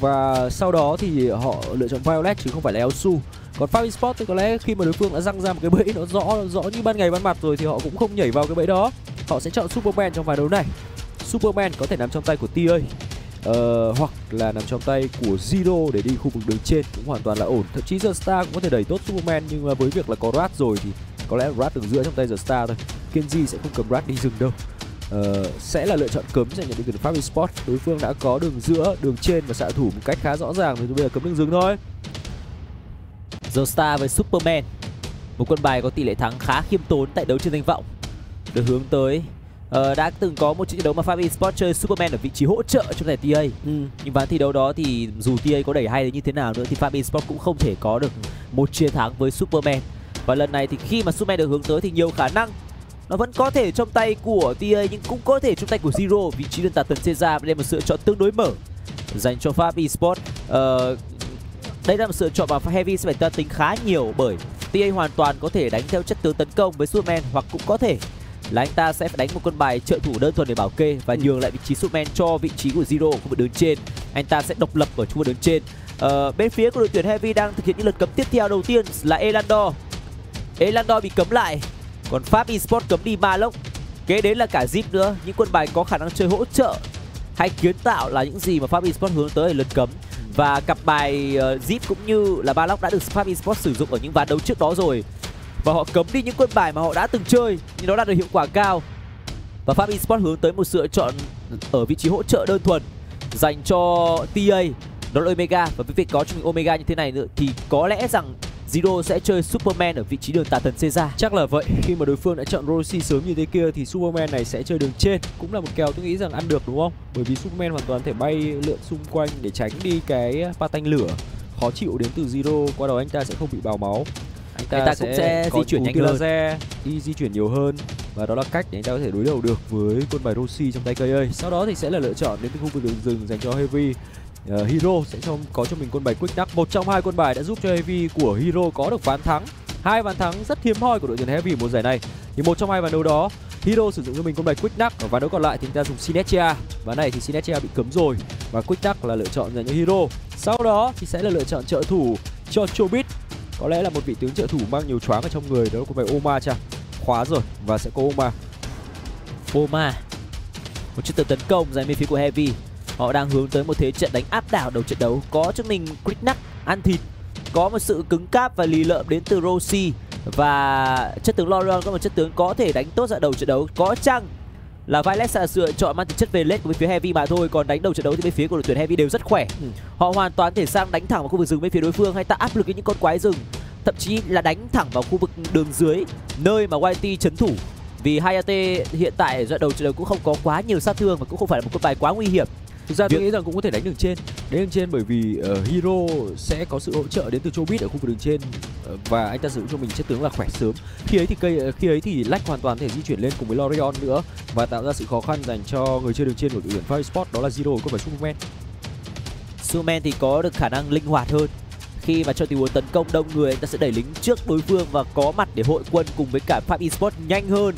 Và sau đó thì họ lựa chọn Violet chứ không phải là Elsu. Còn Pháp Esports thì có lẽ khi mà đối phương đã răng ra một cái bẫy nó rõ rõ như ban ngày ban mặt rồi thì họ cũng không nhảy vào cái bẫy đó. Họ sẽ chọn Superman trong vài đấu này. Superman có thể nằm trong tay của TA uh, ờ, hoặc là nằm trong tay của Zero để đi khu vực đường trên cũng hoàn toàn là ổn. Thậm chí The Star cũng có thể đẩy tốt Superman nhưng mà với việc là có Rat rồi thì có lẽ Rat đường giữa trong tay The Star thôi. Kenji sẽ không cầm Rat đi rừng đâu. Uh, sẽ là lựa chọn cấm dành cho đội tuyển Pháp Esports. Đối phương đã có đường giữa, đường trên và xạ thủ một cách khá rõ ràng thì bây giờ cấm đường rừng thôi. The Star với Superman một quân bài có tỷ lệ thắng khá khiêm tốn tại đấu trên danh vọng được hướng tới. Ờ, đã từng có một trận đấu mà Pháp Esports chơi Superman ở vị trí hỗ trợ trong giải TA nhưng ván thi đấu đó thì dù TA có đẩy hay đến như thế nào nữa thì Pháp Esports cũng không thể có được một chiến thắng với Superman. Và lần này thì khi mà Superman được hướng tới thì nhiều khả năng nó vẫn có thể trong tay của TA nhưng cũng có thể trong tay của Zero. Vị trí đơn tà tần Caesar đây là một sự chọn tương đối mở dành cho Pháp Esports. Ờ, đây là một sự chọn mà Heavy sẽ phải tính khá nhiều bởi TA hoàn toàn có thể đánh theo chất tướng tấn công với Superman hoặc cũng có thể là anh ta sẽ phải đánh một con bài trợ thủ đơn thuần để bảo kê và nhường lại vị trí Superman cho vị trí của Zero ở khu vực đường trên. Anh ta sẽ độc lập ở khu vực đường trên. Ờ, bên phía của đội tuyển Heavy đang thực hiện những lượt cấm tiếp theo đầu tiên là Elandor. Elandor bị cấm lại. Còn Pháp Esports cấm đi Malok. Kế đến là cả Zip nữa, những quân bài có khả năng chơi hỗ trợ hay kiến tạo là những gì mà Pháp Esports hướng tới ở lượt cấm. Và cặp bài uh, Zip cũng như là Balok đã được Pháp Esports sử dụng ở những ván đấu trước đó rồi và họ cấm đi những quân bài mà họ đã từng chơi nhưng nó đạt được hiệu quả cao. Và Pháp Esports hướng tới một sự lựa chọn ở vị trí hỗ trợ đơn thuần dành cho TA đó là Omega. Và với việc có cho mình Omega như thế này nữa thì có lẽ rằng Zero sẽ chơi Superman ở vị trí đường tà thần Caesar Chắc là vậy, khi mà đối phương đã chọn Rossi sớm như thế kia thì Superman này sẽ chơi đường trên. Cũng là một kèo tôi nghĩ rằng ăn được đúng không? Bởi vì Superman hoàn toàn thể bay lượn xung quanh để tránh đi cái pa tanh lửa khó chịu đến từ Zero Qua đó anh ta sẽ không bị bào máu. Anh Anh ta cũng sẽ di chuyển nhanh hơn. laser, đi di chuyển nhiều hơn. Và đó là cách để anh ta có thể đối đầu được với quân bài Rossi trong tay KA Sau đó thì sẽ là lựa chọn đến từ khu vực đường rừng dành cho Heavy. Ờ, Hero sẽ cho có cho mình quân bài Quick Knock một trong hai quân bài đã giúp cho Heavy của Hero có được ván thắng. Hai ván thắng rất hiếm hoi của đội tuyển Heavy mùa giải này. Thì một trong hai ván đấu đó Hero sử dụng cho mình quân bài Quick Knock ở ván đấu còn lại thì anh ta dùng Sinestria ván này thì Sinestria bị cấm rồi. Và Quick Knock là lựa chọn dành cho Hero. Sau đó thì sẽ là lựa chọn trợ thủ cho Chobit có lẽ là một vị tướng trợ thủ mang nhiều choáng ở trong người đó có phải Oma chăng khóa rồi, và sẽ có Oma. Oma. Một chiếc tường tấn công dành bên phía của Heavy. Họ đang hướng tới một thế trận đánh áp đảo đầu trận đấu. Có cho mình quick nắc ăn thịt. Có một sự cứng cáp và lì lợm đến từ Rossi và chất tướng Lorion có một chất tướng có thể đánh tốt ra đầu trận đấu. Có chăng? Là Violet sẽ lựa chọn mang tính chất về late của bên phía Heavy mà thôi còn đánh đầu trận đấu thì bên phía của đội tuyển Heavy đều rất khỏe. Họ hoàn toàn thể sang đánh thẳng vào khu vực rừng bên phía đối phương hay ta áp lực với những con quái rừng. Thậm chí là đánh thẳng vào khu vực đường dưới nơi mà YT chấn thủ. Vì Hayate hiện tại ở đoạn đầu trận đấu cũng không có quá nhiều sát thương và cũng không phải là một con bài quá nguy hiểm thực ra tôi nghĩ rằng cũng có thể đánh đường trên đánh đường trên bởi vì ờ, hero sẽ có sự hỗ trợ đến từ chobit ở khu vực đường trên ờ, và anh ta dụng cho mình chất tướng là khỏe sớm. Khi ấy thì cây ờ, khi ấy thì lách hoàn toàn thể di chuyển lên cùng với lorion nữa và tạo ra sự khó khăn dành cho người chơi đường trên của đội tuyển Fire Sport đó là Zero có phải Superman. Superman thì có được khả năng linh hoạt hơn. Khi mà cho tình huống tấn công đông người anh ta sẽ đẩy lính trước đối phương và có mặt để hội quân cùng với cả Pháp Esports nhanh hơn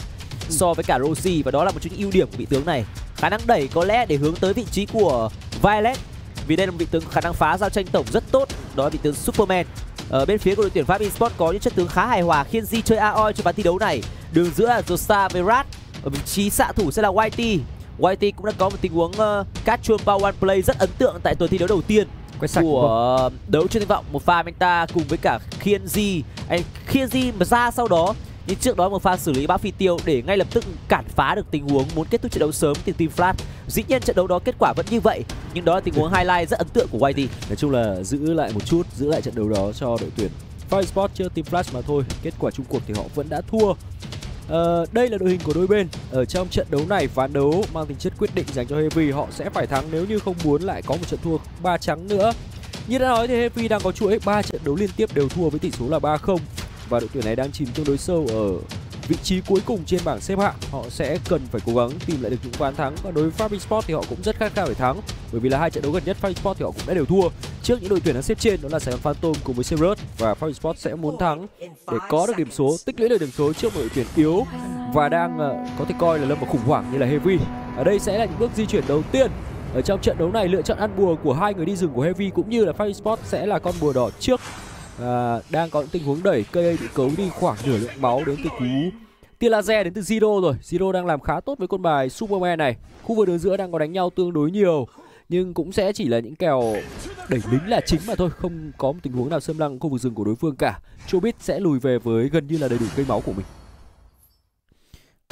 so với cả Rossi và đó là một trong những ưu điểm của vị tướng này. Khả năng đẩy có lẽ để hướng tới vị trí của Violet vì đây là một vị tướng khả năng phá giao tranh tổng rất tốt đó là vị tướng Superman. Ở bên phía của đội tuyển Pháp Esports có những chất tướng khá hài hòa khiên di chơi Aoi cho ván thi đấu này. Đường giữa là Josa với Rat ở vị trí xạ thủ sẽ là Whitey Whitey cũng đã có một tình huống uh, catch power one play rất ấn tượng tại tuần thi đấu đầu tiên của đấu trên danh vọng một pha anh ta cùng với cả Khiên Di anh Khiên Di mà ra sau đó nhưng trước đó một pha xử lý bão phi tiêu để ngay lập tức cản phá được tình huống muốn kết thúc trận đấu sớm từ team Flash dĩ nhiên trận đấu đó kết quả vẫn như vậy. Nhưng đó là tình huống highlight rất ấn tượng của Whitey. Nói chung là giữ lại một chút giữ lại trận đấu đó cho đội tuyển Fire Sport chưa Team Flash mà thôi. Kết quả chung cuộc thì họ vẫn đã thua. Ờ, đây là đội hình của đôi bên. Ở trong trận đấu này ván đấu mang tính chất quyết định dành cho Heavy họ sẽ phải thắng nếu như không muốn lại có một trận thua ba trắng nữa. Như đã nói thì Heavy đang có chuỗi 3 trận đấu liên tiếp đều thua với tỷ số là 3-0 và đội tuyển này đang chìm tương đối sâu ở vị trí cuối cùng trên bảng xếp hạng. Họ sẽ cần phải cố gắng tìm lại được những ván thắng và đối với Fabi Sport thì họ cũng rất khát khao để thắng bởi vì là hai trận đấu gần nhất Fabi Sport thì họ cũng đã đều thua. Trước những đội tuyển đang xếp trên đó là Sài Gòn Phantom cùng với Severus và Fabi Sport sẽ muốn thắng. Để có được điểm số tích lũy được điểm số trước một đội tuyển yếu và đang uh, có thể coi là lâm vào khủng hoảng như là Heavy. Ở đây sẽ là những bước di chuyển đầu tiên. Ở trong trận đấu này lựa chọn ăn bùa của hai người đi rừng của Heavy cũng như là Fabi Sport sẽ là con bùa đỏ trước à, đang có những tình huống đẩy cây bị cấu đi khoảng nửa lượng máu đến từ cú tia laser đến từ Zero rồi. Zero đang làm khá tốt với con bài Superman này. Khu vực đường giữa đang có đánh nhau tương đối nhiều nhưng cũng sẽ chỉ là những kèo đẩy lính là chính mà thôi không có một tình huống nào xâm lăng khu vực rừng của đối phương cả. Chobit sẽ lùi về với gần như là đầy đủ cây máu của mình.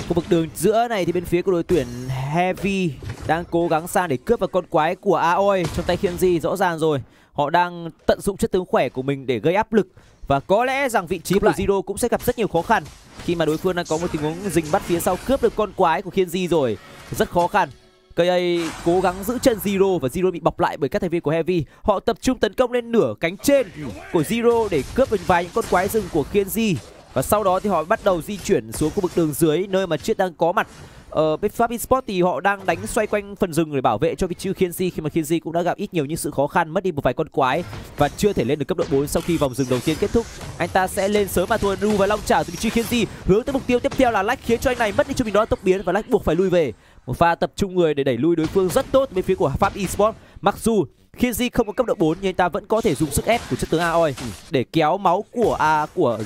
Khu vực đường giữa này thì bên phía của đội tuyển Heavy đang cố gắng sang để cướp vào con quái của Aoi. Trong tay Khiên Di rõ ràng rồi họ đang tận dụng chất tướng khỏe của mình để gây áp lực và có lẽ rằng vị trí Cướp của lại. Zero cũng sẽ gặp rất nhiều khó khăn khi mà đối phương đang có một tình huống dình bắt phía sau cướp được con quái của Khiên Di rồi rất khó khăn KA cố gắng giữ chân Zero và Zero bị bọc lại bởi các thành viên của Heavy. Họ tập trung tấn công lên nửa cánh trên của Zero để cướp được vài những con quái rừng của Kienzi. Và sau đó thì họ bắt đầu di chuyển xuống khu vực đường dưới nơi mà Triết đang có mặt. Ờ, bên Pháp Esports thì họ đang đánh xoay quanh phần rừng để bảo vệ cho vị trí Kienzi khi mà Kienzi cũng đã gặp ít nhiều những sự khó khăn, mất đi một vài con quái và chưa thể lên được cấp độ 4 sau khi vòng rừng đầu tiên kết thúc. Anh ta sẽ lên sớm mà thua Ru và long trả từ vị trí Kienzi hướng tới mục tiêu tiếp theo là Lách khiến cho anh này mất đi cho mình đó, tốc biến và Lách buộc phải lui về một pha tập trung người để đẩy lui đối phương rất tốt bên phía của Pháp Esports. Mặc dù Kienzi không có cấp độ 4 nhưng anh ta vẫn có thể dùng sức ép của chất tướng Aoi để kéo máu của a, của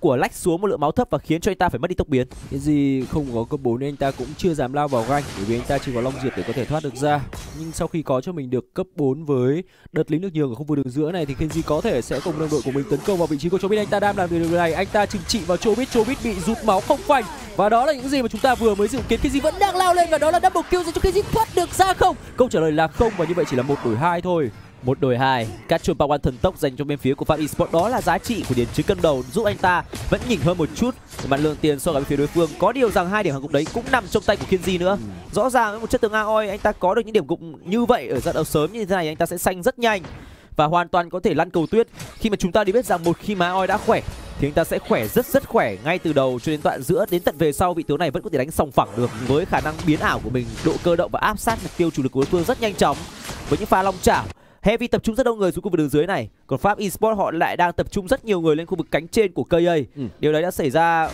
của Lách xuống một lượng máu thấp và khiến cho anh ta phải mất đi tốc biến. Cái gì không có cấp 4 nên anh ta cũng chưa dám lao vào ganh bởi vì anh ta chỉ có long diệt để có thể thoát được ra. Nhưng sau khi có cho mình được cấp 4 với đợt lính nước nhường ở khu vực đường giữa này thì Kenji có thể sẽ cùng đồng đội của mình tấn công vào vị trí của Chobit. Anh ta đang làm điều này, anh ta trừng trị vào Chobit, Chobit bị rút máu không phanh. Và đó là những gì mà chúng ta vừa mới dự kiến Kenji vẫn đang lao lên và đó là double kill dành cho Kenji thoát được ra không? Câu trả lời là không và như vậy chỉ là một đổi hai thôi một đổi hai Catcher Power thần tốc dành cho bên phía của Pháp Esports. Đó là giá trị của điền trứng cân đầu giúp anh ta vẫn nhỉnh hơn một chút. Về mặt lượng tiền so với phía đối phương có điều rằng hai điểm hàng gục đấy cũng nằm trong tay của Kienzi nữa. Rõ ràng với một chất tướng Aoi anh ta có được những điểm gục như vậy ở giai đoạn sớm như thế này anh ta sẽ xanh rất nhanh và hoàn toàn có thể lăn cầu tuyết. Khi mà chúng ta đi biết rằng một khi mà Aoi đã khỏe thì anh ta sẽ khỏe rất rất khỏe ngay từ đầu cho đến đoạn giữa đến tận về sau vị tướng này vẫn có thể đánh sòng phẳng được với khả năng biến ảo của mình độ cơ động và áp sát mục tiêu chủ lực của đối phương rất nhanh chóng. Với những pha long chảo Heavy tập trung rất đông người xuống khu vực đường dưới này. Còn Pháp Esports họ lại đang tập trung rất nhiều người lên khu vực cánh trên của KA Ừ. Điều đấy đã xảy ra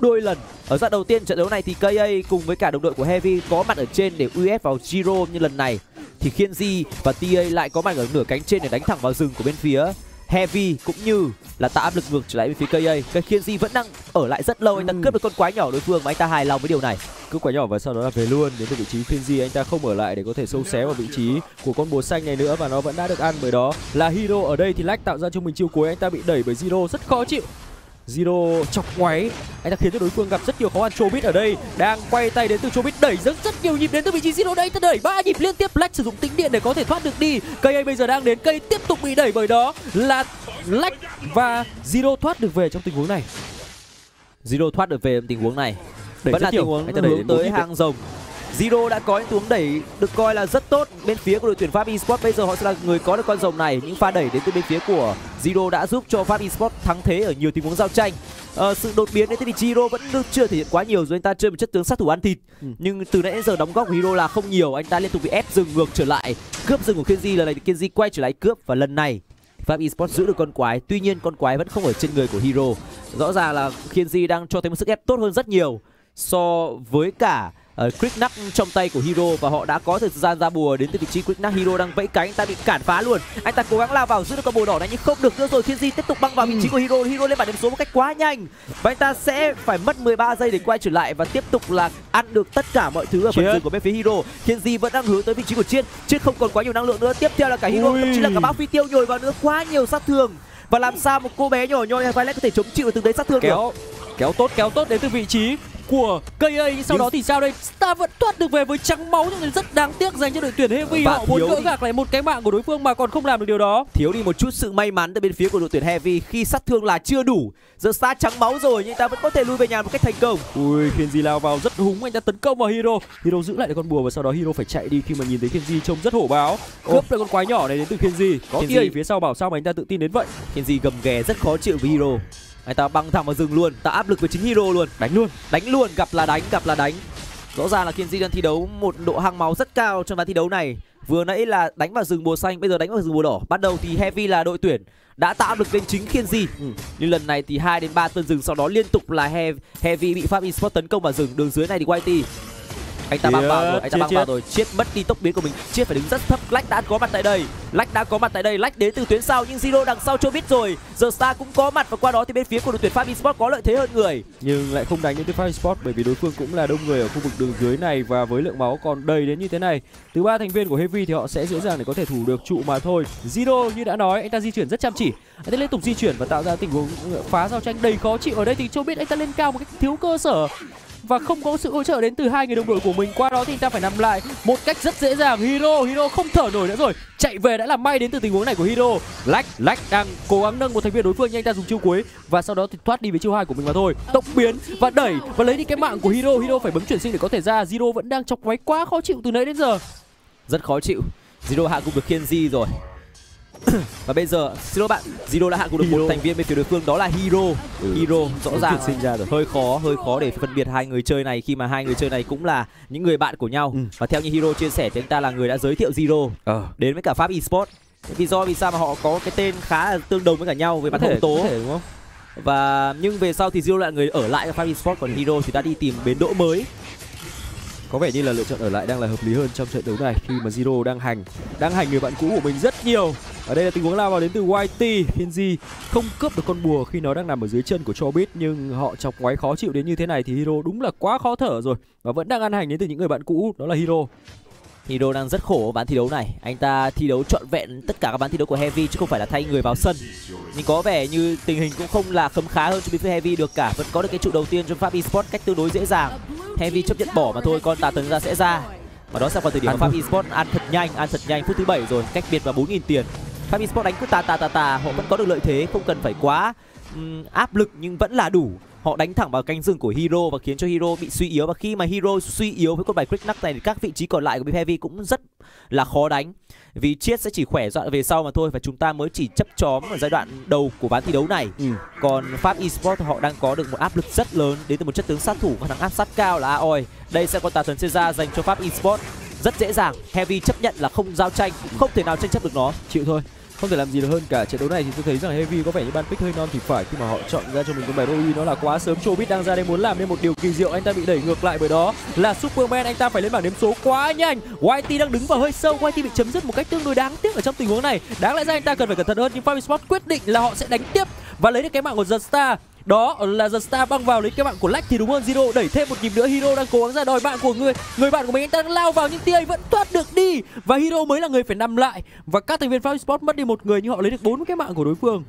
đôi lần. Ở giai đầu tiên trận đấu này thì KA cùng với cả đồng đội của Heavy có mặt ở trên để UF vào Giro như lần này. Thì Khienzi và TA lại có mặt ở nửa cánh trên để đánh thẳng vào rừng của bên phía Heavy cũng như là tạo áp lực ngược trở lại bên phía KA Cái Khienzi vẫn đang ở lại rất lâu anh ta Ừ. cướp được con quái nhỏ đối phương mà anh ta hài lòng với điều này. Cứ quả nhỏ và sau đó là về luôn đến từ vị trí Kenji anh ta không ở lại để có thể sâu xé vào vị trí của con búa xanh này nữa và nó vẫn đã được ăn bởi đó. Là Hero ở đây thì Lách tạo ra cho mình chiêu cuối anh ta bị đẩy bởi Zero rất khó chịu Zero chọc ngoáy. Anh ta khiến cho đối phương gặp rất nhiều khó khăn. Chobit ở đây đang quay tay đến từ Chobit đẩy rất rất nhiều nhịp đến từ vị trí Zero đây. Ta đẩy ba nhịp liên tiếp. Lách sử dụng tính điện để có thể thoát được đi. Cây bây giờ đang đến cây tiếp tục bị đẩy bởi đó là Lách và Zero thoát được về trong tình huống này. Zero thoát được về tình huống này. Đẩy vẫn là nhiều. tình huống hướng tới hang rồng Zero đã có những tiếng đẩy được coi là rất tốt bên phía của đội tuyển Pháp Esports. Bây giờ họ sẽ là người có được con rồng này. Những pha đẩy đến từ bên phía của Zero đã giúp cho Pháp Esports thắng thế ở nhiều tình huống giao tranh. Ờ, sự đột biến đến từ Hero vẫn được chưa thể hiện quá nhiều dù anh ta chơi một chất tướng sát thủ ăn thịt. Ừ. Nhưng từ nãy đến giờ đóng góp của Hero là không nhiều. Anh ta liên tục bị ép dừng ngược trở lại. Cướp rừng của Kenji lần này Kenji quay trở lại cướp và lần này Pháp Esports giữ được con quái. Tuy nhiên con quái vẫn không ở trên người của Hero. Rõ ràng là Kenji đang cho thấy một sức ép tốt hơn rất nhiều so với cả uh, Quick Knock trong tay của Hero và họ đã có thời gian ra bùa đến từ vị trí Quick Knock Hero đang vẫy cánh anh ta bị cản phá luôn. Anh ta cố gắng lao vào giữ được con bùa đỏ này nhưng không được nữa rồi. Kenji tiếp tục băng vào vị trí của Hero. Hero lên bảng điểm số một cách quá nhanh. Và anh ta sẽ phải mất 13 giây để quay trở lại và tiếp tục là ăn được tất cả mọi thứ ở phần rừng của bên phía Hero. Kenji vẫn đang hướng tới vị trí của Chiết. Chiết không còn quá nhiều năng lượng nữa. Tiếp theo là cả Hero thậm chí là cả bão phi tiêu nhồi vào nữa. Quá nhiều sát thương. Và làm sao một cô bé nhỏ nhoi hay Violet có thể chống chịu được từng đấy sát thương được? Kéo. Kéo tốt kéo tốt đến từ vị trí của KA nhưng sau đó thì sao đây Star vẫn thoát được về với trắng máu nhưng rất đáng tiếc dành cho đội tuyển Heavy Và họ muốn gỡ đi. gạc lại một cái mạng của đối phương mà còn không làm được điều đó thiếu đi một chút sự may mắn từ bên phía của đội tuyển Heavy khi sát thương là chưa đủ. Giờ Star trắng máu rồi nhưng ta vẫn có thể lui về nhà một cách thành công. Ui, Kenji lao vào rất húng, anh ta tấn công vào Hero. Hero giữ lại được con bùa và sau đó Hero phải chạy đi khi mà nhìn thấy Kenji trông rất hổ báo. Cướp được con quái nhỏ này đến từ Kenji. Có Kenji. phía sau bảo sao mà anh ta tự tin đến vậy. Kenji gầm ghè rất khó chịu với Hero. Anh ta băng thẳng vào rừng luôn, ta áp lực với chính Hero luôn. Đánh luôn. Đánh luôn, gặp là đánh, gặp là đánh. Rõ ràng là Kenji đang thi đấu một độ hăng máu rất cao trong ván thi đấu này. Vừa nãy là đánh vào rừng bùa xanh, bây giờ đánh vào rừng bùa đỏ. Bắt đầu thì Heavy là đội tuyển đã tạo áp lực lên chính Kenji. Ừ. Nhưng lần này thì 2 đến 3 tân rừng sau đó liên tục là He- Heavy bị Pháp Esports tấn công vào rừng. Đường dưới này thì YT anh ta băng vào rồi, anh ta băng vào rồi, chiết mất đi tốc biến của mình, chiết phải đứng rất thấp. Lách đã có mặt tại đây, Lách đã có mặt tại đây, Lách đến từ tuyến sau nhưng Zero đằng sau cho biết rồi. Giờ Star cũng có mặt và qua đó thì bên phía của đội tuyển Pháp Esports có lợi thế hơn người. Nhưng lại không đánh đến từ Fire Sport bởi vì đối phương cũng là đông người ở khu vực đường dưới này và với lượng máu còn đầy đến như thế này. Từ ba thành viên của Heavy thì họ sẽ dễ dàng để có thể thủ được trụ mà thôi. Zero như đã nói, anh ta di chuyển rất chăm chỉ. Anh ta liên tục di chuyển và tạo ra tình huống phá giao tranh đầy khó chịu ở đây thì cho biết anh ta lên cao một cách thiếu cơ sở và không có sự hỗ trợ đến từ hai người đồng đội của mình. Qua đó thì anh ta phải nằm lại một cách rất dễ dàng. Hero hero không thở nổi nữa rồi. Chạy về đã là may đến từ tình huống này của hero lách lách, đang cố gắng nâng một thành viên đối phương nhưng anh ta dùng chiêu cuối. Và sau đó thì thoát đi với chiêu hai của mình mà thôi. Tốc biến và đẩy và lấy đi cái mạng của hero hero phải bấm chuyển sinh để có thể ra. Zero vẫn đang chọc váy quá khó chịu từ nãy đến giờ. Rất khó chịu. Zero hạ cũng được Kenji rồi và bây giờ xin lỗi bạn, Zero đã hạ gục được một Hero. thành viên bên phía đối phương đó là Hero. Hero rõ ràng sinh ra rồi. hơi khó, hơi khó để phân biệt hai người chơi này khi mà hai người chơi này cũng là những người bạn của nhau. Ừ. Và theo như Hero chia sẻ thì anh ta là người đã giới thiệu Zero ờ đến với cả Pháp Esports. Lý do vì sao mà họ có cái tên khá là tương đồng với cả nhau về mặt hậu tố. thể đúng không Và nhưng về sau thì Zero là người ở lại ở Pháp Esports còn Hero thì đã đi tìm bến đỗ mới. có vẻ như là lựa chọn ở lại đang là hợp lý hơn trong trận đấu này khi mà Zero đang hành đang hành người bạn cũ của mình rất nhiều ở đây là tình huống lao vào đến từ YT Kenji không cướp được con bùa khi nó đang nằm ở dưới chân của Chobit nhưng họ chọc ngoáy khó chịu đến như thế này thì Hero đúng là quá khó thở rồi và vẫn đang ăn hành đến từ những người bạn cũ đó là Hero Hero đang rất khổ ở ván thi đấu này. Anh ta thi đấu trọn vẹn tất cả các ván thi đấu của Heavy chứ không phải là thay người vào sân. Nhưng có vẻ như tình hình cũng không là khấm khá hơn cho bên phía Heavy được cả. Vẫn có được cái trụ đầu tiên trong Pháp Esports cách tương đối dễ dàng. Heavy chấp nhận bỏ mà thôi, con tà tấn ra sẽ ra. Và đó sẽ vào thời điểm Pháp. Esports ăn thật nhanh, ăn thật nhanh phút thứ bảy rồi, cách biệt vào 4.000 tiền. Pháp Esports đánh cứ tà tà tà tà, họ vẫn có được lợi thế, không cần phải quá ừm, áp lực nhưng vẫn là đủ. Họ đánh thẳng vào cánh rừng của Hero và khiến cho Hero bị suy yếu và khi mà Hero suy yếu với con bài Quick Knock này thì các vị trí còn lại của bên Heavy cũng rất là khó đánh. Vì Chiết sẽ chỉ khỏe dọn về sau mà thôi và chúng ta mới chỉ chấp chóm ở giai đoạn đầu của ván thi đấu này. Ừ. Còn Pháp Esports họ đang có được một áp lực rất lớn đến từ một chất tướng sát thủ khả năng áp sát cao là Aoi. Đây sẽ có tà thần Caesar dành cho Pháp Esports rất dễ dàng. Heavy chấp nhận là không giao tranh, không thể nào tranh chấp được nó. chịu thôi không thể làm gì được hơn cả trận đấu này thì tôi thấy rằng Heavy có vẻ như ban pick hơi non thì phải khi mà họ chọn ra cho mình con bài Roi nó là quá sớm. Chobit đang ra đây muốn làm nên một điều kỳ diệu. Anh ta bị đẩy ngược lại bởi đó là Superman. Anh ta phải lên bảng đếm số quá nhanh. YT đang đứng vào hơi sâu. YT bị chấm dứt một cách tương đối đáng tiếc ở trong tình huống này. Đáng lẽ ra anh ta cần phải cẩn thận hơn, nhưng Fire Sport quyết định là họ sẽ đánh tiếp và lấy được cái mạng của The Star đó là The Star băng vào lấy cái mạng của Lách thì đúng hơn Zero đẩy thêm một nhịp nữa Hero đang cố gắng ra đòi mạng của người người bạn của mình anh ta đang lao vào nhưng tia vẫn thoát được đi và Hero mới là người phải nằm lại và các thành viên Fire Sport mất đi một người nhưng họ lấy được bốn cái mạng của đối phương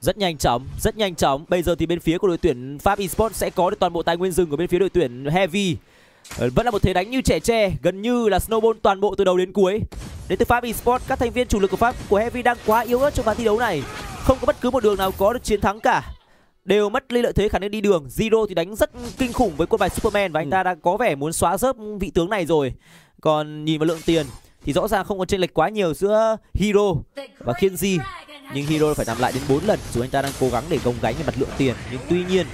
Rất nhanh chóng, rất nhanh chóng. Bây giờ thì bên phía của đội tuyển Pháp Esports sẽ có được toàn bộ tài nguyên rừng của bên phía đội tuyển Heavy. Ờ, vẫn là một thế đánh như trẻ tre, gần như là snowball toàn bộ từ đầu đến cuối. Đến từ Pháp Esports, các thành viên chủ lực của Pháp của Heavy đang quá yếu ớt trong ván thi đấu này. Không có bất cứ một đường nào có được chiến thắng cả đều mất lợi thế khả năng đi đường. Zero thì đánh rất kinh khủng với quân bài Superman và anh Ừ. ta đã có vẻ muốn xóa rớp vị tướng này rồi. Còn nhìn vào lượng tiền thì rõ ràng không có chênh lệch quá nhiều giữa Hero và Kenji. Nhưng Hero phải làm lại đến 4 lần dù anh ta đang cố gắng để gồng gánh về mặt lượng tiền. Nhưng tuy nhiên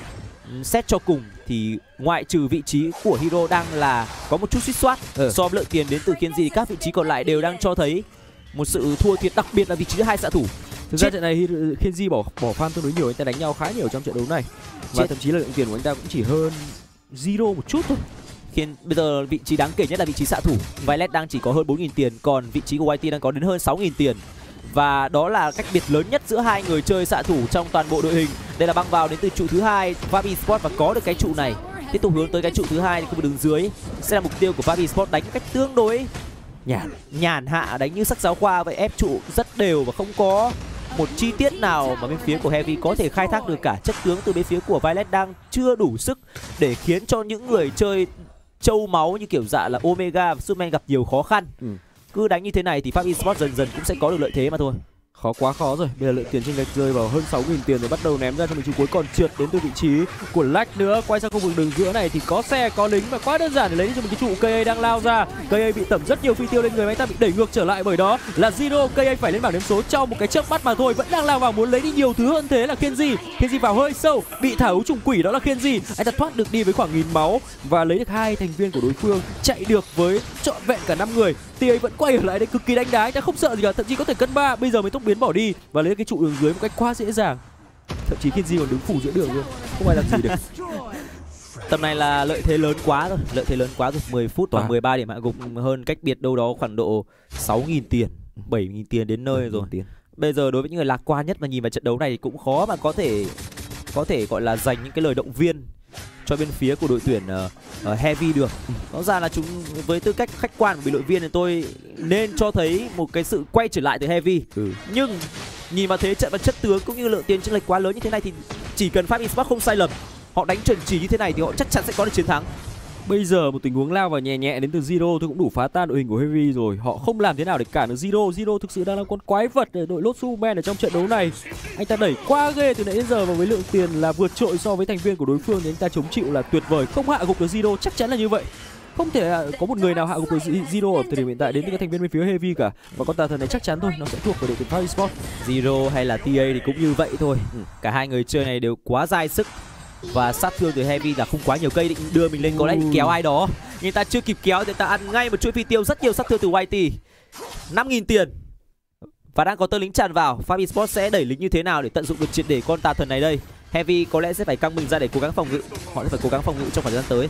ừm, xét cho cùng thì ngoại trừ vị trí của Hero đang là có một chút suýt soát Ừ. so với lượng tiền đến từ Kenji thì các vị trí còn lại đều đang cho thấy một sự thua thiệt đặc biệt là vị trí hai xạ thủ Thực ra Chết. trận này Hiro- Kenji bỏ bỏ farm tương đối nhiều, anh ta đánh nhau khá nhiều trong trận đấu này. Và Chết. thậm chí là lượng tiền của anh ta cũng chỉ hơn Zero một chút thôi. khiến bây giờ vị trí đáng kể nhất là vị trí xạ thủ Violet đang chỉ có hơn 4.000 tiền còn vị trí của YT đang có đến hơn 6.000 tiền và đó là cách biệt lớn nhất giữa hai người chơi xạ thủ trong toàn bộ đội hình đây là băng vào đến từ trụ thứ hai Fabi Sport và có được cái trụ này tiếp tục hướng tới cái trụ thứ hai khu vực đường dưới sẽ là mục tiêu của Fabi Sport đánh cách tương đối nhàn nhàn hạ đánh như sắc giáo khoa vậy ép trụ rất đều và không có một chi tiết nào mà bên phía của Heavy có thể khai thác được cả chất tướng từ bên phía của Violet đang chưa đủ sức để khiến cho những người chơi châu máu như kiểu dạ là Omega và Superman gặp nhiều khó khăn. Ừ. Cứ đánh như thế này thì Pháp Esports dần dần cũng sẽ có được lợi thế mà thôi. Khó quá khó rồi. Bây giờ lượng tiền trên gạch rơi vào hơn 6.000 tiền rồi bắt đầu ném ra cho mình chú cuối còn trượt đến từ vị trí của Lách nữa. Quay sang khu vực đường giữa này thì có xe, có lính và quá đơn giản để lấy đi cho mình cái trụ cây đang lao ra. cây bị tẩm rất nhiều phi tiêu lên người máy anh ta bị đẩy ngược trở lại bởi đó là Zero. cây phải lên bảng đếm số trong một cái chớp mắt mà thôi, vẫn đang lao vào muốn lấy đi nhiều thứ hơn thế là Kenji. Kenji vào hơi sâu, bị thả ấu trùng quỷ đó là Kenji. Anh ta thoát được đi với khoảng nghìn máu và lấy được hai thành viên của đối phương, chạy được với trọn vẹn cả năm người. TA vẫn quay ở lại đây cực kỳ đánh đá, anh ta không sợ gì cả, thậm chí có thể cân ba. Bây giờ mới tốc biến bỏ đi và lấy cái trụ đường dưới một cách quá dễ dàng. Thậm chí Kenji còn đứng phủ giữa đường luôn, không ai làm gì được. (laughs) Tầm này là lợi thế lớn quá rồi, lợi thế lớn quá rồi. 10 phút và À. 13 điểm hạ gục hơn cách biệt đâu đó khoảng độ 6.000 tiền, 7.000 tiền đến nơi rồi. Tiền. Bây giờ đối với những người lạc quan nhất mà nhìn vào trận đấu này thì cũng khó mà có thể có thể gọi là dành những cái lời động viên cho bên phía của đội tuyển uh, uh, Heavy được. Rõ ràng là chúng với tư cách khách quan của bình luận viên thì tôi nên cho thấy một cái sự quay trở lại từ Heavy. Ừ. Nhưng nhìn vào thế trận và chất tướng cũng như lượng tiền chênh lệch quá lớn như thế này thì chỉ cần Pháp Esports không sai lầm, họ đánh chuẩn chỉ như thế này thì họ chắc chắn sẽ có được chiến thắng. Bây giờ một tình huống lao vào nhẹ nhẹ đến từ Zero tôi cũng đủ phá tan đội hình của Heavy rồi. Họ không làm thế nào để cản được Zero. Zero thực sự đang là con quái vật để đội lốt Superman ở trong trận đấu này. Anh ta đẩy quá ghê từ nãy đến giờ và với lượng tiền là vượt trội so với thành viên của đối phương thì anh ta chống chịu là tuyệt vời. Không hạ gục được Zero chắc chắn là như vậy. Không thể à, có một người nào hạ gục được Zero ở thời điểm hiện tại đến từ các thành viên bên phía Heavy cả. Và con tà thần này chắc chắn thôi, nó sẽ thuộc về đội tuyển Paris Sport. Zero hay là TA thì cũng như vậy thôi. Ừ. Cả hai người chơi này đều quá dai sức và sát thương từ Heavy là không quá nhiều cây định đưa mình lên có lẽ Ui. kéo ai đó. Nhưng ta chưa kịp kéo thì ta ăn ngay một chuỗi phi tiêu rất nhiều sát thương từ YT 5.000 tiền. Và đang có tơ lính tràn vào. Fabi Sport sẽ đẩy lính như thế nào để tận dụng được triệt để con tà thần này đây? Heavy có lẽ sẽ phải căng mình ra để cố gắng phòng ngự. Họ sẽ phải cố gắng phòng ngự trong khoảng thời gian tới.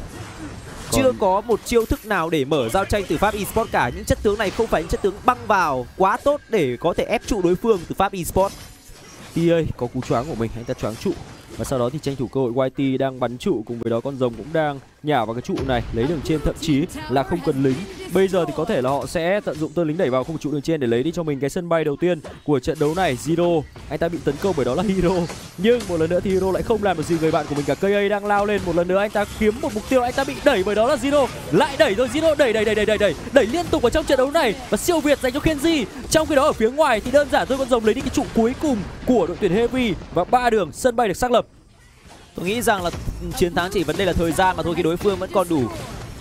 Còn- chưa có một chiêu thức nào để mở giao tranh từ Pháp Esports cả. Những chất tướng này không phải những chất tướng băng vào quá tốt để có thể ép trụ đối phương từ Pháp Esports. TA có cú choáng của mình, anh ta choáng trụ và sau đó thì tranh thủ cơ hội YT đang bắn trụ cùng với đó con rồng cũng đang nhả vào cái trụ này, lấy đường trên, thậm chí là không cần lính bây giờ thì có thể là họ sẽ tận dụng tơ lính đẩy vào khung trụ đường trên để lấy đi cho mình cái sân bay đầu tiên của trận đấu này, Zero. Anh ta bị tấn công bởi đó là Hero. Nhưng một lần nữa thì Hero lại không làm được gì người bạn của mình cả. KA đang lao lên một lần nữa, anh ta kiếm một mục tiêu, anh ta bị đẩy bởi đó là Zero. Lại đẩy rồi Zero đẩy đẩy đẩy đẩy đẩy đẩy đẩy liên tục ở trong trận đấu này. Và siêu việt dành cho Kenji. Trong khi đó ở phía ngoài thì đơn giản thôi, con rồng lấy đi cái trụ cuối cùng của đội tuyển Heavy và ba đường sân bay được xác lập. Tôi nghĩ rằng là chiến thắng chỉ vấn đề là thời gian mà thôi, khi đối phương vẫn còn đủ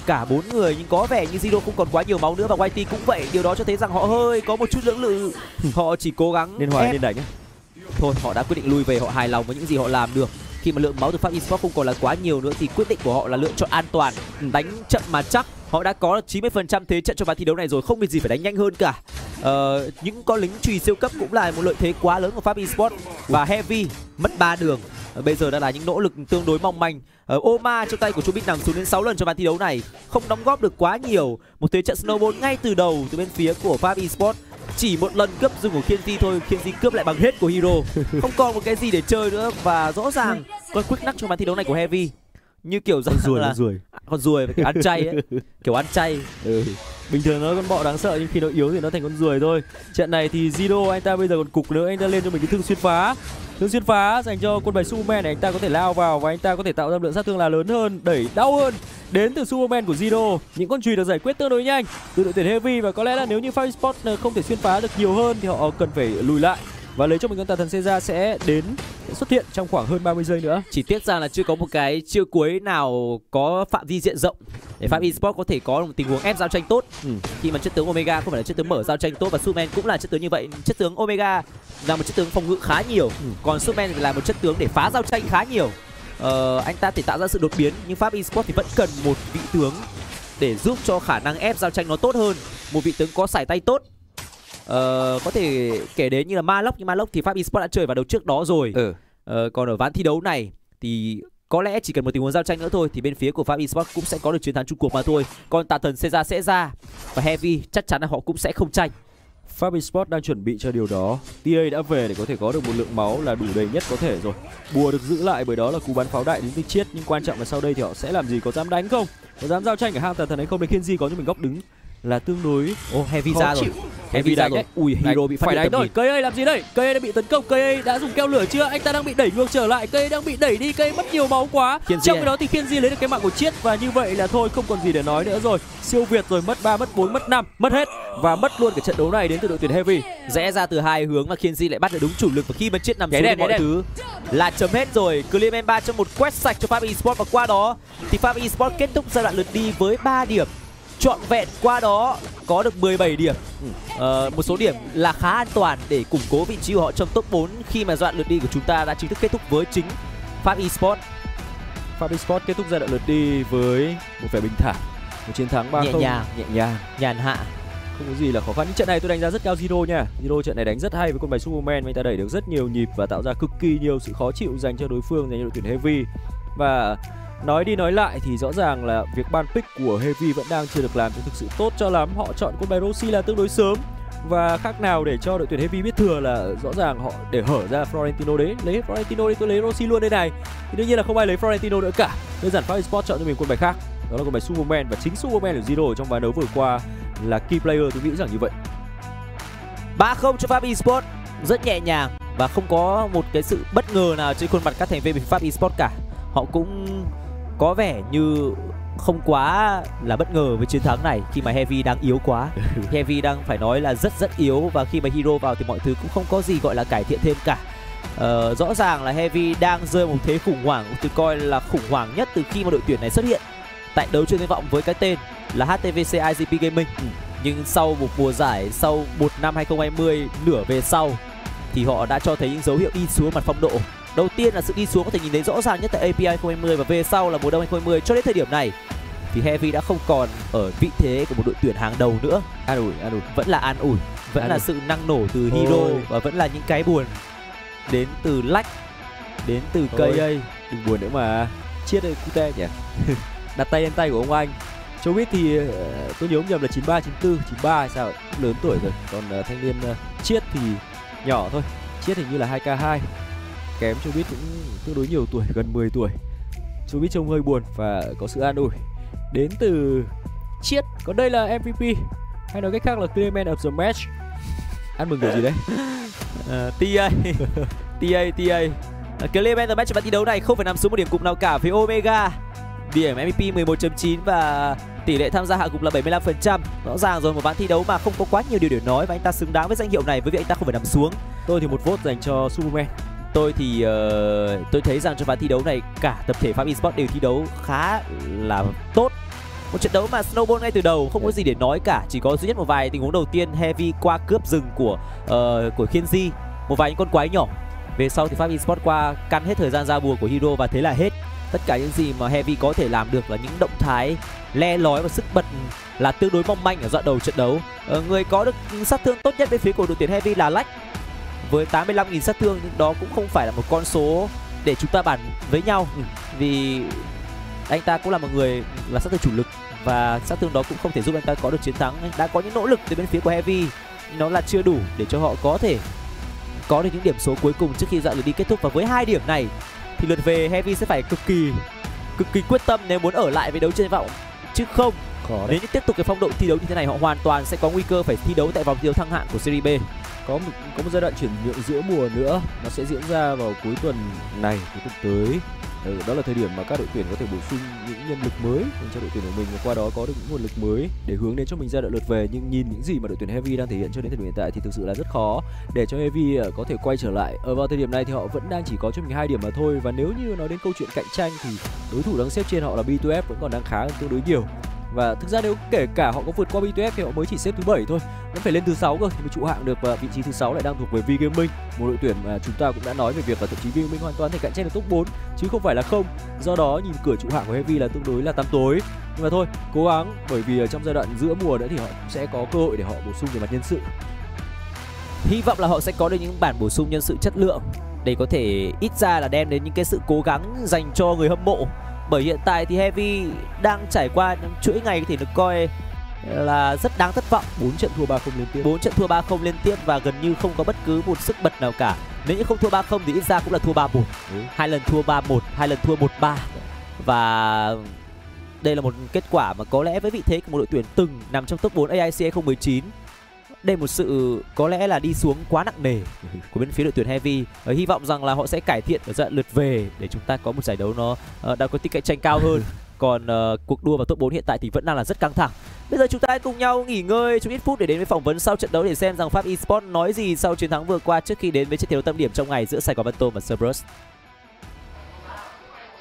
cả bốn người nhưng có vẻ như Zero không còn quá nhiều máu nữa và YT cũng vậy. Điều đó cho thấy rằng họ hơi có một chút lưỡng lự. Họ chỉ cố gắng nên hoài nên đánh á. thôi họ đã quyết định lui về họ hài lòng với những gì họ làm được. Khi mà lượng máu từ Pháp Esports không còn là quá nhiều nữa thì quyết định của họ là lựa chọn an toàn đánh chậm mà chắc. Họ đã có được 90% thế trận cho ván thi đấu này rồi không việc gì phải đánh nhanh hơn cả. Ờ, những con lính trùy siêu cấp cũng là một lợi thế quá lớn của Pháp Esports và Heavy mất ba đường. Bây giờ đã là những nỗ lực tương đối mong manh ờ, Oma trong tay của Chubit nằm xuống đến 6 lần trong ván thi đấu này. Không đóng góp được quá nhiều. Một thế trận snowball ngay từ đầu từ bên phía của Pháp Esports. Chỉ một lần cướp rừng của Kenji thôi. Kenji cướp lại bằng hết của Hero (laughs) không còn một cái gì để chơi nữa và rõ ràng con quick nắc trong ván thi đấu này của Heavy như kiểu rằng ruồi là là ruồi. Con ruồi phải kiểu ăn chay ấy. (laughs) Kiểu ăn chay. Ừ. bình thường nó con bọ đáng sợ nhưng khi nó yếu thì nó thành con ruồi thôi. Trận này thì Zero anh ta bây giờ còn cục nữa. Anh ta lên cho mình cái thương xuyên phá. Thương xuyên phá dành cho quân bài Superman này. Anh ta có thể lao vào và anh ta có thể tạo ra lượng sát thương là lớn hơn đẩy đau hơn. Đến từ Superman của Zero những con chùy được giải quyết tương đối nhanh. Từ đội tuyển Heavy và có lẽ là nếu như Fire Sport không thể xuyên phá được nhiều hơn thì họ cần phải lùi lại và lấy cho mình con tà thần Seiza sẽ đến xuất hiện trong khoảng hơn 30 giây nữa. Chỉ tiếc rằng là chưa có một cái chiêu cuối nào có phạm vi diện rộng để Pháp Esports có thể có một tình huống ép giao tranh tốt. Ừ. Khi mà chất tướng Omega không phải là chất tướng mở giao tranh tốt và Superman cũng là chất tướng như vậy. Chất tướng Omega là một chất tướng phòng ngự khá nhiều, Ừ. còn Superman là một chất tướng để phá giao tranh khá nhiều. Ờ, anh ta thể tạo ra sự đột biến nhưng Pháp Esports thì vẫn cần một vị tướng để giúp cho khả năng ép giao tranh nó tốt hơn, một vị tướng có sải tay tốt. Ờ, có thể kể đến như là Malok nhưng Malok thì Pháp Esports đã chơi vào đấu trước đó rồi. Ừ. Ờ, còn ở ván thi đấu này thì có lẽ chỉ cần một tình huống giao tranh nữa thôi thì bên phía của Pháp Esports cũng sẽ có được chiến thắng chung cuộc mà thôi. Còn tà thần Seiza sẽ ra và Heavy chắc chắn là họ cũng sẽ không tranh. Pháp Esports đang chuẩn bị cho điều đó. TA đã về để có thể có được một lượng máu là đủ đầy nhất có thể rồi. Bùa được giữ lại bởi đó là cú bắn pháo đại đến từ chiết nhưng quan trọng là sau đây thì họ sẽ làm gì có dám đánh không? Có dám giao tranh cả hang tà thần hay không để khiến gì có cho mình góc đứng là tương đối Ô Heavy khó ra rồi. chịu. Heavy ra rồi. Ui Hero Đánh, bị phát phải đánh rồi. Cây ơi làm gì đây? Cây đã bị tấn công. Cây đã dùng keo lửa chưa? Anh ta đang bị đẩy ngược trở lại. Cây đang bị đẩy đi. Cây mất nhiều máu quá. Kiên Di Trong à? khi đó thì Kiên Di lấy được cái mạng của Chiết và như vậy là thôi không còn gì để nói nữa rồi. Siêu việt rồi mất 3, mất 4, mất 5, mất hết và mất luôn cái trận đấu này đến từ đội tuyển Heavy. Rẽ ra từ hai hướng và Kienzi lại bắt được đúng chủ lực và khi mà chết nằm xuống đen, mọi nhảy thứ là chấm hết rồi. Clearman 3 trong một quét sạch cho Pháp Esports và qua đó thì Pháp Esports kết thúc giai đoạn lượt đi với 3 điểm trọn vẹn qua đó có được 17 điểm ờ, một số điểm là khá an toàn để củng cố vị trí của họ trong top 4 khi mà đoạn lượt đi của chúng ta đã chính thức kết thúc với chính Pháp Esports Pháp Esports kết thúc giai đoạn lượt đi với một vẻ bình thản. Một chiến thắng 3-0 Nhẹ nhàng. nhẹ nhàng. nhàn hạ Không có gì là khó khăn. Nhưng trận này tôi đánh giá rất cao Zero nha. Zero trận này đánh rất hay với con bài Superman anh ta đẩy được rất nhiều nhịp và tạo ra cực kỳ nhiều sự khó chịu dành cho đối phương dành cho đội tuyển Heavy. Và nói đi nói lại thì rõ ràng là việc ban pick của Heavy vẫn đang chưa được làm cho thực sự tốt cho lắm. Họ chọn con bài Rossi là tương đối sớm. Và khác nào để cho đội tuyển Heavy biết thừa là rõ ràng họ để hở ra Florentino đấy, lấy Florentino đi, tôi lấy Rossi luôn đây này. Thì đương nhiên là không ai lấy Florentino nữa cả. Đơn giản Pháp Esports chọn cho mình quân bài khác. Đó là con bài Superman và chính Superman của Zero trong ván đấu vừa qua là key player, tôi nghĩ rằng như vậy. 3-0 cho Pháp Esports rất nhẹ nhàng và không có một cái sự bất ngờ nào trên khuôn mặt các thành viên của Pháp Esports cả. Họ cũng có vẻ như không quá là bất ngờ với chiến thắng này khi mà Heavy đang yếu quá. (laughs) Heavy đang phải nói là rất rất yếu và khi mà Hero vào thì mọi thứ cũng không có gì gọi là cải thiện thêm cả. Ờ, rõ ràng là Heavy đang rơi một thế khủng hoảng tôi coi là khủng hoảng nhất từ khi mà đội tuyển này xuất hiện tại đấu trường hy vọng với cái tên là HTVC IGP Gaming. Nhưng sau một mùa giải, sau một năm 2020 nửa về sau thì họ đã cho thấy những dấu hiệu đi xuống mặt phong độ. Đầu tiên là sự đi xuống có thể nhìn thấy rõ ràng nhất tại API 2020 và về sau là mùa đông 2020 cho đến thời điểm này thì Heavy đã không còn ở vị thế của một đội tuyển hàng đầu nữa. an ủi an ủi Vẫn là an ủi, vẫn An là ủi. sự năng nổ từ Hero Ôi. và vẫn là những cái buồn đến từ Lách, đến từ. KA. đừng buồn nữa mà chiết đây cute nhỉ (laughs) đặt tay lên tay của ông anh cho biết thì ờ, tôi nhớ không nhầm là 93 94 93 hay sao lớn tuổi rồi còn ờ, thanh niên chiết thì nhỏ thôi chiết hình như là 2k2 kém cho biết cũng tương đối nhiều tuổi (laughs) gần 10 tuổi. Cho biết trông hơi buồn và có sự an ủi. Đến từ chiết còn đây là MVP hay nói cách khác là clear man of the match. Ăn mừng điều gì đấy? (laughs) Ờ, TA TA TA uh, Cleveland match trận thi đấu này không phải nằm xuống một điểm cục nào cả với Omega điểm MVP 11.9 và tỷ lệ tham gia hạ gục là 75% rõ ràng rồi một ván thi đấu mà không có quá nhiều điều để nói và anh ta xứng đáng với danh hiệu này với việc anh ta không phải nằm xuống. Tôi thì một vote dành cho Superman tôi thì uh, tôi thấy rằng trong ván thi đấu này cả tập thể Pháp Esports đều thi đấu khá là tốt. Một trận đấu mà snowball ngay từ đầu không có gì để nói cả chỉ có duy nhất một vài tình huống đầu tiên heavy qua cướp rừng của uh, của di. Một vài những con quái nhỏ. Về sau thì Pháp Esports qua căn hết thời gian ra bùa của Hero và thế là hết. Tất cả những gì mà Heavy có thể làm được là những động thái le lói và sức bật là tương đối mong manh ở đoạn đầu trận đấu. Ờ, người có được sát thương tốt nhất bên phía của đội tuyển Heavy là Lách với 85.000 sát thương đó cũng không phải là một con số để chúng ta bàn với nhau. Ừ. vì anh ta cũng là một người là sát thương chủ lực và sát thương đó cũng không thể giúp anh ta có được chiến thắng. Đã có những nỗ lực từ bên phía của Heavy nó là chưa đủ để cho họ có thể có được những điểm số cuối cùng trước khi đoạn lượt đi kết thúc. Và với hai điểm này thì lượt về Heavy sẽ phải cực kỳ cực kỳ quyết tâm nếu muốn ở lại với đấu trên vọng. Chứ không nếu như tiếp tục cái phong độ thi đấu như thế này họ hoàn toàn sẽ có nguy cơ phải thi đấu tại vòng thi đấu thăng hạng của Serie B có một có một giai đoạn chuyển nhượng giữa mùa nữa. Nó sẽ diễn ra vào cuối tuần này, cuối tuần tới. Đó là thời điểm mà các đội tuyển có thể bổ sung những nhân lực mới dành cho đội tuyển của mình. Và qua đó có được những nguồn lực mới để hướng đến cho mình giai đoạn lượt về. Nhưng nhìn những gì mà đội tuyển Heavy đang thể hiện cho đến thời điểm hiện tại thì thực sự là rất khó. Để cho Heavy à, có thể quay trở lại, ở vào thời điểm này thì họ vẫn đang chỉ có cho mình hai điểm mà thôi. Và nếu như nói đến câu chuyện cạnh tranh thì đối thủ đang xếp trên họ là B2F vẫn còn đang khá tương đối nhiều và thực ra nếu kể cả họ có vượt qua B2F thì họ mới chỉ xếp thứ bảy thôi. Vẫn phải lên thứ sáu cơ, thì mới trụ hạng được, và vị trí thứ sáu lại đang thuộc về V Gaming. Một đội tuyển mà chúng ta cũng đã nói về việc là thậm chí V Gaming hoàn toàn thể cạnh tranh được top 4 chứ không phải là không. Do đó, nhìn cửa trụ hạng của Heavy là tương đối là tăm tối. Nhưng mà thôi, cố gắng, bởi vì ở trong giai đoạn giữa mùa nữa thì họ cũng sẽ có cơ hội để họ bổ sung về mặt nhân sự. Hy vọng là họ sẽ có được những bản bổ sung nhân sự chất lượng để có thể ít ra là đem đến những cái sự cố gắng dành cho người hâm mộ bởi hiện tại thì Heavy đang trải qua những chuỗi ngày thì được coi là rất đáng thất vọng. 4 trận thua 3 không liên tiếp. 4 trận thua 3 không liên tiếp và gần như không có bất cứ một sức bật nào cả. Nếu như không thua 3 không thì ít ra cũng là thua 3 1 ừ. hai lần thua 3 1 hai lần thua 1 3 và đây là một kết quả mà có lẽ với vị thế của một đội tuyển từng nằm trong top 4 AIC 2019 đây một sự có lẽ là đi xuống quá nặng nề của bên phía đội tuyển Heavy. Và hy vọng rằng là họ sẽ cải thiện ở giai đoạn lượt về để chúng ta có một giải đấu nó uh, đang có tính cạnh tranh cao hơn. (laughs) Còn uh, cuộc đua vào top 4 hiện tại thì vẫn đang là rất căng thẳng. Bây giờ chúng ta hãy cùng nhau nghỉ ngơi trong ít phút để đến với phỏng vấn sau trận đấu để xem rằng Pháp Esports nói gì sau chiến thắng vừa qua trước khi đến với trận thi đấu tâm điểm trong ngày giữa Sài Gòn Văn và Cerberus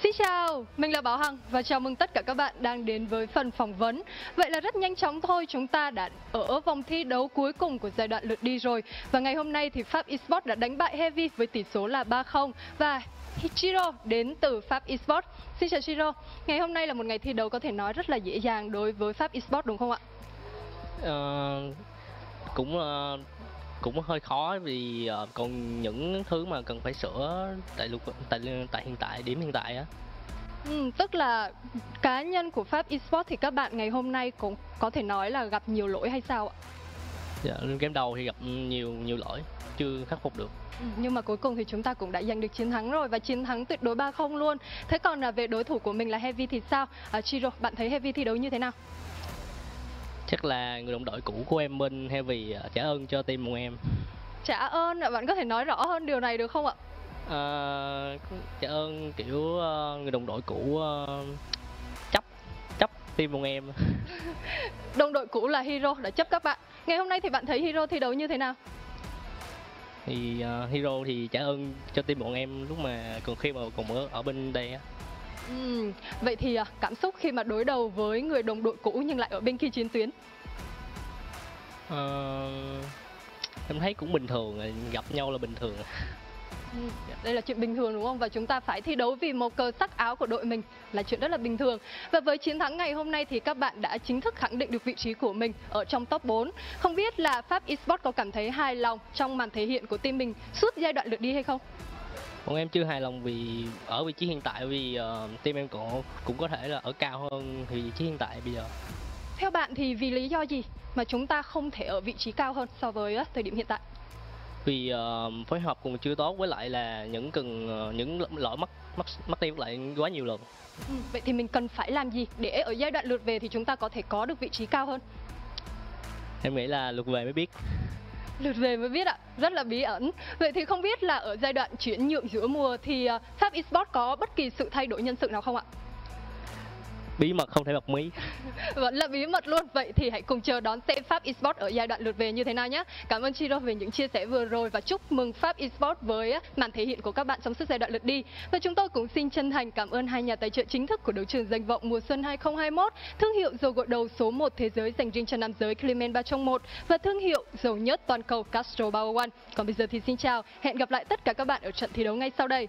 Xin chào, mình là Bảo Hằng và chào mừng tất cả các bạn đang đến với phần phỏng vấn. Vậy là rất nhanh chóng thôi, chúng ta đã ở vòng thi đấu cuối cùng của giai đoạn lượt đi rồi. Và ngày hôm nay thì Pháp Esports đã đánh bại Heavy với tỷ số là 3-0 và Chiro đến từ Pháp Esports. Xin chào Chiro, ngày hôm nay là một ngày thi đấu có thể nói rất là dễ dàng đối với Pháp Esports đúng không ạ? Uh, cũng uh, cũng hơi khó vì uh, còn những thứ mà cần phải sửa tại lúc tại tại hiện tại điểm hiện tại á Ừ, tức là cá nhân của Pháp Esports thì các bạn ngày hôm nay cũng có thể nói là gặp nhiều lỗi hay sao ạ? Dạ, game đầu thì gặp nhiều nhiều lỗi chưa khắc phục được. Ừ, nhưng mà cuối cùng thì chúng ta cũng đã giành được chiến thắng rồi và chiến thắng tuyệt đối 3-0 luôn. Thế còn là về đối thủ của mình là Heavy thì sao? À, Chiro, bạn thấy Heavy thi đấu như thế nào? Chắc là người đồng đội cũ của em bên Heavy uh, trả ơn cho team của em. Trả ơn bạn có thể nói rõ hơn điều này được không ạ? À, trả ơn kiểu uh, người đồng đội cũ uh, chấp chấp team của em. (laughs) Đồng đội cũ là Hero đã chấp các bạn. Ngày hôm nay thì bạn thấy Hero thi đấu như thế nào? Thì uh, Hero thì trả ơn cho team bọn em lúc mà còn khi mà còn ở ở bên đây á Ừ, vậy thì à, cảm xúc khi mà đối đầu với người đồng đội cũ nhưng lại ở bên kia chiến tuyến? Ờ, em thấy cũng bình thường, gặp nhau là bình thường. Đây là chuyện bình thường đúng không? Và chúng ta phải thi đấu vì màu cờ sắc áo của đội mình là chuyện rất là bình thường. Và với chiến thắng ngày hôm nay thì các bạn đã chính thức khẳng định được vị trí của mình ở trong top 4. Không biết là Pháp Esports có cảm thấy hài lòng trong màn thể hiện của team mình suốt giai đoạn lượt đi hay không? Bọn em chưa hài lòng vì ở vị trí hiện tại vì uh, team em cũng cũng có thể là ở cao hơn vị trí hiện tại bây giờ. Theo bạn thì vì lý do gì mà chúng ta không thể ở vị trí cao hơn so với uh, thời điểm hiện tại? Vì uh, phối hợp cùng chưa tốt với lại là những cần uh, những lỗi mắc mắc mắc tim lại quá nhiều lần. Ừ, vậy thì mình cần phải làm gì để ở giai đoạn lượt về thì chúng ta có thể có được vị trí cao hơn? Em nghĩ là lượt về mới biết lượt về mới biết ạ, rất là bí ẩn. Vậy thì không biết là ở giai đoạn chuyển nhượng giữa mùa thì à, Pháp Esports có bất kỳ sự thay đổi nhân sự nào không ạ? Bí mật không thể bật mí. Vẫn là bí mật luôn. Vậy thì hãy cùng chờ đón xem Pháp Esports ở giai đoạn lượt về như thế nào nhé. Cảm ơn Chiro về những chia sẻ vừa rồi và chúc mừng Pháp Esports với màn thể hiện của các bạn trong suốt giai đoạn lượt đi. Và chúng tôi cũng xin chân thành cảm ơn hai nhà tài trợ chính thức của đấu trường danh vọng mùa xuân 2021 thương hiệu dầu gội đầu số 1 thế giới dành riêng cho nam giới Clement 3 trong 1 và thương hiệu dầu nhất toàn cầu Castro Power One. Còn bây giờ thì xin chào, hẹn gặp lại tất cả các bạn ở trận thi đấu ngay sau đây.